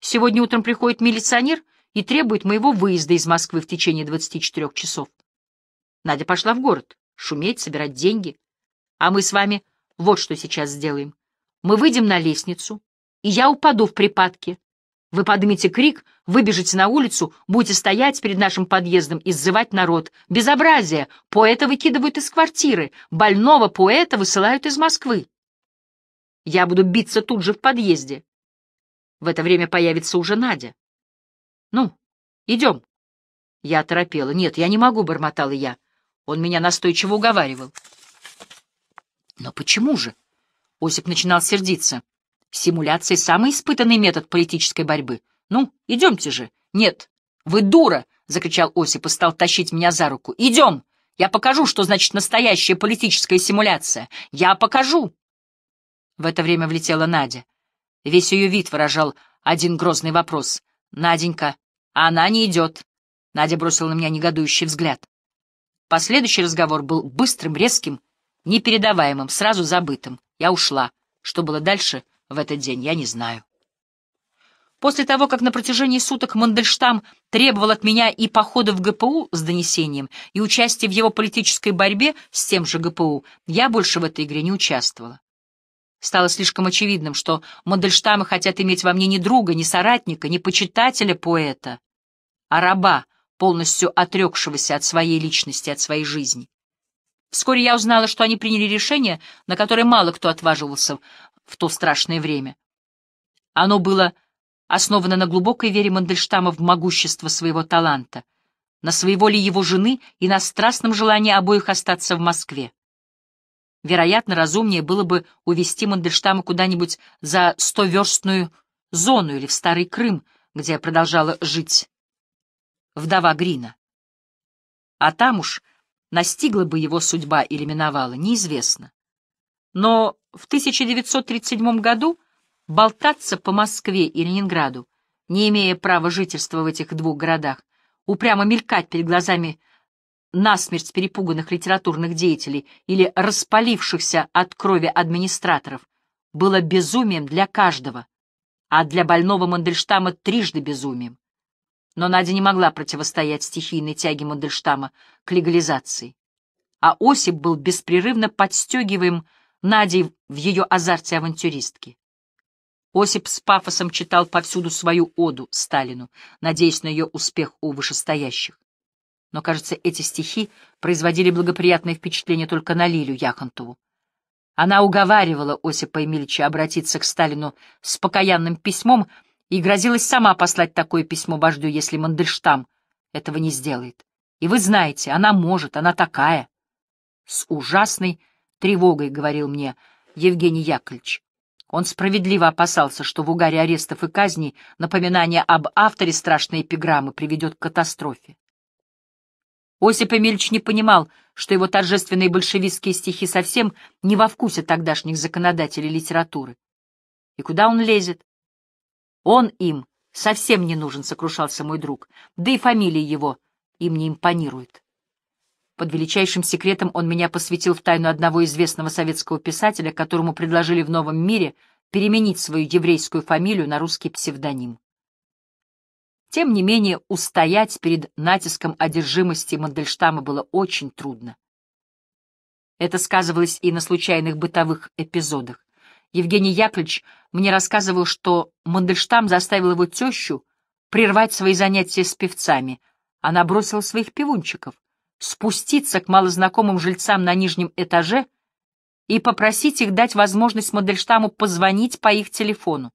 Сегодня утром приходит милиционер и требует моего выезда из Москвы в течение 24 часов. Надя пошла в город, шуметь, собирать деньги. А мы с вами вот что сейчас сделаем. Мы выйдем на лестницу, и я упаду в припадке. Вы поднимете крик, выбежите на улицу, будете стоять перед нашим подъездом и сзывать народ. Безобразие! Поэта выкидывают из квартиры, больного поэта высылают из Москвы. Я буду биться тут же в подъезде. В это время появится уже Надя. Ну, идем. Я оторопела. Нет, я не могу, бормотала я. Он меня настойчиво уговаривал. Но почему же? Осип начинал сердиться. Симуляция — самый испытанный метод политической борьбы. Ну, идемте же. Нет, вы дура! — закричал Осип и стал тащить меня за руку. Идем! Я покажу, что значит настоящая политическая симуляция. Я покажу! В это время влетела Надя. Весь ее вид выражал один грозный вопрос. «Наденька, она не идет!» Надя бросила на меня негодующий взгляд. Последующий разговор был быстрым, резким, непередаваемым, сразу забытым. Я ушла. Что было дальше в этот день, я не знаю. После того, как на протяжении суток Мандельштам требовал от меня и похода в ГПУ с донесением, и участия в его политической борьбе с тем же ГПУ, я больше в этой игре не участвовала. Стало слишком очевидным, что Мандельштамы хотят иметь во мне не друга, не соратника, не почитателя поэта, а раба, полностью отрекшегося от своей личности, от своей жизни. Вскоре я узнала, что они приняли решение, на которое мало кто отваживался в то страшное время. Оно было основано на глубокой вере Мандельштама в могущество своего таланта, на своеволии его жены и на страстном желании обоих остаться в Москве. Вероятно, разумнее было бы увезти Мандельштама куда-нибудь за стоверстную зону или в Старый Крым, где продолжала жить вдова Грина. А там уж настигла бы его судьба или миновала, неизвестно. Но в 1937 году болтаться по Москве и Ленинграду, не имея права жительства в этих двух городах, упрямо мелькать перед глазами насмерть перепуганных литературных деятелей или распалившихся от крови администраторов, было безумием для каждого, а для больного Мандельштама трижды безумием. Но Надя не могла противостоять стихийной тяге Мандельштама к легализации. А Осип был беспрерывно подстегиваем Надей в ее азарте авантюристки. Осип с пафосом читал повсюду свою оду Сталину, надеясь на ее успех у вышестоящих. Но, кажется, эти стихи производили благоприятное впечатление только на Лилю Яхонтову. Она уговаривала Осипа Емельевича обратиться к Сталину с покаянным письмом и грозилась сама послать такое письмо вождю, если Мандельштам этого не сделает. И вы знаете, она может, она такая. С ужасной тревогой говорил мне Евгений Яковлевич. Он справедливо опасался, что в угаре арестов и казней напоминание об авторе страшной эпиграммы приведет к катастрофе. Осип Эмильевич не понимал, что его торжественные большевистские стихи совсем не во вкусе тогдашних законодателей литературы. И куда он лезет? Он им совсем не нужен, сокрушался мой друг, да и фамилия его им не импонирует. Под величайшим секретом он меня посвятил в тайну одного известного советского писателя, которому предложили в новом мире переменить свою еврейскую фамилию на русский псевдоним. Тем не менее, устоять перед натиском одержимости Мандельштама было очень трудно. Это сказывалось и на случайных бытовых эпизодах. Евгений Яковлевич мне рассказывал, что Мандельштам заставил его тещу прервать свои занятия с певцами. Она бросила своих певунчиков, спуститься к малознакомым жильцам на нижнем этаже и попросить их дать возможность Мандельштаму позвонить по их телефону.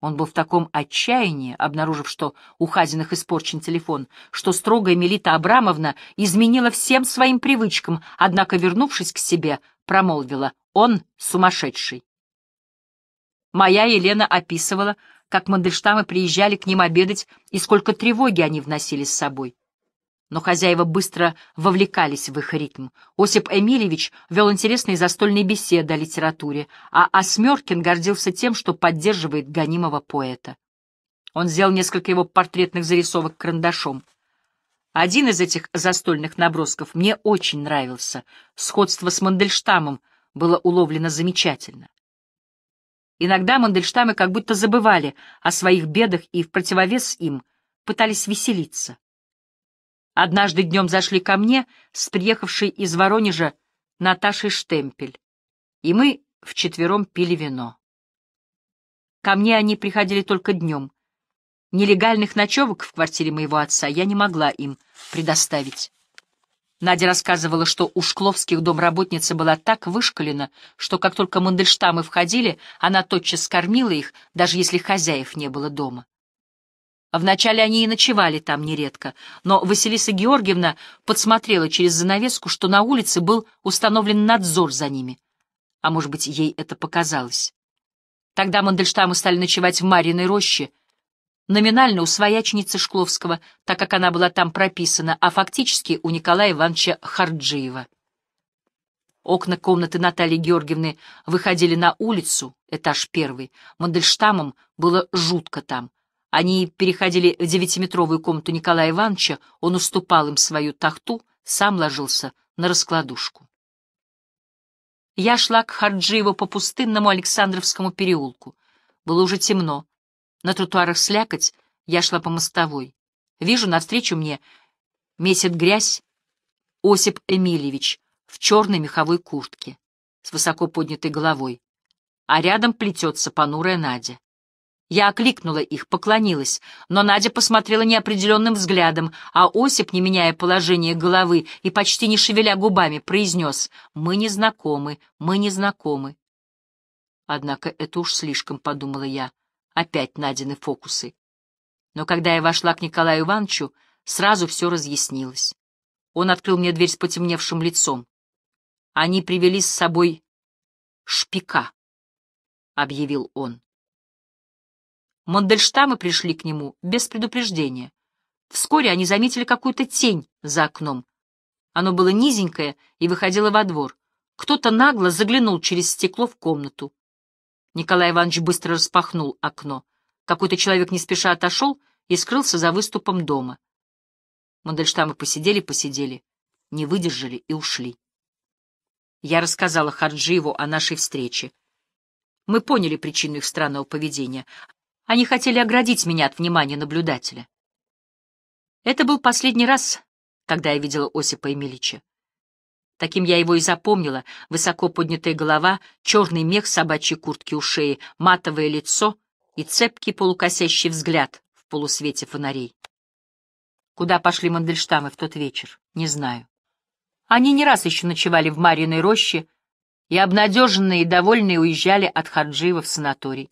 Он был в таком отчаянии, обнаружив, что у Хазиных испорчен телефон, что строгая Мелита Абрамовна изменила всем своим привычкам, однако, вернувшись к себе, промолвила «Он сумасшедший». Моя Елена описывала, как Мандельштамы приезжали к ним обедать и сколько тревоги они вносили с собой. Но хозяева быстро вовлекались в их ритм. Осип Эмильевич вел интересные застольные беседы о литературе, а Осмеркин гордился тем, что поддерживает гонимого поэта. Он сделал несколько его портретных зарисовок карандашом. Один из этих застольных набросков мне очень нравился. Сходство с Мандельштамом было уловлено замечательно. Иногда Мандельштамы как будто забывали о своих бедах и в противовес им пытались веселиться. Однажды днем зашли ко мне с приехавшей из Воронежа Наташей Штемпель, и мы вчетвером пили вино. Ко мне они приходили только днем. Нелегальных ночевок в квартире моего отца я не могла им предоставить. Надя рассказывала, что у Шкловских домработница была так вышкалена, что как только Мандельштамы входили, она тотчас кормила их, даже если хозяев не было дома. Вначале они и ночевали там нередко, но Василиса Георгиевна подсмотрела через занавеску, что на улице был установлен надзор за ними. А может быть, ей это показалось. Тогда Мандельштамы стали ночевать в Мариной роще, номинально у своячницы Шкловского, так как она была там прописана, а фактически у Николая Ивановича Харджиева. Окна комнаты Натальи Георгиевны выходили на улицу, этаж первый. Мандельштамам было жутко там. Они переходили в девятиметровую комнату Николая Ивановича, он уступал им свою тахту, сам ложился на раскладушку. Я шла к Харджиеву по пустынному Александровскому переулку. Было уже темно. На тротуарах слякоть, я шла по мостовой. Вижу, навстречу мне месит грязь Осип Эмильевич в черной меховой куртке с высоко поднятой головой, а рядом плетется понурая Надя. Я окликнула их, поклонилась, но Надя посмотрела неопределенным взглядом, а Осип, не меняя положение головы и почти не шевеля губами, произнес «Мы не знакомы, мы не знакомы». Однако это уж слишком, подумала я, опять Надины фокусы. Но когда я вошла к Николаю Ивановичу, сразу все разъяснилось. Он открыл мне дверь с потемневшим лицом. Они привели с собой шпика, — объявил он. Мандельштамы пришли к нему без предупреждения. Вскоре они заметили какую-то тень за окном. Оно было низенькое и выходило во двор. Кто-то нагло заглянул через стекло в комнату. Николай Иванович быстро распахнул окно. Какой-то человек не спеша отошел и скрылся за выступом дома. Мандельштамы посидели-посидели, не выдержали и ушли. Я рассказала Харджиеву о нашей встрече. Мы поняли причину их странного поведения. Они хотели оградить меня от внимания наблюдателя. Это был последний раз, когда я видела Осипа Емельича. Таким я его и запомнила. Высоко поднятая голова, черный мех собачьей куртки у шеи, матовое лицо и цепкий полукосящий взгляд в полусвете фонарей. Куда пошли Мандельштамы в тот вечер, не знаю. Они не раз еще ночевали в Марьиной роще и, обнадеженные и довольные, уезжали от Харджиева в санаторий.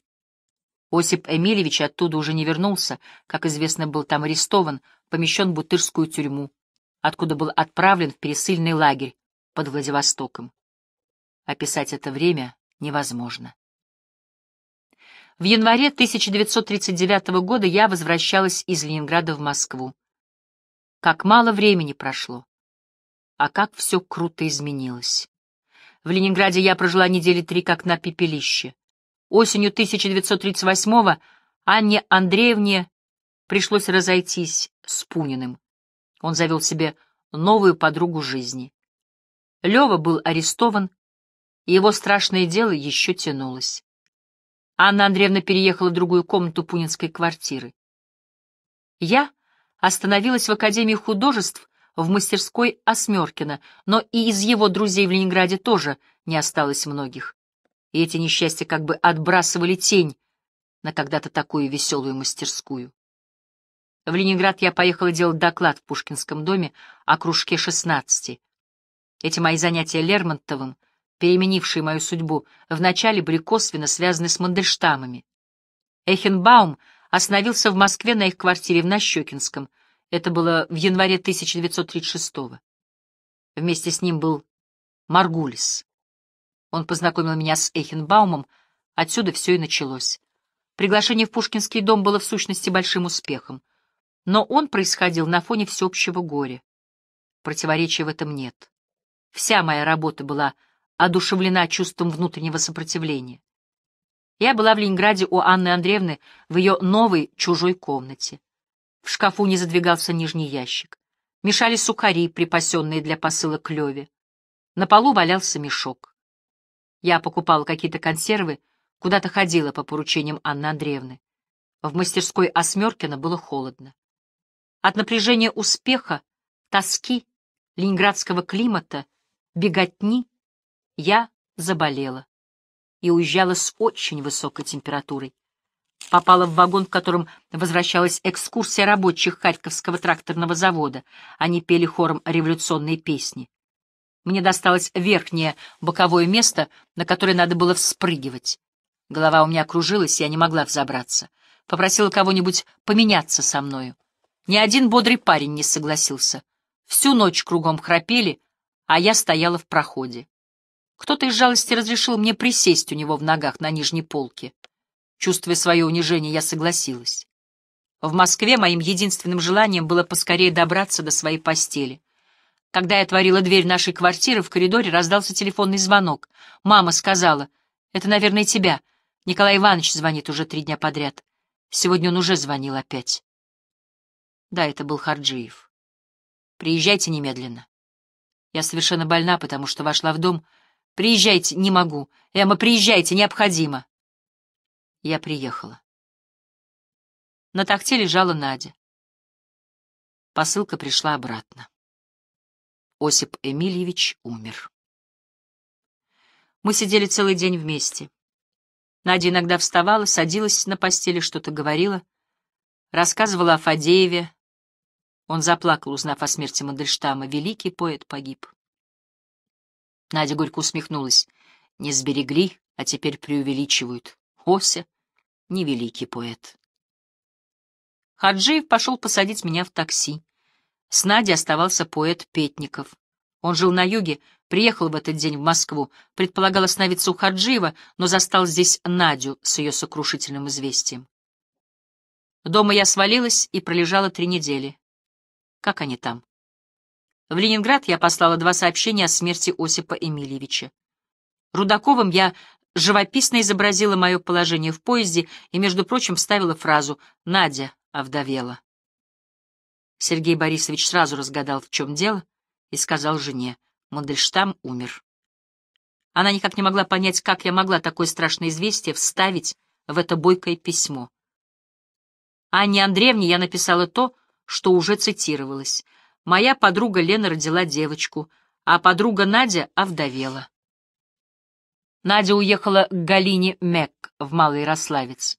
Осип Эмильевич оттуда уже не вернулся, как известно, был там арестован, помещен в Бутырскую тюрьму, откуда был отправлен в пересыльный лагерь под Владивостоком. Описать это время невозможно. В январе 1939 года я возвращалась из Ленинграда в Москву. Как мало времени прошло, а как все круто изменилось. В Ленинграде я прожила недели три как на пепелище. Осенью 1938-го Анне Андреевне пришлось разойтись с Пуниным. Он завел себе новую подругу жизни. Лева был арестован, и его страшное дело еще тянулось. Анна Андреевна переехала в другую комнату пунинской квартиры. Я остановилась в Академии художеств в мастерской Осмеркина, но и из его друзей в Ленинграде тоже не осталось многих и эти несчастья как бы отбрасывали тень на когда-то такую веселую мастерскую. В Ленинград я поехала делать доклад в Пушкинском доме о кружке шестнадцати. Эти мои занятия Лермонтовым, переменившие мою судьбу, вначале были косвенно связаны с Мандельштамами. Эхенбаум остановился в Москве на их квартире в Нащекинском. Это было в январе 1936 -го. Вместе с ним был Маргулис. Он познакомил меня с Эйхенбаумом, отсюда все и началось. Приглашение в Пушкинский дом было в сущности большим успехом, но он происходил на фоне всеобщего горя. Противоречия в этом нет. Вся моя работа была одушевлена чувством внутреннего сопротивления. Я была в Ленинграде у Анны Андреевны в ее новой чужой комнате. В шкафу не задвигался нижний ящик. Мешали сухари, припасенные для посылок клёве. На полу валялся мешок. Я покупала какие-то консервы, Куда-то ходила по поручениям Анны Андреевны. В мастерской Осмеркина было холодно. От напряжения успеха, тоски, ленинградского климата, беготни я заболела и уезжала с очень высокой температурой. Попала в вагон, в котором возвращалась экскурсия рабочих Харьковского тракторного завода. Они пели хором революционные песни. Мне досталось верхнее боковое место, на которое надо было вспрыгивать. Голова у меня кружилась, я не могла взобраться. Попросила кого-нибудь поменяться со мною. Ни один бодрый парень не согласился. Всю ночь кругом храпели, а я стояла в проходе. Кто-то из жалости разрешил мне присесть у него в ногах на нижней полке. Чувствуя свое унижение, я согласилась. В Москве моим единственным желанием было поскорее добраться до своей постели. Когда я отворила дверь нашей квартиры, в коридоре раздался телефонный звонок. Мама сказала, «Это, наверное, тебя. Николай Иванович звонит уже три дня подряд. Сегодня он уже звонил опять». Да, это был Харджиев. «Приезжайте немедленно». Я совершенно больна, потому что вошла в дом. «Приезжайте, не могу. Эмма, приезжайте, необходимо». Я приехала. На тахте лежала Надя. Посылка пришла обратно. Осип Эмильевич умер. Мы сидели целый день вместе. Надя иногда вставала, садилась на постели, что-то говорила, рассказывала о Фадееве, он заплакал, узнав о смерти Мандельштама. Великий поэт погиб. Надя горько усмехнулась. Не сберегли, а теперь преувеличивают. Ося — невеликий поэт. Хаджиев пошел посадить меня в такси. С Надей оставался поэт Петников. Он жил на юге, приехал в этот день в Москву, предполагал остановиться у Хаджиева, но застал здесь Надю с ее сокрушительным известием. Дома я свалилась и пролежала три недели. Как они там? В Ленинград я послала два сообщения о смерти Осипа Эмильевича. Рудаковым я живописно изобразила мое положение в поезде и, между прочим, вставила фразу «Надя овдовела». Сергей Борисович сразу разгадал, в чем дело, и сказал жене «Мандельштам умер». Она никак не могла понять, как я могла такое страшное известие вставить в это бойкое письмо. Анне Андреевне я написала то, что уже цитировалось. Моя подруга Лена родила девочку, а подруга Надя овдовела. Надя уехала к Галине Мек в Малый Ярославец.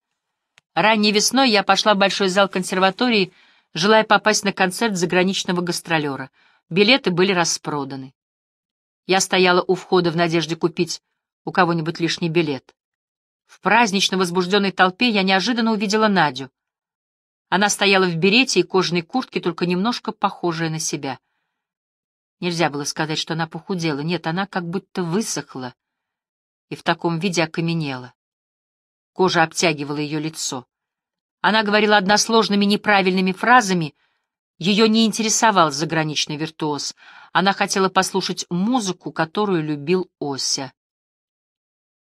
Ранней весной я пошла в большой зал консерватории, желая попасть на концерт заграничного гастролера. Билеты были распроданы. Я стояла у входа в надежде купить у кого-нибудь лишний билет. В празднично возбужденной толпе я неожиданно увидела Надю. Она стояла в берете и кожаной куртке, только немножко похожая на себя. Нельзя было сказать, что она похудела. Нет, она как будто высохла и в таком виде окаменела. Кожа обтягивала ее лицо. Она говорила односложными неправильными фразами. Ее не интересовал заграничный виртуоз. Она хотела послушать музыку, которую любил Ося.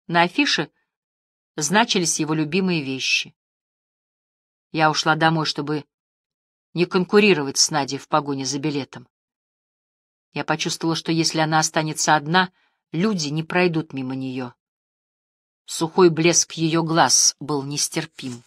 На афише значились его любимые вещи. Я ушла домой, чтобы не конкурировать с Надей в погоне за билетом. Я почувствовала, что если она останется одна, люди не пройдут мимо нее. Сухой блеск ее глаз был нестерпим.